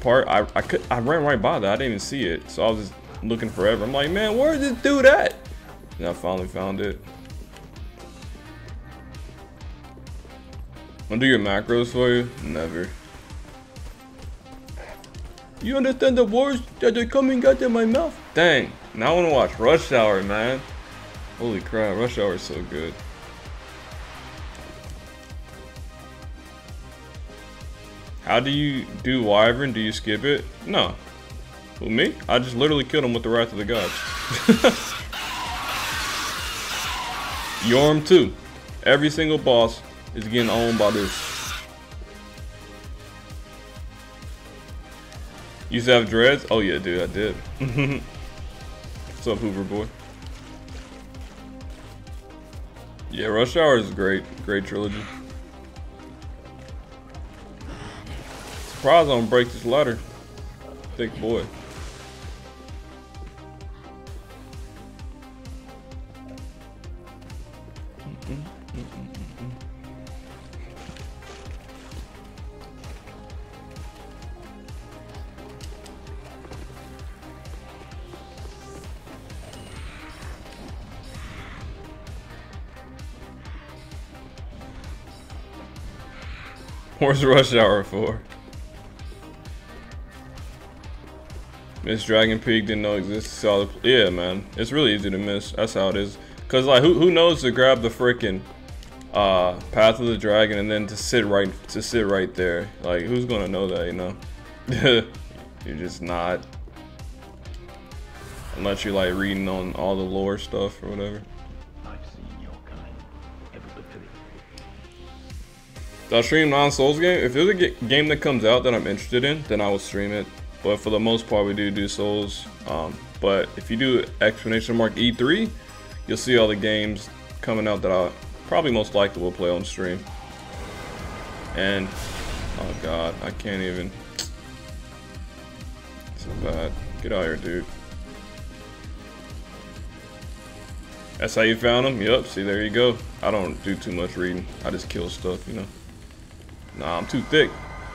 part, I I could I ran right by that. I didn't even see it, so I was just looking forever. I'm like, man, where did this dude at? And I finally found it. I'll do your macros for you. Never. You understand the words that are coming out of my mouth? Dang. Now I want to watch Rush Hour, man. Holy crap, Rush Hour is so good. How do you do Wyvern? Do you skip it? No. Who, me? I just literally killed him with the Wrath of the Gods. Yhorm too. Every single boss is getting owned by this. Used to have dreads? Oh yeah, dude, I did. What's up, Hoover boy? Yeah, Rush Hour is great. Great trilogy. Surprise! I don't break this ladder. Thick boy. Where's Rush Hour for? Miss Dragon Peak didn't know existed. Solid. Yeah, man. It's really easy to miss. That's how it is. Cause like, who who knows to grab the freaking uh, Path of the Dragon and then to sit right to sit right there. Like, who's gonna know that? You know, you're just not. Unless you're like reading on all the lore stuff or whatever. Do I stream non-Souls game? If there's a game that comes out that I'm interested in, then I will stream it. But for the most part, we do do Souls. Um, but if you do explanation mark E3, you'll see all the games coming out that I probably most likely will play on stream. And oh god, I can't even. So bad. Get out here, dude. That's how you found them? Yep, see, there you go. I don't do too much reading. I just kill stuff, you know. Nah, I'm too thick.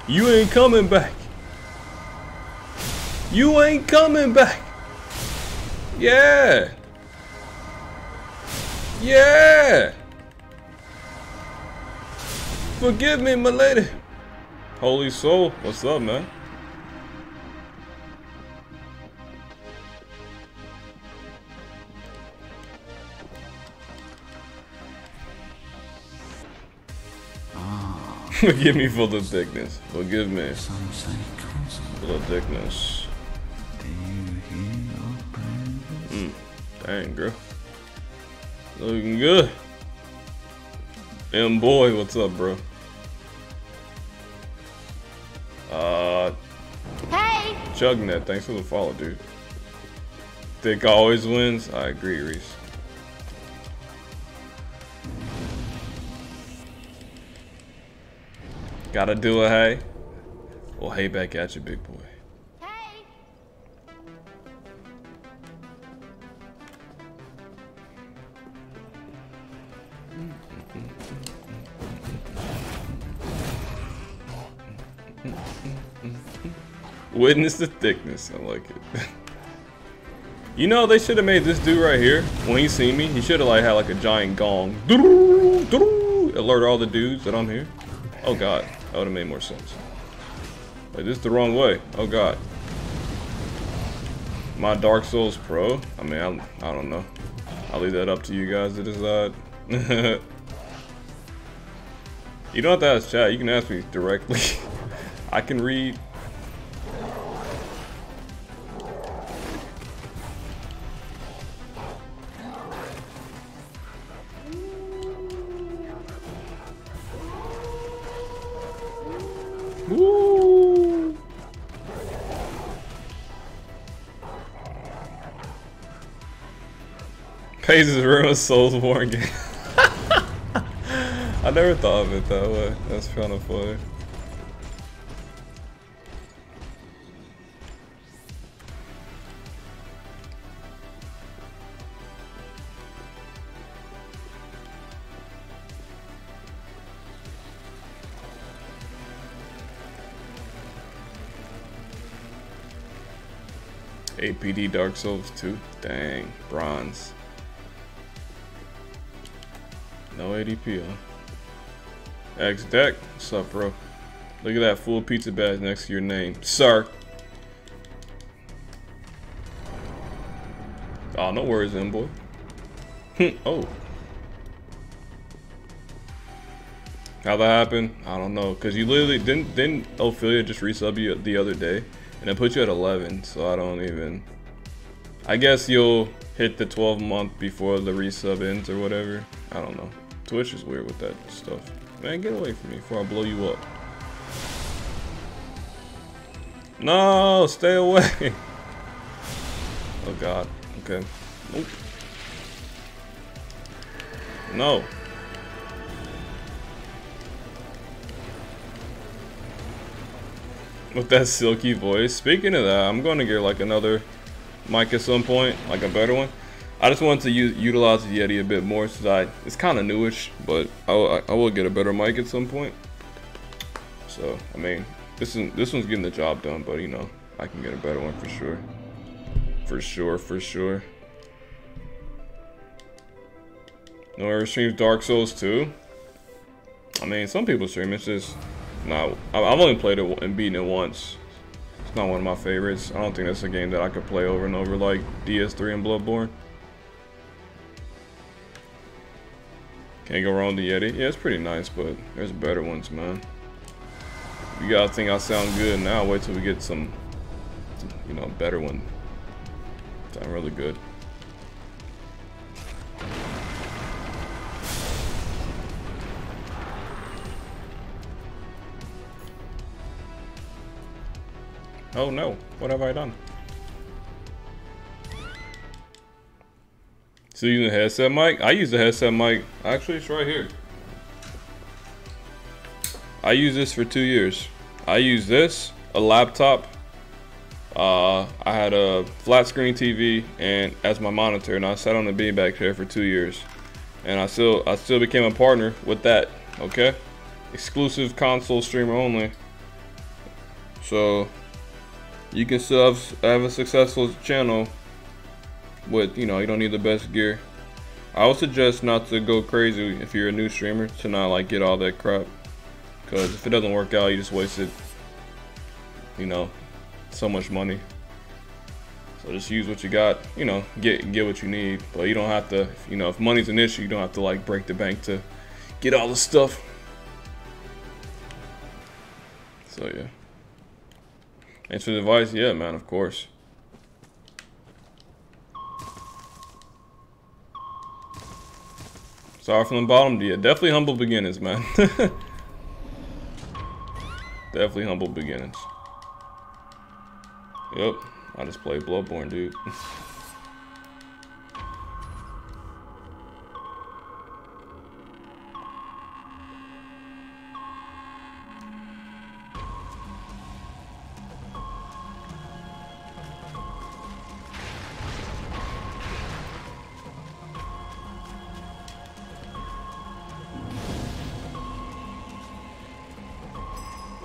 You ain't coming back. You ain't coming back. Yeah. Yeah. Forgive me, my lady. Holy soul, what's up, man? Forgive me for the thickness. Forgive me for the thickness. Do you hear your prayers? Dang, girl. Looking good. M boy, what's up, bro? Uh, Hey! Chugnet, thanks for the follow, dude. Thick always wins. I agree, Reese. Gotta do a hey. Well, hey back at you, big boy. Hey! Witness the thickness. I like it. you know, they should have made this dude right here. When he see me, he should have like had like a giant gong. Alert all the dudes that I'm here. Oh god, that would have made more sense. Wait, this is the wrong way. Oh god. My Dark Souls Pro? I mean, I'm, I don't know. I'll leave that up to you guys to decide. you don't have to ask chat. You can ask me directly. I can read. Pays is ruined Souls War game. I never thought of it that way. That's kind of funny. ADP Dark Souls 2. Dang, bronze. No ADP, huh? X Deck, what's up, bro? Look at that full pizza badge next to your name, sir. Oh, no worries, then, boy. oh. How that happened? I don't know. Cause you literally didn't didn't Ophelia just resub you the other day, and it put you at 11. So I don't even. I guess you'll hit the 12 month before the resub ends or whatever. I don't know. Twitch is weird with that stuff. Man, get away from me before I blow you up. No, stay away. Oh God. Okay. Nope. No. With that silky voice. Speaking of that, I'm going to get like another mic at some point, like a better one. I just wanted to use, utilize the Yeti a bit more since I it's kind of newish, but I, will- I will get a better mic at some point. So I mean, this is this one's getting the job done, but you know I can get a better one for sure, for sure, for sure. No ever streams Dark Souls 2. I mean, some people stream. It's just no. I- I've only played it and beaten it once. It's not one of my favorites. I don't think that's a game that I could play over and over like DS3 and Bloodborne. Can't go wrong with the Yeti. Yeah, it's pretty nice, but there's better ones, man. You gotta think I sound good now. Wait till we get some, you know, a better one. Sound really good. Oh no, what have I done? So you using a headset mic? I use the headset mic. Actually, it's right here. I use this for two years. I use this, a laptop. Uh, I had a flat screen TV and as my monitor, and I sat on the beanbag chair for two years, and I still I still became a partner with that. Okay, exclusive console streamer only. So you can still have, have a successful channel with you know you don't need the best gear. I would suggest not to go crazy if you're a new streamer to not like get all that crap. Cause if it doesn't work out, you just wasted, you know, so much money. So just use what you got, you know, get get what you need. But you don't have to, you know, if money's an issue, you don't have to like break the bank to get all the stuff. So yeah. Thanks for the advice. Yeah, man, of course. Sorry from the bottom. Yeah, definitely humble beginnings, man. definitely humble beginnings. Yep, I just played Bloodborne, dude.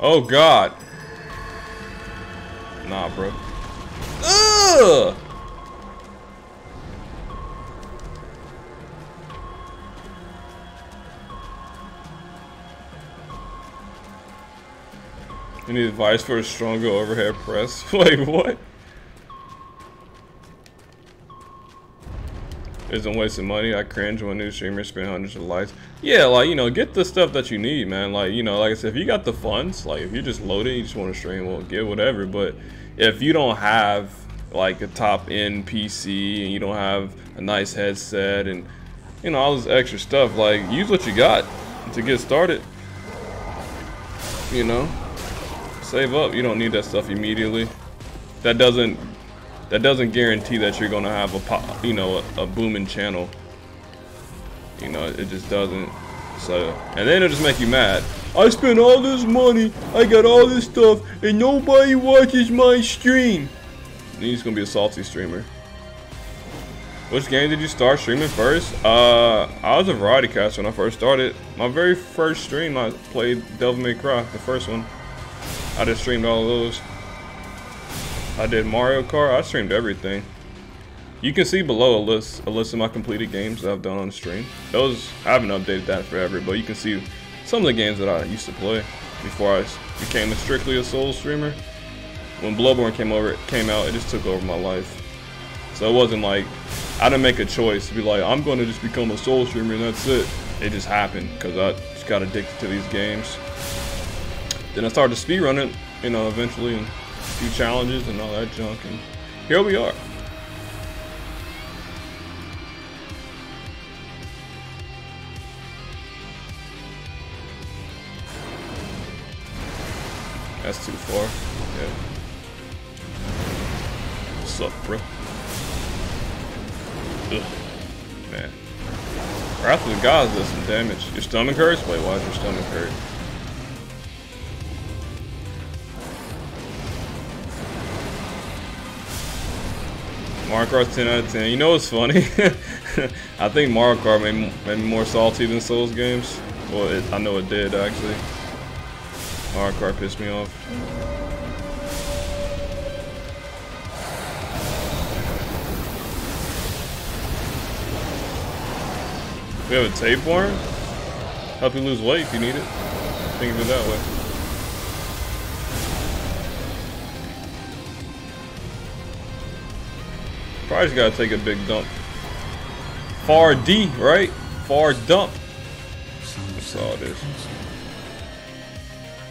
Oh God. Nah, bro. Ugh. Need advice for a stronger overhead press? Wait, what? Isn't wasting money. I cringe when new streamers spend hundreds of likes. Yeah, like, you know, get the stuff that you need, man. Like, you know, like I said, if you got the funds, like, if you're just loaded, you just want to stream, well, get whatever. But if you don't have, like, a top-end PC and you don't have a nice headset and, you know, all this extra stuff, like, use what you got to get started. You know? Save up. You don't need that stuff immediately. That doesn't that doesn't guarantee that you're gonna have a pop, you know a, a booming channel. You know, it just doesn't. So, and then it'll just make you mad. I spent all this money, I got all this stuff, and nobody watches my stream. Then you're gonna be a salty streamer. Which game did you start streaming first? Uh, I was a variety caster when I first started. My very first stream, I played Devil May Cry, the first one. I just streamed all of those. I did Mario Kart. I streamed everything. You can see below a list a list of my completed games that I've done on stream. Those I haven't updated that forever, but you can see some of the games that I used to play before I became a strictly a Souls streamer. When Bloodborne came over, came out, it just took over my life. So it wasn't like I didn't make a choice to be like I'm going to just become a Souls streamer and that's it. It just happened because I just got addicted to these games. Then I started to speedrun it, you know, eventually, and few challenges and all that junk, and here we are. That's too far. Yeah. What's up, bro? Ugh. Man. Wrath of the Gods does some damage. Your stomach hurts? Wait, why does your stomach hurt? Mario Kart 10 out of 10. You know what's funny? I think Mario Kart made, made me more salty than Souls games. Well, it, I know it did, actually. Mario Kart pissed me off. We have a tapeworm? Help you lose weight if you need it. Think of it that way. Probably just gotta take a big dump. Far D, right? Far dump. That's all it is.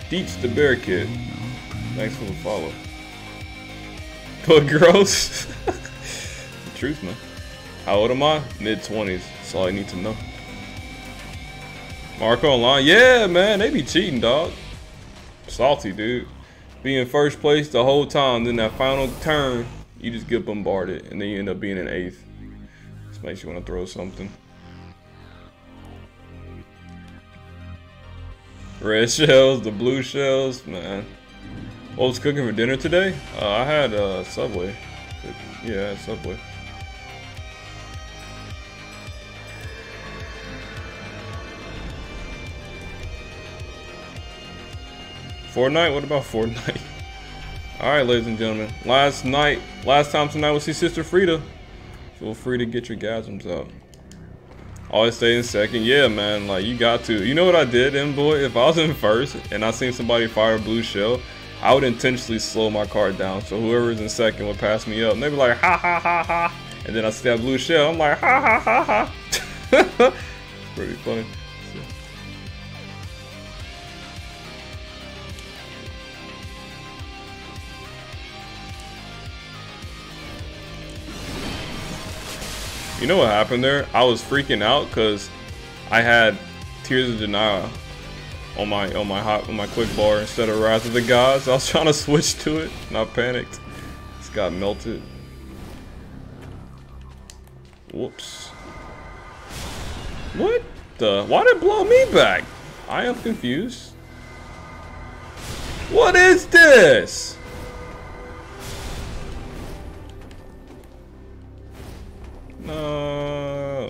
Deets the Bear Kid. Thanks for the follow. But gross. truth, man. How old am I? Mid 20s. That's all I need to know. Marco online. Yeah, man. They be cheating, dog. Salty, dude. Be in first place the whole time. Then that final turn, you just get bombarded. And then you end up being an eighth. This makes you want to throw something. Red shells, the blue shells, man. What was cooking for dinner today? Uh, I had uh, Subway. Yeah, Subway. Fortnite? What about Fortnite? Alright, ladies and gentlemen. Last night, last time tonight we see Sister Frida. Feel free to get your gasms out. Always stay in second. Yeah, man, like you got to. You know what I did, M boy? If I was in first and I seen somebody fire a blue shell, I would intentionally slow my car down. So whoever's in second would pass me up. And they'd be like, ha ha ha ha. And then I see that blue shell. I'm like, ha ha ha ha. Pretty funny. You know what happened there? I was freaking out because I had Tears of Denial on my on my hot on my quick bar instead of Wrath of the Gods. I was trying to switch to it and I panicked. It's got melted. Whoops. What the? Why did it blow me back? I am confused. What is this? No.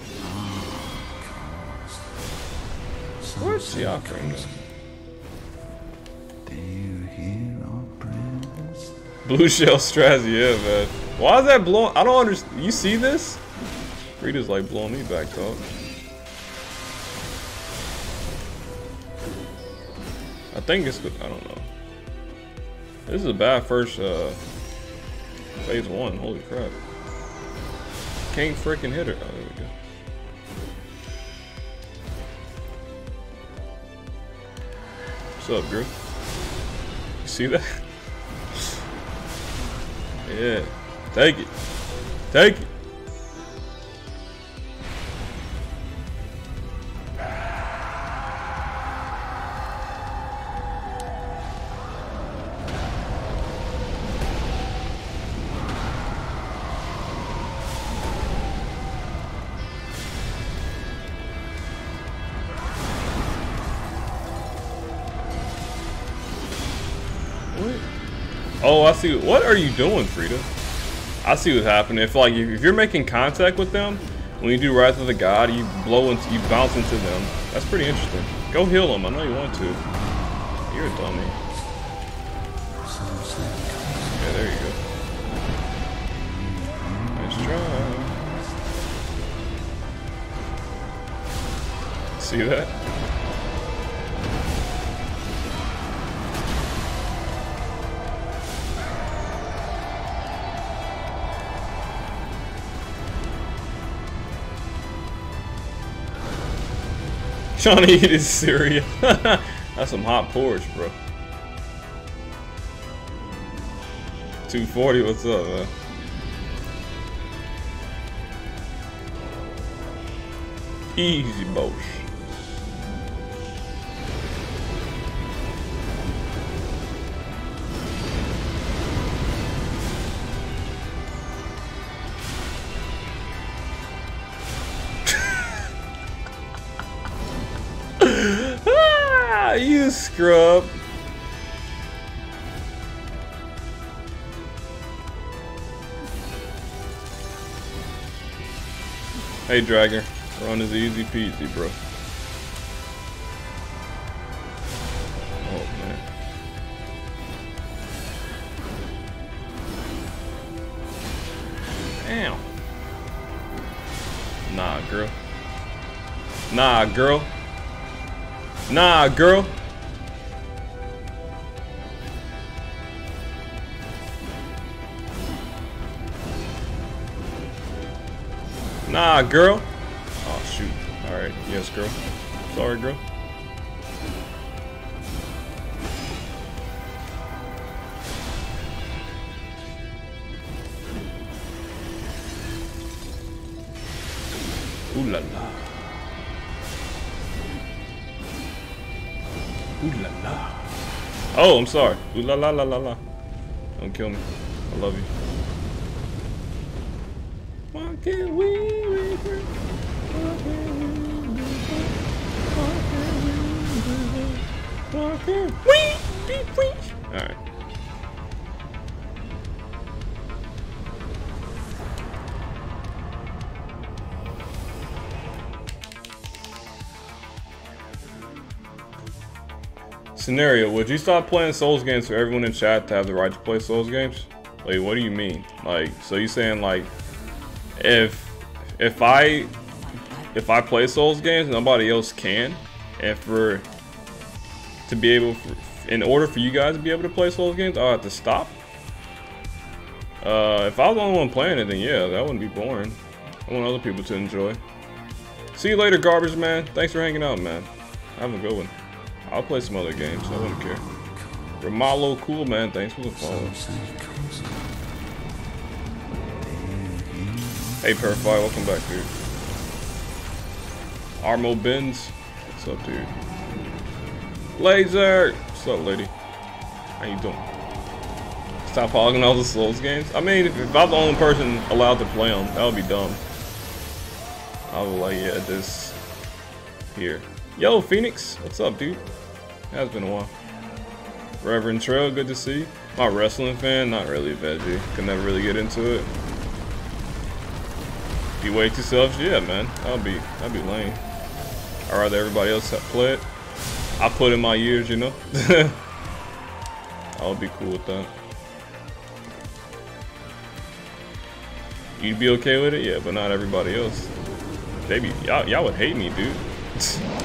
Where's the offering? Do you hear our prayers? Blue shell Strazzy, yeah, man. Why is that blowing? I don't understand. You see this? Rita's like blowing me back, dog. I think it's. I don't know. This is a bad first uh, phase one. Holy crap! Can't freaking hit her. Oh, there we go. What's up, Drew? You see that? Yeah. Take it. Take it. I see. What are you doing, Frida? I see what's happening. If like if you're making contact with them, when you do Wrath of the God, you blow into, you bounce into them. That's pretty interesting. Go heal them. I know you want to. You're a dummy. Yeah, there you go. Nice try. See that? Trying to eat his cereal. That's some hot porridge, bro. 240, what's up, man? Easy, boss. Scrub. Hey, Dragger. Run is easy peasy, bro. Oh, man. Damn. Nah, girl. Nah, girl. Nah, girl. Nah, girl. Oh, shoot. Alright. Yes, girl. Sorry, girl. Ooh la la. Ooh la la. Oh, I'm sorry. Ooh la la la la la. Don't kill me. I love you. Why can't we regret? Why can't we regret? Why can't we regret? Why can't we be free? Alright. Scenario, would you stop playing Souls games for everyone in chat to have the right to play Souls games? Like, what do you mean? Like, so you saying like, if if I if I play Souls games, nobody else can, and for to be able, for, in order for you guys to be able to play Souls games, I'll have to stop. Uh, if I was the only one playing it, then yeah, that wouldn't be boring. I want other people to enjoy. See you later, garbage man. Thanks for hanging out, man. Have a good one. I'll play some other games. I wouldn't care. Romalo, cool man. Thanks for the follow. Hey, Purify, welcome back, dude. Armo Benz, what's up, dude? Laser, what's up, lady? How you doing? Stop hogging all the Souls games. I mean, if, if I'm the only person allowed to play them, that would be dumb. I was like, yeah, this here. Yo, Phoenix, what's up, dude? Has been a while. Reverend Trail, good to see you. My wrestling fan, not really a veggie. Could never really get into it. You wait selfish? Yeah, man. I'll be I'll be lame. I'd rather everybody else play it. I put in my years, you know. I'll be cool with that. You'd be okay with it? Yeah, but not everybody else. They be y'all would hate me, dude.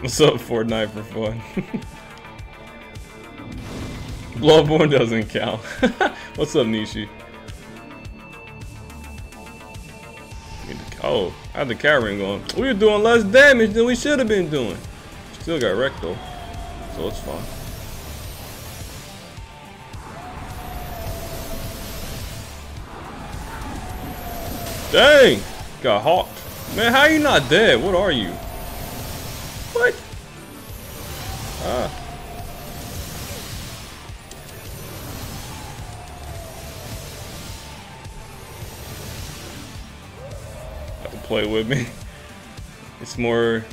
What's up, Fortnite for fun? Bloodborne doesn't count. What's up, Nishi? Oh, I had the cat ring going. We were doing less damage than we should have been doing. Still got wrecked though, so it's fine. Dang! Got hawked. Man, how you not dead? What are you? What? Ah. To play with me. It's more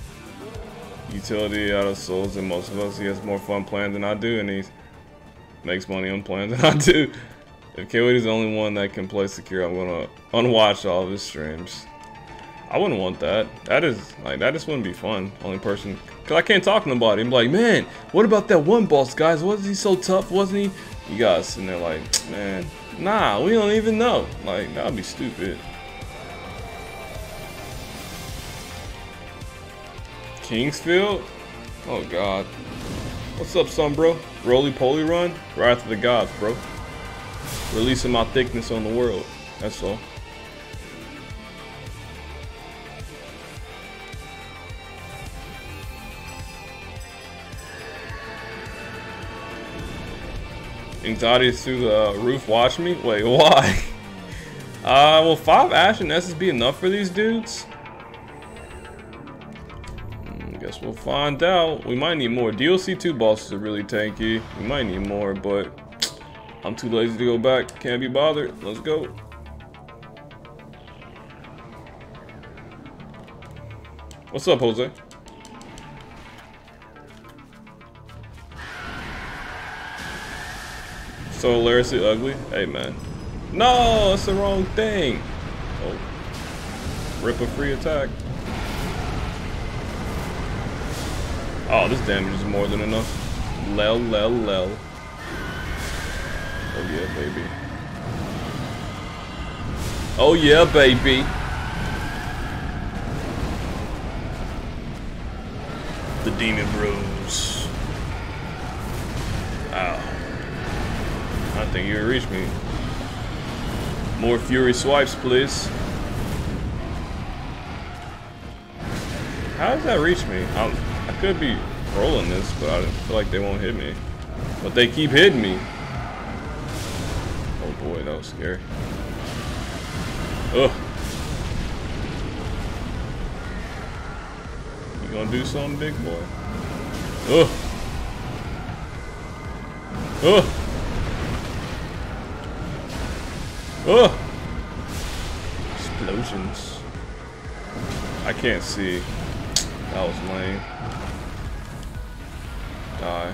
utility out of Souls than most of us. He has more fun playing than I do, and he makes money on playing than I do. If K-Wade is the only one that can play secure, I'm gonna unwatch all of his streams. I wouldn't want that. That is like that just wouldn't be fun. Only person, cause I can't talk to nobody. I'm like, man, what about that one boss, guys? Wasn't he so tough? Wasn't he? You guys and they're like, man, nah, we don't even know. Like that'd be stupid. King's Field? Oh god. What's up, son, bro? Roly poly run? Wrath of the gods, bro. Releasing my thickness on the world. That's all. Anxieties through the roof watch me? Wait, why? Uh, will 5 Ashen Estus be enough for these dudes? Hmm, Guess we'll find out. We might need more. DLC 2 bosses are really tanky. We might need more, but I'm too lazy to go back. Can't be bothered. Let's go. What's up, Jose? So hilariously ugly? Hey, man. No, it's the wrong thing. Oh. Rip a free attack. Oh, this damage is more than enough. Lel, lel, lel. Oh yeah, baby. Oh yeah, baby. The Demon Bros. Ow. I think you reached me. More Fury swipes, please. How does that reach me? I'm, I could be rolling this, but I feel like they won't hit me. But they keep hitting me. Oh boy, that was scary. Ugh. You gonna do something, big boy? Ugh. Ugh. Ugh. Explosions. I can't see. That was lame. Die.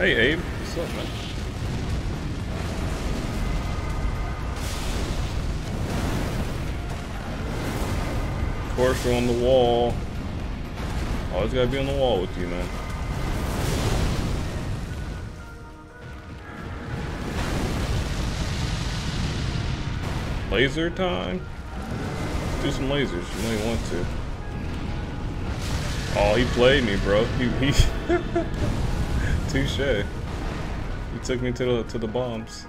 Hey Abe, what's up, man? Of course, you're on the wall. Always gotta be on the wall with you, man. Laser time? Do some lasers, you you want to. Oh, he played me, bro. He, he Touche. He took me to the to the bombs.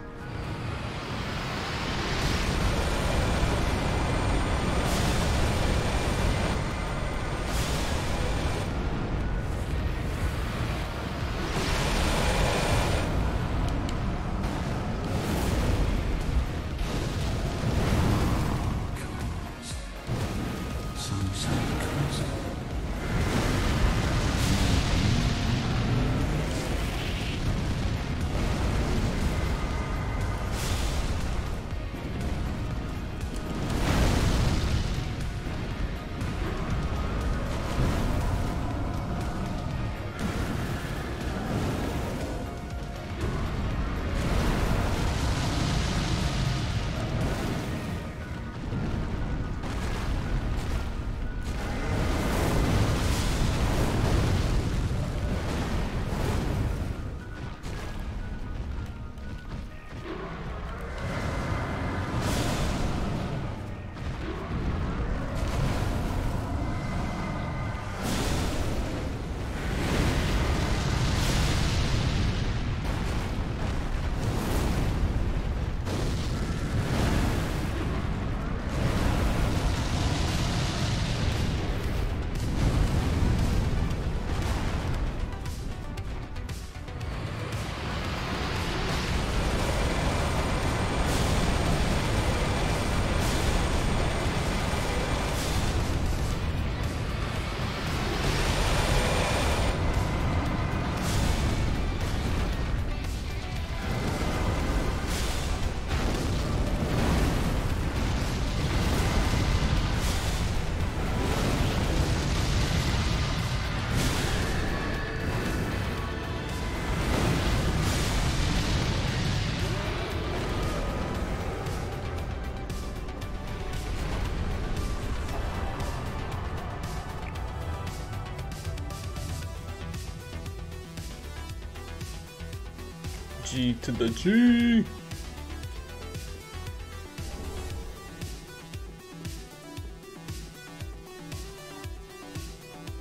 G to the G.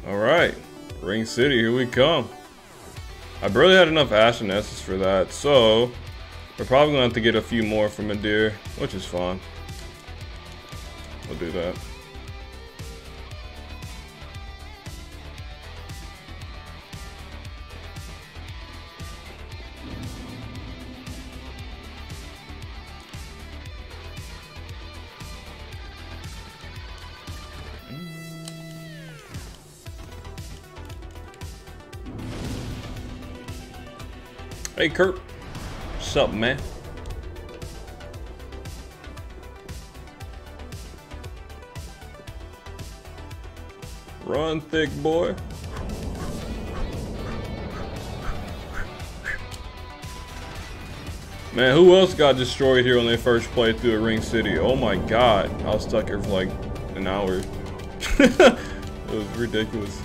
Alright, Ring City, here we come. I barely had enough Ashen Estus for that, so we're probably gonna have to get a few more from Adir, which is fine. Hey Kurt, what's up, man? Run, thick boy. Man, who else got destroyed here when they first played through a Ring City? Oh my god, I was stuck here for like an hour. it was ridiculous.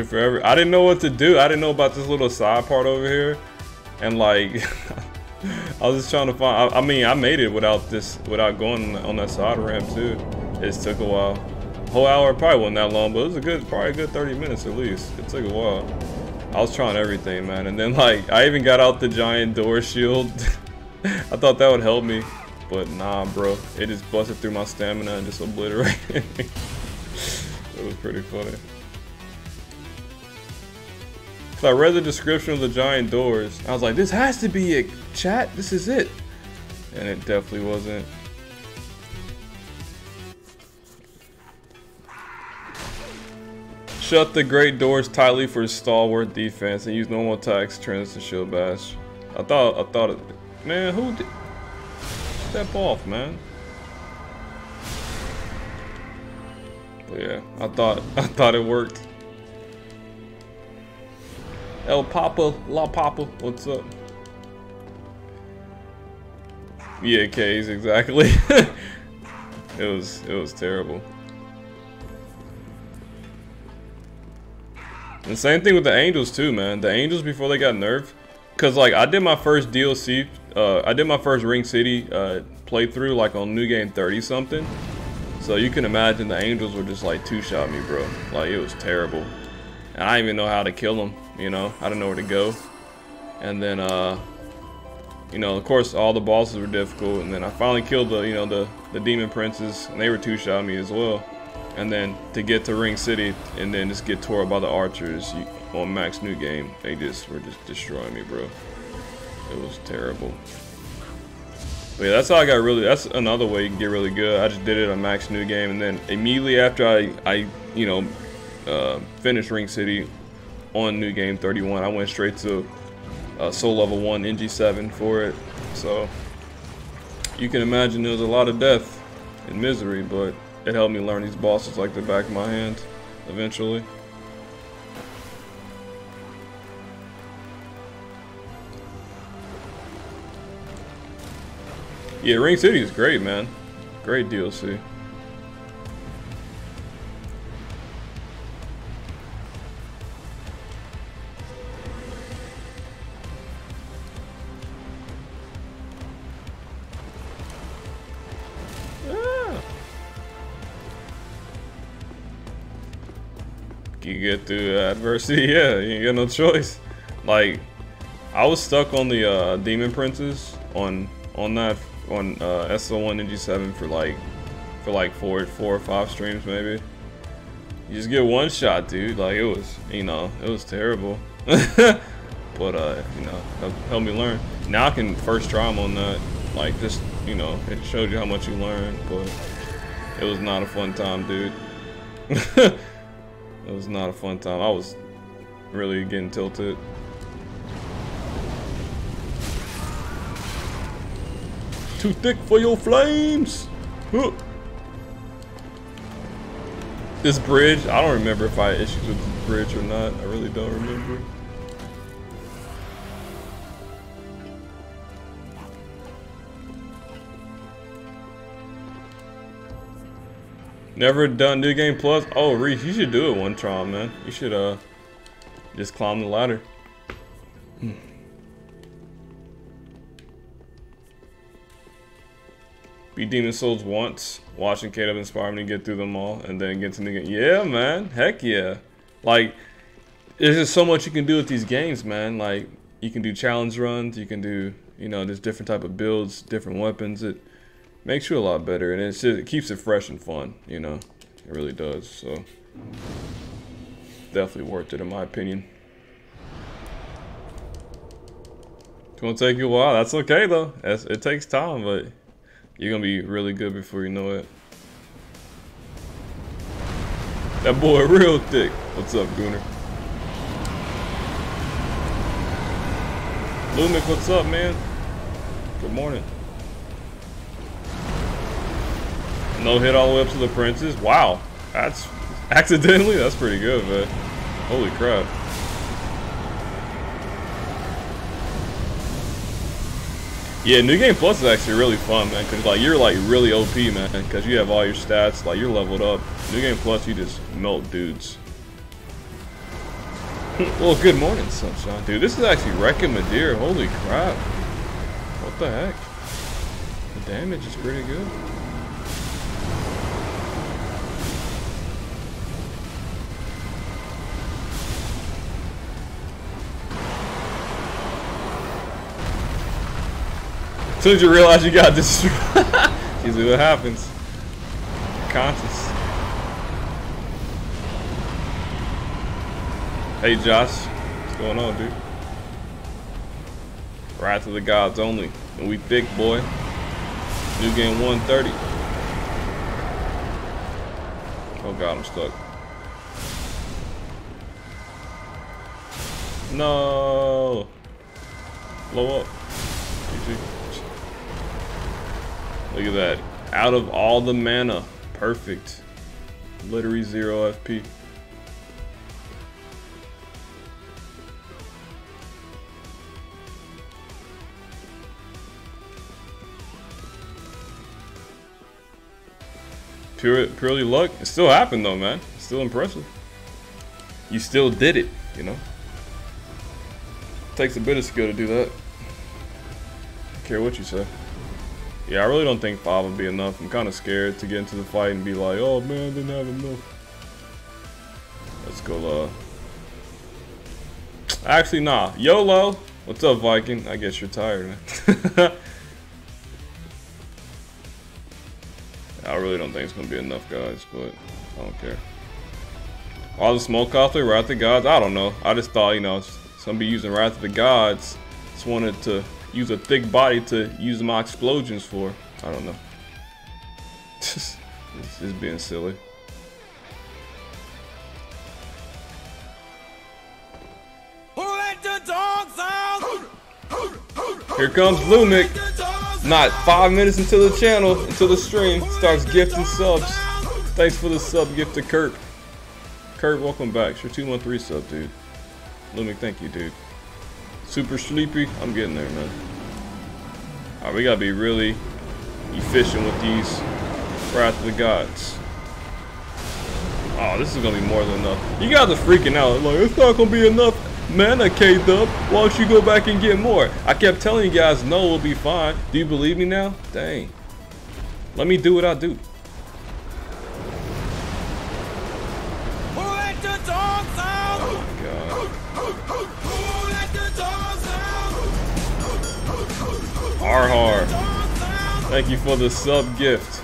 Took forever. I didn't know what to do. I didn't know about this little side part over here. And like, I was just trying to find, I, I, mean, I made it without this, without going on that side ramp too. It took a while. Whole hour probably wasn't that long, but it was a good, probably a good 30 minutes at least. It took a while. I was trying everything, man. And then like, I even got out the giant door shield. I thought that would help me, but nah, bro. It just busted through my stamina and just obliterated me. it was pretty funny. So I read the description of the giant doors. I was like, this has to be it, chat. This is it. And it definitely wasn't. Shut the great doors tightly for stalwart defense and use normal attacks trends to shield bash. I thought I thought it man who did step off man. But yeah, I thought I thought it worked. El Papa, La Papa, what's up? Yeah, K's exactly. it was it was terrible. And same thing with the Angels too, man. The Angels before they got nerfed, cause like I did my first DLC, uh, I did my first Ring City uh, playthrough like on New Game 30 something. So you can imagine the Angels were just like two shot me, bro. Like it was terrible, and I didn't even know how to kill them. You know, I didn't know where to go. And then, uh, you know, of course, all the bosses were difficult. And then I finally killed the, you know, the, the demon princes, and they were two-shot me as well. And then to get to Ring City and then just get tore by the archers on Max New Game, they just were just destroying me, bro. It was terrible. But yeah, that's how I got really. That's another way you can get really good. I just did it on Max New Game, and then immediately after I, I, you know, uh, finished Ring City, on New Game 31. I went straight to uh, Soul Level 1 NG7 for it. So you can imagine there was a lot of death and misery, but it helped me learn these bosses like the back of my hand eventually. Yeah, Ring City is great, man. Great DLC. Get through adversity, yeah, you ain't got no choice. Like, I was stuck on the uh, Demon Princess on on that on uh, SO1 NG7 for like for like four four or five streams maybe. You just get one shot, dude. Like it was, you know, it was terrible. but uh, you know, help me learn. Now I can first try them on that. Like just, you know, it showed you how much you learned, but it was not a fun time, dude. It was not a fun time. I was really getting tilted. Too thick for your flames! Huh. This bridge, I don't remember if I had issues with the bridge or not. I really don't remember. Never done New Game Plus? Oh, Reese, you should do it one time, man. You should, uh, just climb the ladder. Beat Demon's Souls once, watching Caleb inspire me to get through them all, and then get to New Game. Yeah, man. Heck yeah. Like, there's just so much you can do with these games, man. Like, you can do challenge runs, you can do, you know, there's different type of builds, different weapons. It makes you a lot better, and just, it keeps it fresh and fun, you know. It really does, so. Definitely worth it, in my opinion. It's gonna take you a while. That's okay, though. That's, it takes time, but you're gonna be really good before you know it. That boy real thick. What's up, Gooner? Lumic, what's up, man? Good morning. No hit all the way up to the princess. Wow. That's accidentally? That's pretty good, but Holy crap. Yeah, New Game Plus is actually really fun, man. Cause like you're like really OP, man. Cause you have all your stats, like you're leveled up. New Game Plus, you just melt dudes. well, good morning, sunshine, dude. This is actually wrecking Madeira. Holy crap! What the heck? The damage is pretty good. As soon as you realize you got destroyed, usually what happens. Conscious. Hey Josh, what's going on, dude? Wrath of the Gods only. And we thick, boy. New game 130. Oh god, I'm stuck. No. Blow up. GG. Look at that. Out of all the mana. Perfect. Literally zero FP. Pure, purely luck. It still happened though, man. It's still impressive. You still did it, you know? Takes a bit of skill to do that. Don't care what you say. Yeah, I really don't think five would be enough. I'm kind of scared to get into the fight and be like, oh man, I didn't have enough. Let's go, uh... Actually, nah. YOLO! What's up, Viking? I guess you're tired. I really don't think it's going to be enough, guys, but I don't care. All the smoke off there, Wrath of the Gods? I don't know. I just thought, you know, somebody using Wrath of the Gods just wanted to use a thick body to use my explosions for. I don't know. it's just being silly. Here comes Lumic. Not five minutes until the channel, until the stream starts gifting subs. Thanks for the sub gift to Kirk. Kirk, welcome back. It's your 213 sub, dude. Lumic, thank you, dude. Super sleepy. I'm getting there, man. Alright, we gotta be really efficient with these Wrath of the Gods. Oh, this is gonna be more than enough. You guys are freaking out. Like, it's not gonna be enough mana, K-Dub. Why don't you go back and get more? I kept telling you guys, no, we'll be fine. Do you believe me now? Dang. Let me do what I do. The dogs out? Har har. Dogs out? Thank you for the sub gift.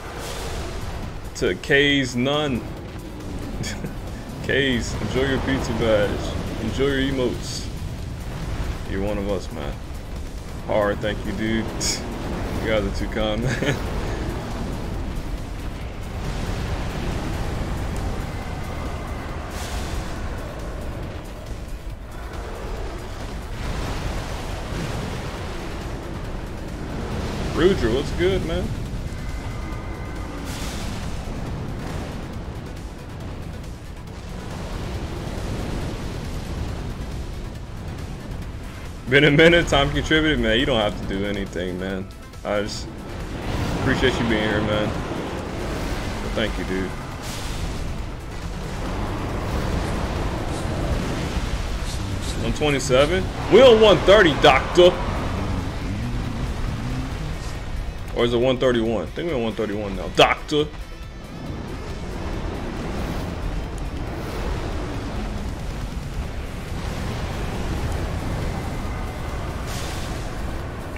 To K's None. K's, enjoy your pizza badge. Enjoy your emotes. You're one of us, man. Hard, thank you, dude. You guys are too kind, man. Rudra, what's good, man? Been a minute, time contributed, man. You don't have to do anything, man. I just appreciate you being here, man. Thank you, dude. One twenty-seven. We on one thirty, doctor. Or is it 131? I think we're on 131 now. Doctor.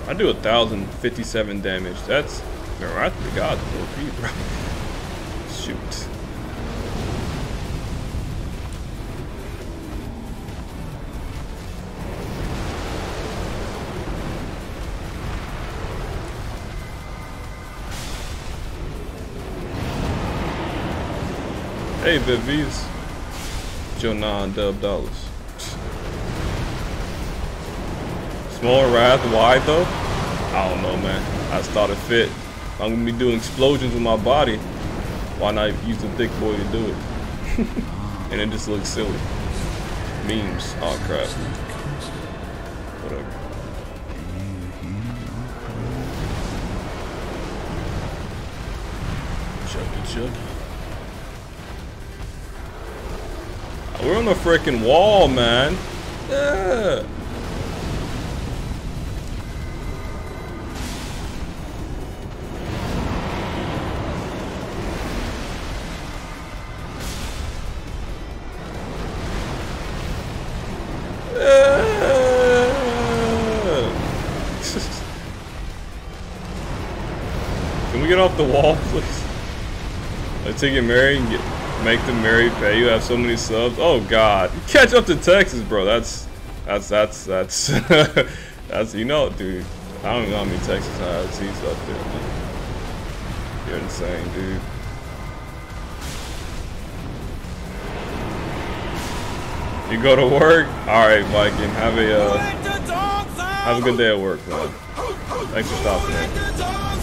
I do 1,057 damage. That's Wrath of the Gods OP, bro. Shoot. Hey, Vivies. Your non-dub dollars. Small wrath, why though? I don't know, man. I just thought it fit. I'm gonna be doing explosions with my body. Why not use the thick boy to do it? and it just looks silly. Memes. Oh crap. Whatever. Chuggy chuggy. We're on the freaking wall, man. Yeah. Can we get off the wall, please? Let's take it, Mary, and get make the marry pay. You have so many subs. Oh God, catch up to Texas, bro. That's that's that's that's that's you know, dude. I don't even know how many Texas IoTs up there, man. You're insane, dude. You go to work? Alright, Viking. Have a uh, have a good day at work, man. Thanks for stopping in.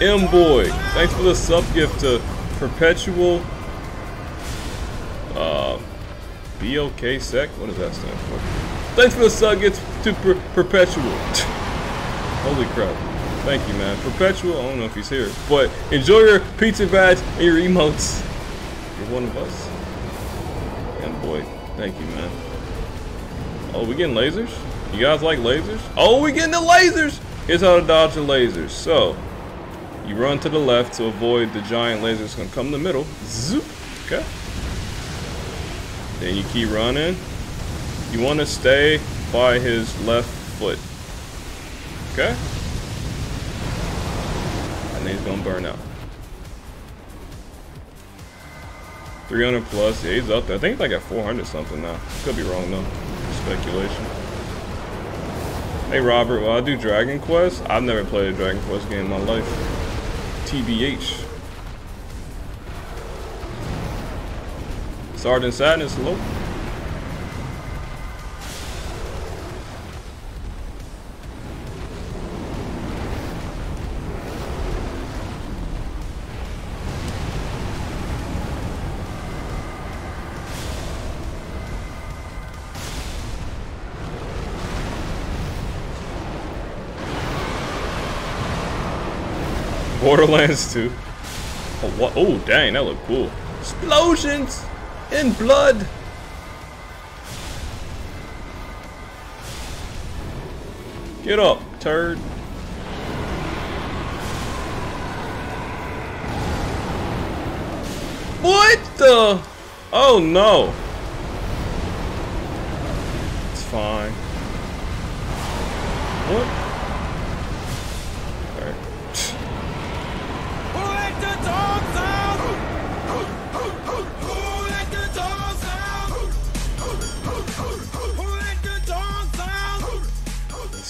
M Boy, thanks for the sub gift to Perpetual uh, BOK Sec. What does that stand for? Thanks for the sub gift to per Perpetual. Holy crap. Thank you, man. Perpetual, I don't know if he's here, but enjoy your pizza badge and your emotes. You're one of us. M Boy, thank you, man. Oh, we getting lasers? You guys like lasers? Oh, we getting the lasers! Here's how to dodge the lasers. So, you run to the left to avoid the giant lasers gonna come in the middle. Zoop. Okay. Then you keep running. You want to stay by his left foot. Okay. And then he's gonna burn out. 300 plus. Yeah, he's up there. I think he's like at 400 something now. Could be wrong though. Speculation. Hey Robert, well I do Dragon Quest. I've never played a Dragon Quest game in my life. TBH. Sergeant Sadness, hello. Borderlands 2. Oh, what? Oh, dang, that looked cool. Explosions in blood. Get up, turd. What the? Oh no. It's fine. What?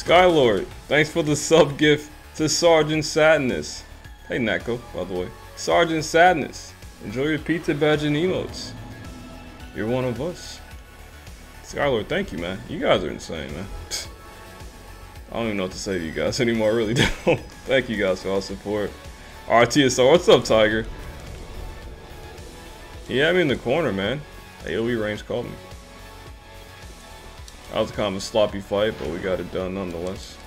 Skylord, thanks for the sub gift to Sergeant Sadness. Hey Neko, by the way. Sergeant Sadness, enjoy your pizza badge and emotes. You're one of us. Skylord, thank you, man. You guys are insane, man. I don't even know what to say to you guys anymore, I really don't. thank you guys for all support. RTSR, what's up, Tiger? Had me in the corner, man. AoE range called me. That was kind of a sloppy fight, but we got it done nonetheless.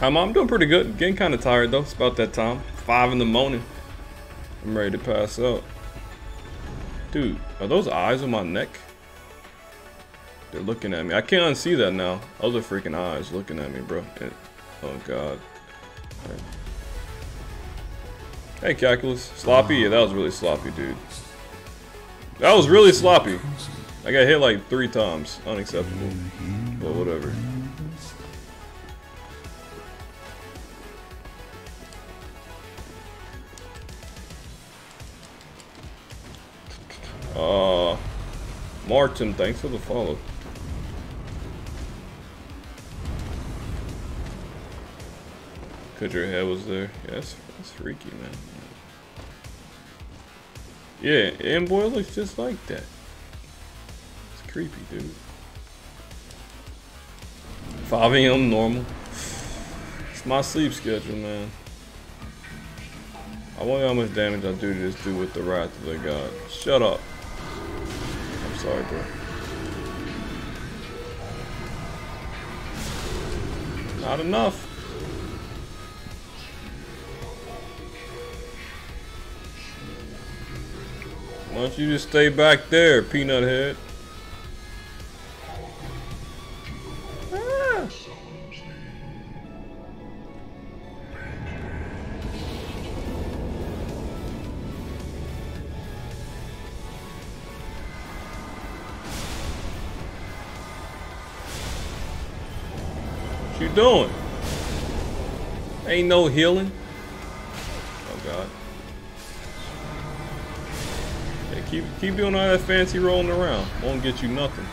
Mom. I'm doing pretty good. Getting kind of tired, though. It's about that time. five in the morning. I'm ready to pass out. Dude, are those eyes on my neck? They're looking at me. I can't unsee that now. Those are freaking eyes looking at me, bro. Oh, God. Hey, Calculus. Sloppy? Yeah, that was really sloppy, dude. That was really sloppy. I got hit like three times. Unacceptable. But whatever. Uh, Martin, thanks for the follow. Cause your head was there. Yeah, that's, that's freaky, man. Yeah, and boy looks just like that. It's creepy, dude. 5 a.m. normal. It's my sleep schedule, man. I wonder how much damage I do to this dude with the Wrath of the God. Shut up. I'm sorry, bro. Not enough. Why don't you just stay back there, peanut head? What you doing? Ain't no healing. Keep keep doing all that fancy rolling around. Won't get you nothing.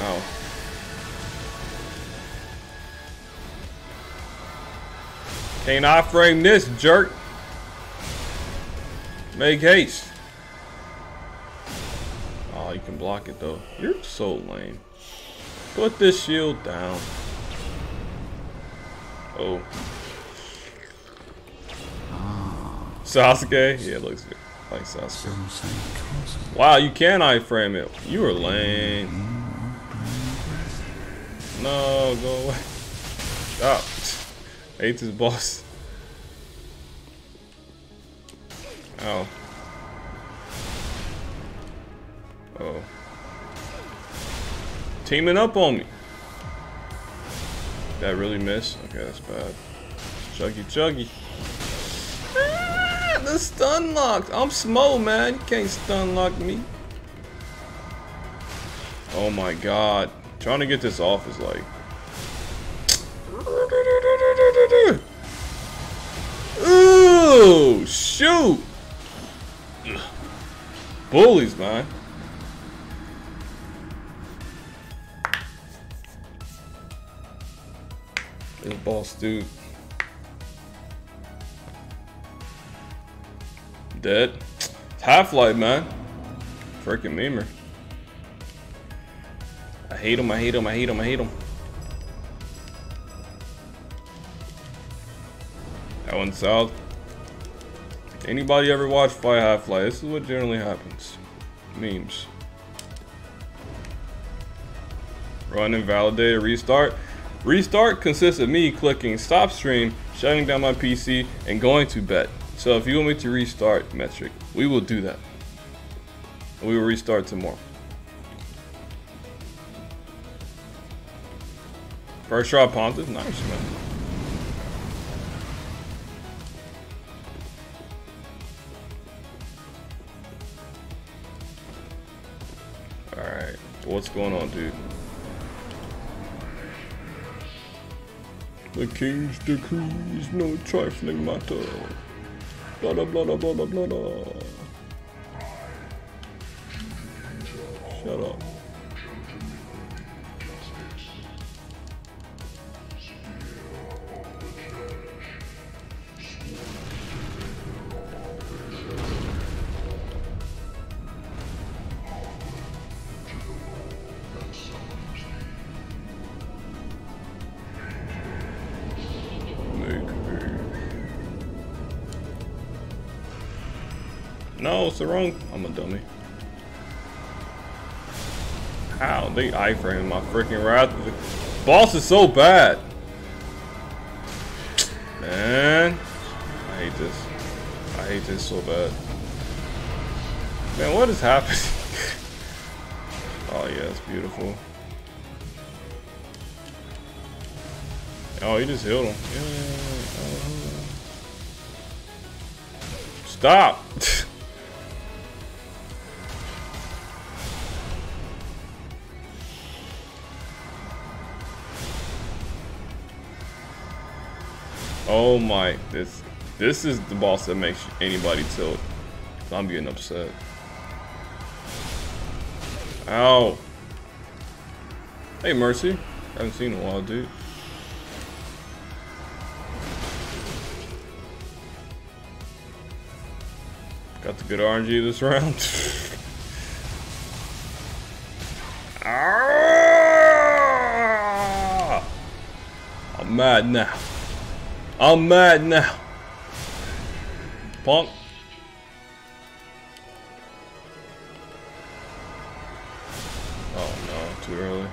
Ow. Can't I frame this jerk? Make haste. Oh, you can block it though. You're so lame. Put this shield down. Oh. Sasuke? Yeah, it looks good. Like Sasuke. Wow, you can iframe it. You are lame. No, go away. Stop. Hate this boss. Ow. Oh. Teaming up on me. Did That really miss? Okay, that's bad. Chuggy chuggy. Ah, the stun locked. I'm small, man. You can't stun lock me. Oh my god. Trying to get this off is like. Ooh, shoot. Bullies, man. This boss dude. Dead. Halflight, man. Freaking memer. I hate him, I hate him, I hate him, I hate him. That one south. Anybody ever watch Fight Halflight? This is what generally happens. Memes. Run and invalidate, restart. Restart consists of me clicking stop stream, shutting down my PC, and going to bed. So if you want me to restart metric, we will do that. We will restart tomorrow. First try Pontus, nice man. Alright, what's going on, dude? The king's decree is no trifling matter. Blah blah blah blah blah. Shut up. No, it's the wrong. I'm a dummy. How? They iframe my freaking wrath. Boss is so bad. Man. I hate this. I hate this so bad. Man, what is happening? oh yeah, it's beautiful. Oh, he just healed him. Yeah. uh, Stop! Oh my, this this is the boss that makes anybody tilt. I'm getting upset. Ow. Hey, Mercy. Haven't seen in a while, dude. Got the good RNG this round. Ah! I'm mad now. I'm mad now. Punk. Oh no, too early.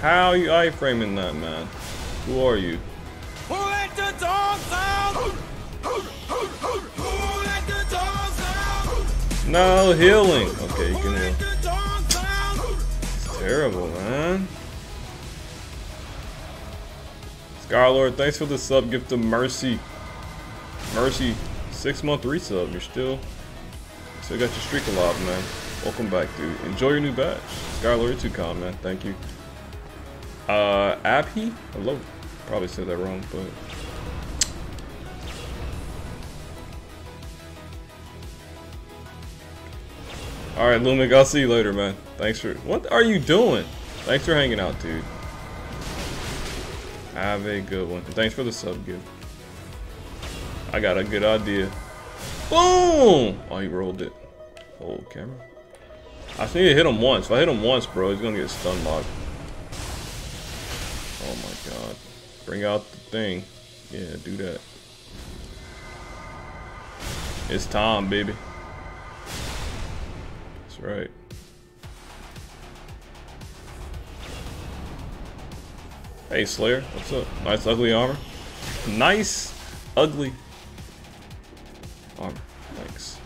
How are you iframing that, man? Who are you? Who let the dogs out? Who let the dogs out? No healing. Okay, you can heal. the dogs out? Terrible, Scarlord, thanks for the sub gift of Mercy. Mercy, six month resub. You're still, still got your streak alive, man. Welcome back, dude. Enjoy your new badge. You're too calm, man. Thank you. Uh, Abhi? Hello. Probably said that wrong, but. Alright, Lumic, I'll see you later, man. Thanks for. What are you doing? Thanks for hanging out, dude. Have a good one. And thanks for the sub gift. I got a good idea. Boom! Oh, he rolled it. Hold camera. I just need to hit him once. If I hit him once, bro, he's gonna get stun locked. Oh my god. Bring out the thing. Yeah, do that. It's time, baby. That's right. Hey Slayer, what's up? Nice ugly armor. Nice ugly armor. Thanks.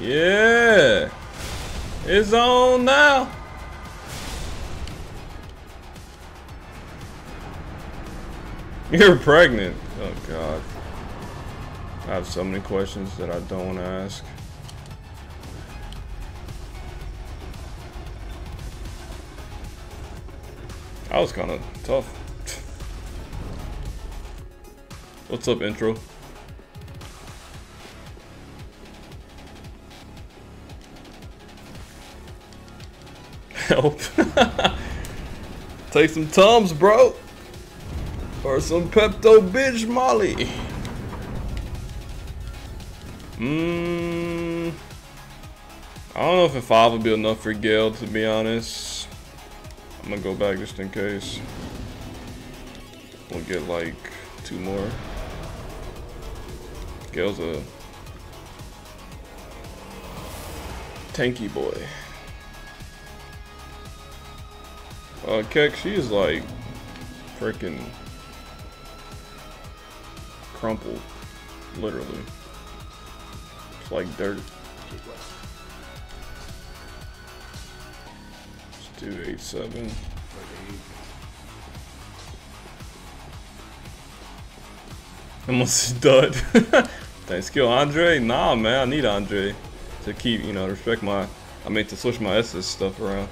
Yeah. It's on now. You're pregnant. Oh god. I have so many questions that I don't want to ask. That was kind of tough. What's up, intro? Help. Take some Tums, bro. Or some Pepto Bitch Molly. Mmm. I don't know if a 5 would be enough for Gael, to be honest. I'm gonna go back just in case. We'll get like two more. Gael's a tanky boy. Uh, Keck, she is like freaking crumpled, literally. It's like dirt. Let's do eight seven. Almost dud. Thanks, kill Andre. Nah, man, I need Andre to keep, you know, respect my. I mean, to switch my SS stuff around.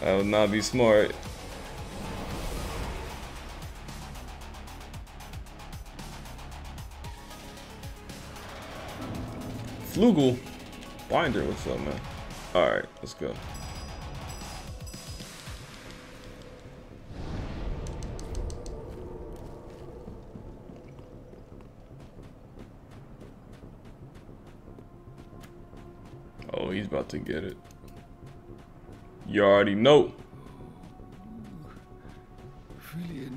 That would not be smart. Flugel. Binder, what's up, man? Alright, let's go. He's about to get it. You already know. Really.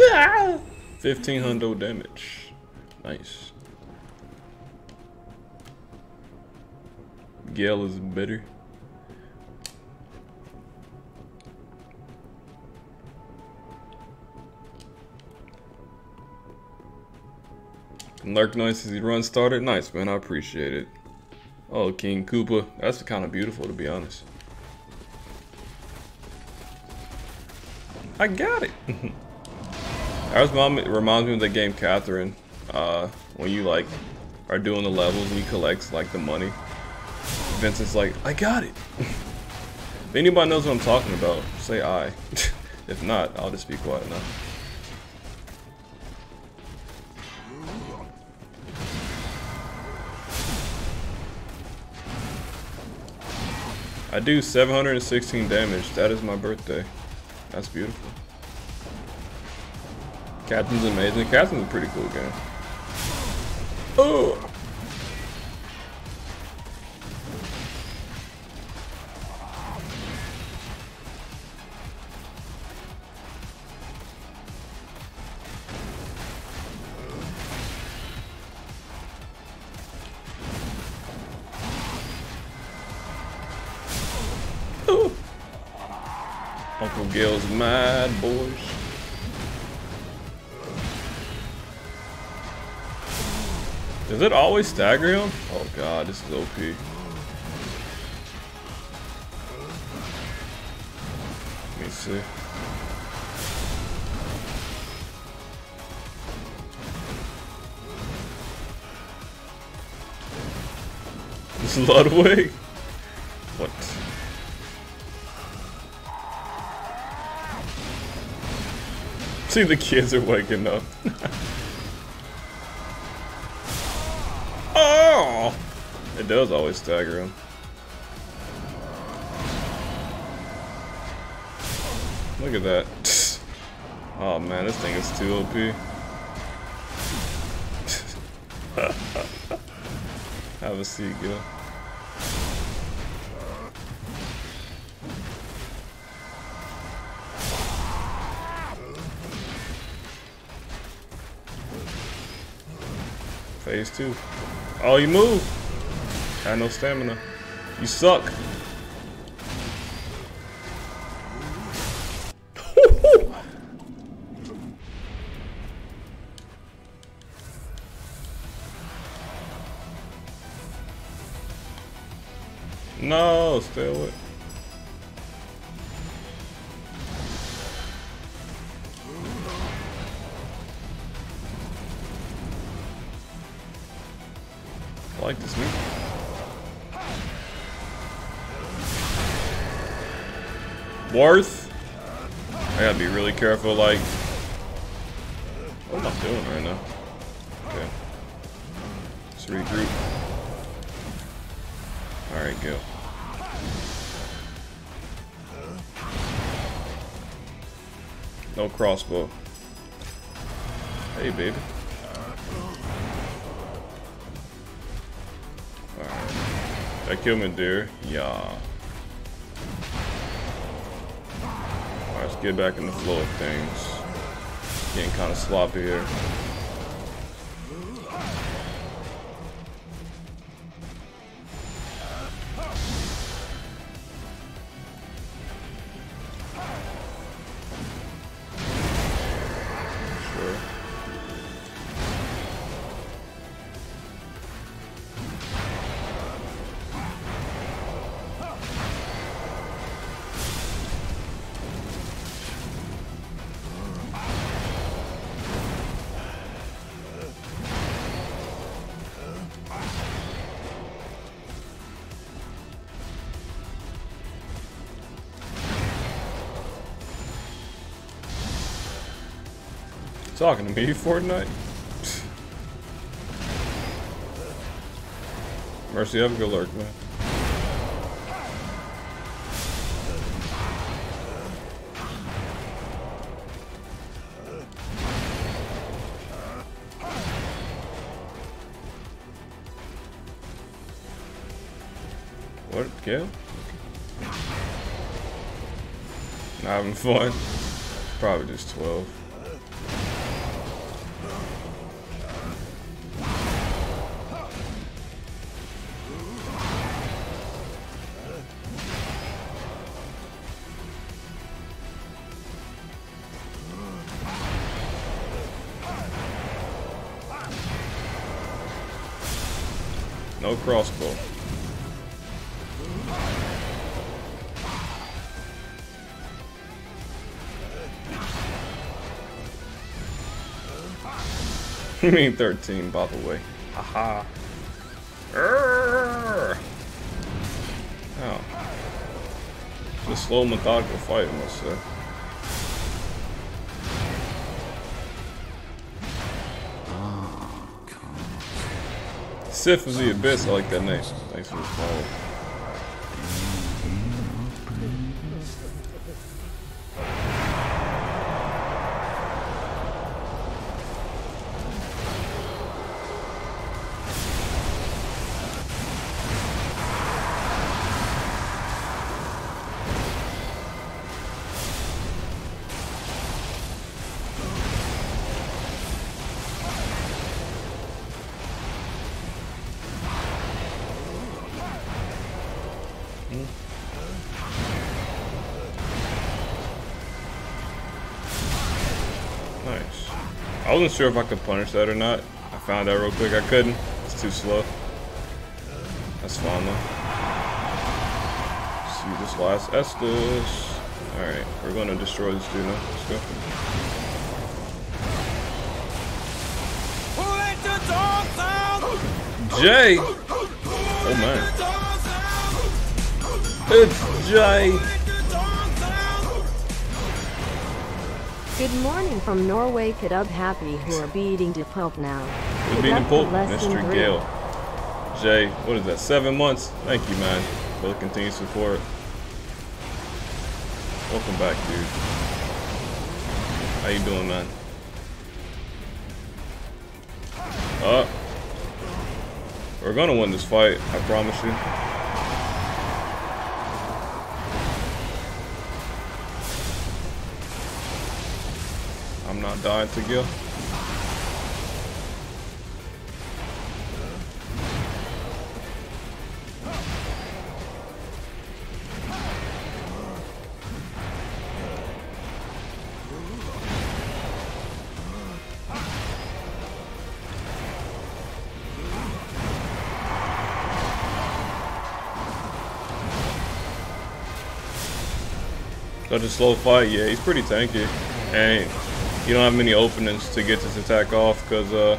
Ah! 1500 damage. Nice. Gael is better. Lurk noise as he run started. Nice, man. I appreciate it. Oh, King Koopa. That's kind of beautiful, to be honest. I got it. that was mom. Reminds me of the game Catherine. Uh, when you like are doing the levels and you collect like the money. Vincent's like, I got it. if anybody knows what I'm talking about, say I. if not, I'll just be quiet now. I do 716 damage. That is my birthday. That's beautiful. Captain's amazing. Captain's a pretty cool game. Oh! Mad, boys. Does it always stagger him? Oh god, this is OP. Let me see. Ludwig? See, the kids are waking up. oh! It does always stagger him. Look at that. Oh man, this thing is too OP. Have a seat, Gil. Two. Oh, you move. Had no stamina. You suck. Careful, like... What am I doing right now? Okay. Let's regroup. Alright, go. No crossbow. Hey, baby. That killed me, dear. Yeah. Alright, let's get back in the flow sloppy here. Talking to me, Fortnite? Mercy, have a good lurk, man. What, Gael? Not having fun? Probably just 12. Crossbow. Mean 13, by the way. Haha. Oh. Just slow, methodical fight, I must say. Sith of the Abyss, I like that name. Thanks for the follow. I wasn't sure if I could punish that or not. I found out real quick I couldn't. It's too slow. That's fine though. See this last Estus. Alright, we're gonna destroy this dude now. Let's go. Jay! Oh man. It's Jay! Good morning from Norway, Kadub Happy, who are beating to pulp now. We're Good beating Pulp, Mr. Gael. Jay, what is that? Seven months? Thank you, man, for the continued support. Welcome back, dude. How you doing, man? Uh, we're gonna win this fight, I promise you. Not to Gil. Such a slow fight, yeah, he's pretty tanky. And you don't have many openings to get this attack off because uh,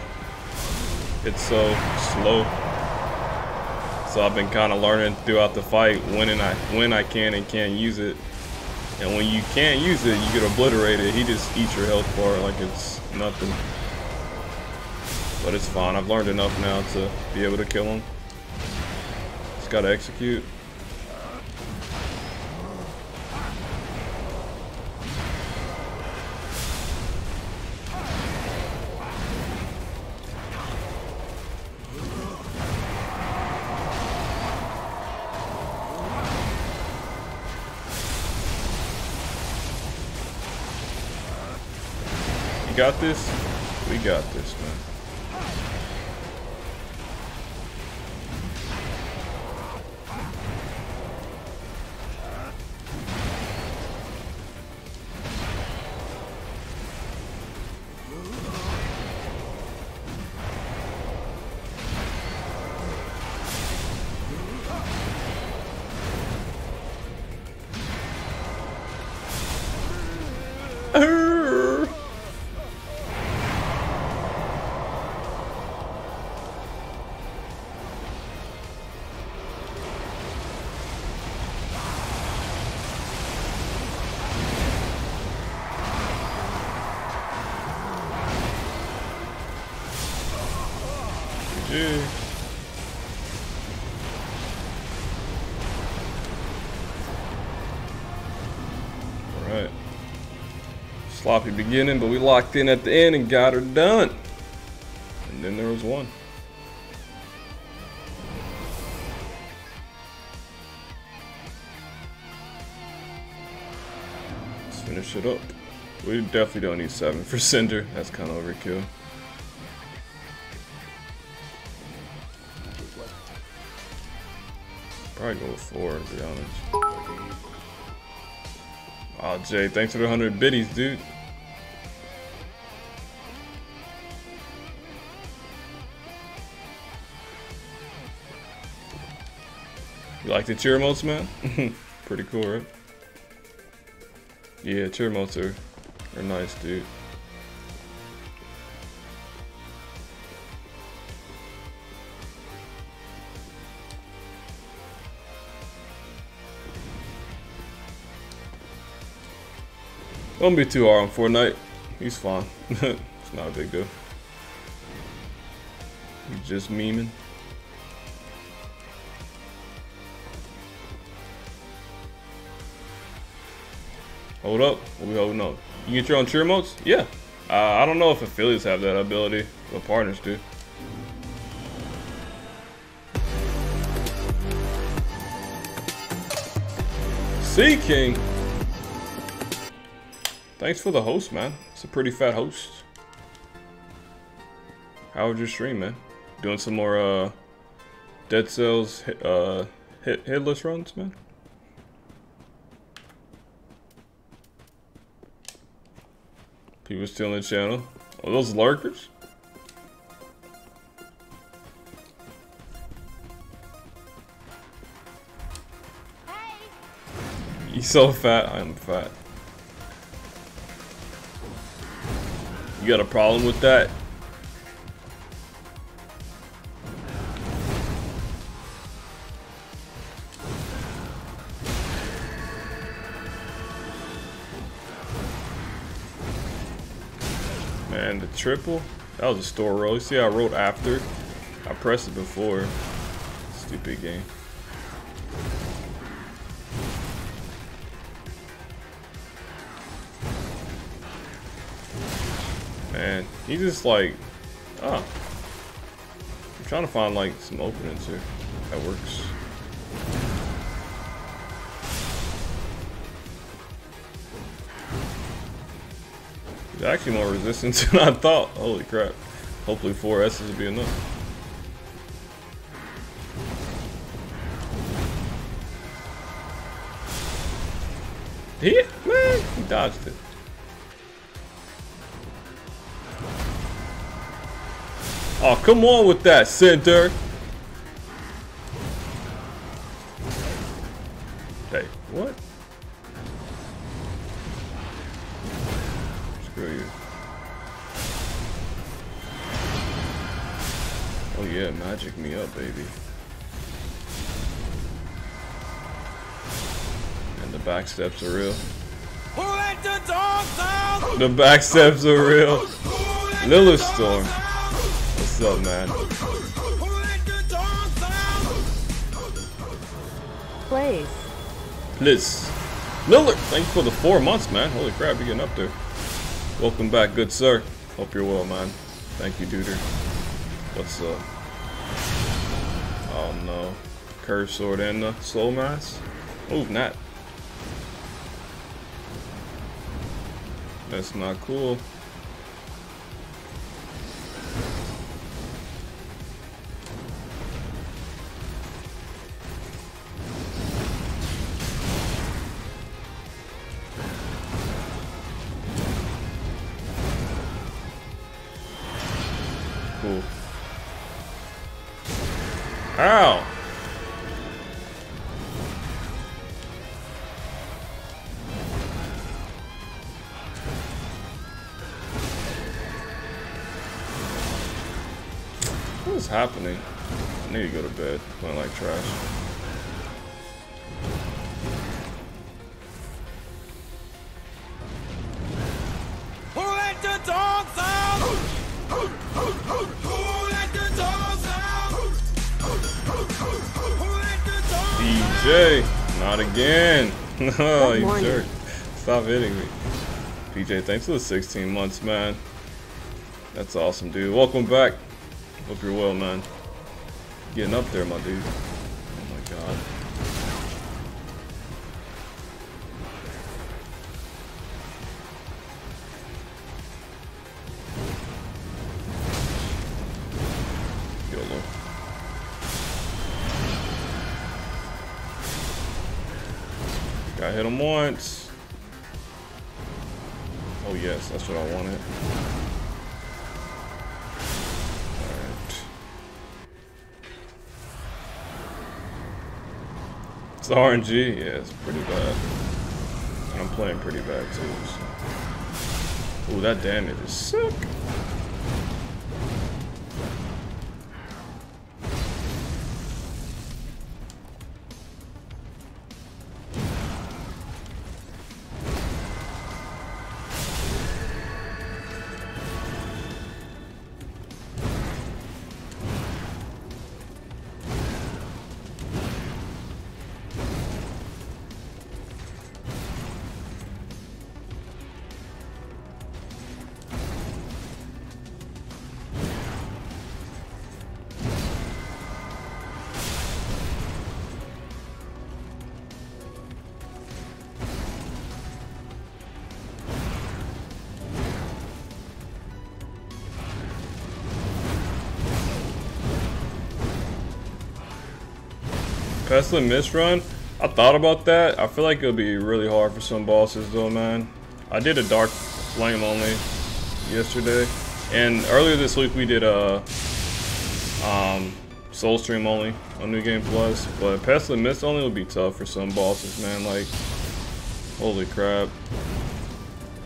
it's so slow. So I've been kind of learning throughout the fight when and I when I can and can't use it. And when you can't use it, you get obliterated. He just eats your health bar like it's nothing. But it's fine. I've learned enough now to be able to kill him. Just gotta execute. Got this? We got this, man. Sloppy beginning, but we locked in at the end and got her done. And then there was one. Let's finish it up. We definitely don't need seven for Cinder. That's kind of overkill. Probably go with four, to be honest. Oh, Jay, thanks for the 100 biddies, dude. Like the cheermotes, man? Pretty cool, right? Yeah, cheermotes are, are nice, dude. Don't be too hard on Fortnite. He's fine. it's not a big deal. He's just memeing. Hold up. What we holding up? You get your own cheermotes? Yeah. Uh, I don't know if affiliates have that ability, but partners do. Sea King. Thanks for the host, man. It's a pretty fat host. How was your stream, man? Doing some more uh, Dead Cells uh, hit hitless runs, man. People still in the channel. Oh, those lurkers? You so fat, I'm fat. You got a problem with that? The triple? That was a store roll. You see I rolled after? I pressed it before. Stupid game. Man, he just like, ah. I'm trying to find like some openings here. That works. Actually more resistance than I thought. Holy crap. Hopefully four S's will be enough. He, man, he dodged it. Oh, come on with that, center. Steps are real. Let the dogs out? The back steps are real. Who Lilith Storm. What's up, man? Who let the dogs out? Place. Bliss. Lillard, thank you for the four months, man. Holy crap, you're getting up there. Welcome back, good sir. Hope you're well, man. Thank you, Duder. What's up? Oh no. Curve sword and the soul mass? Move not. That's not cool. Oh, Good you morning. jerk. Stop hitting me. PJ, thanks for the 16 months, man. That's awesome, dude. Welcome back. Hope you're well, man. Getting up there, my dude. It's RNG, yeah, it's pretty bad. And I'm playing pretty bad too. So. Ooh, that damage is sick. Pestilent Mist Run? I thought about that. I feel like it'll be really hard for some bosses though, man. I did a Dark Flame only yesterday. And earlier this week we did a um, Soul Stream only on New Game Plus. But Pestilent Mist only will be tough for some bosses, man. Like, holy crap.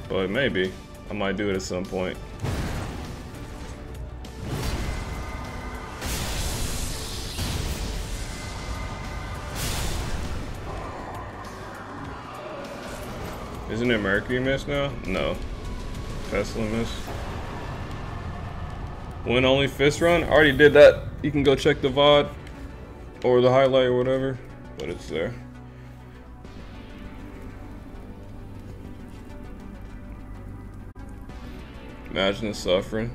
But maybe. I might do it at some point. Isn't it Mercury Mist now? No. Pestilent Mist. Win only fist run? I already did that. You can go check the VOD or the highlight or whatever, but it's there. Imagine the suffering.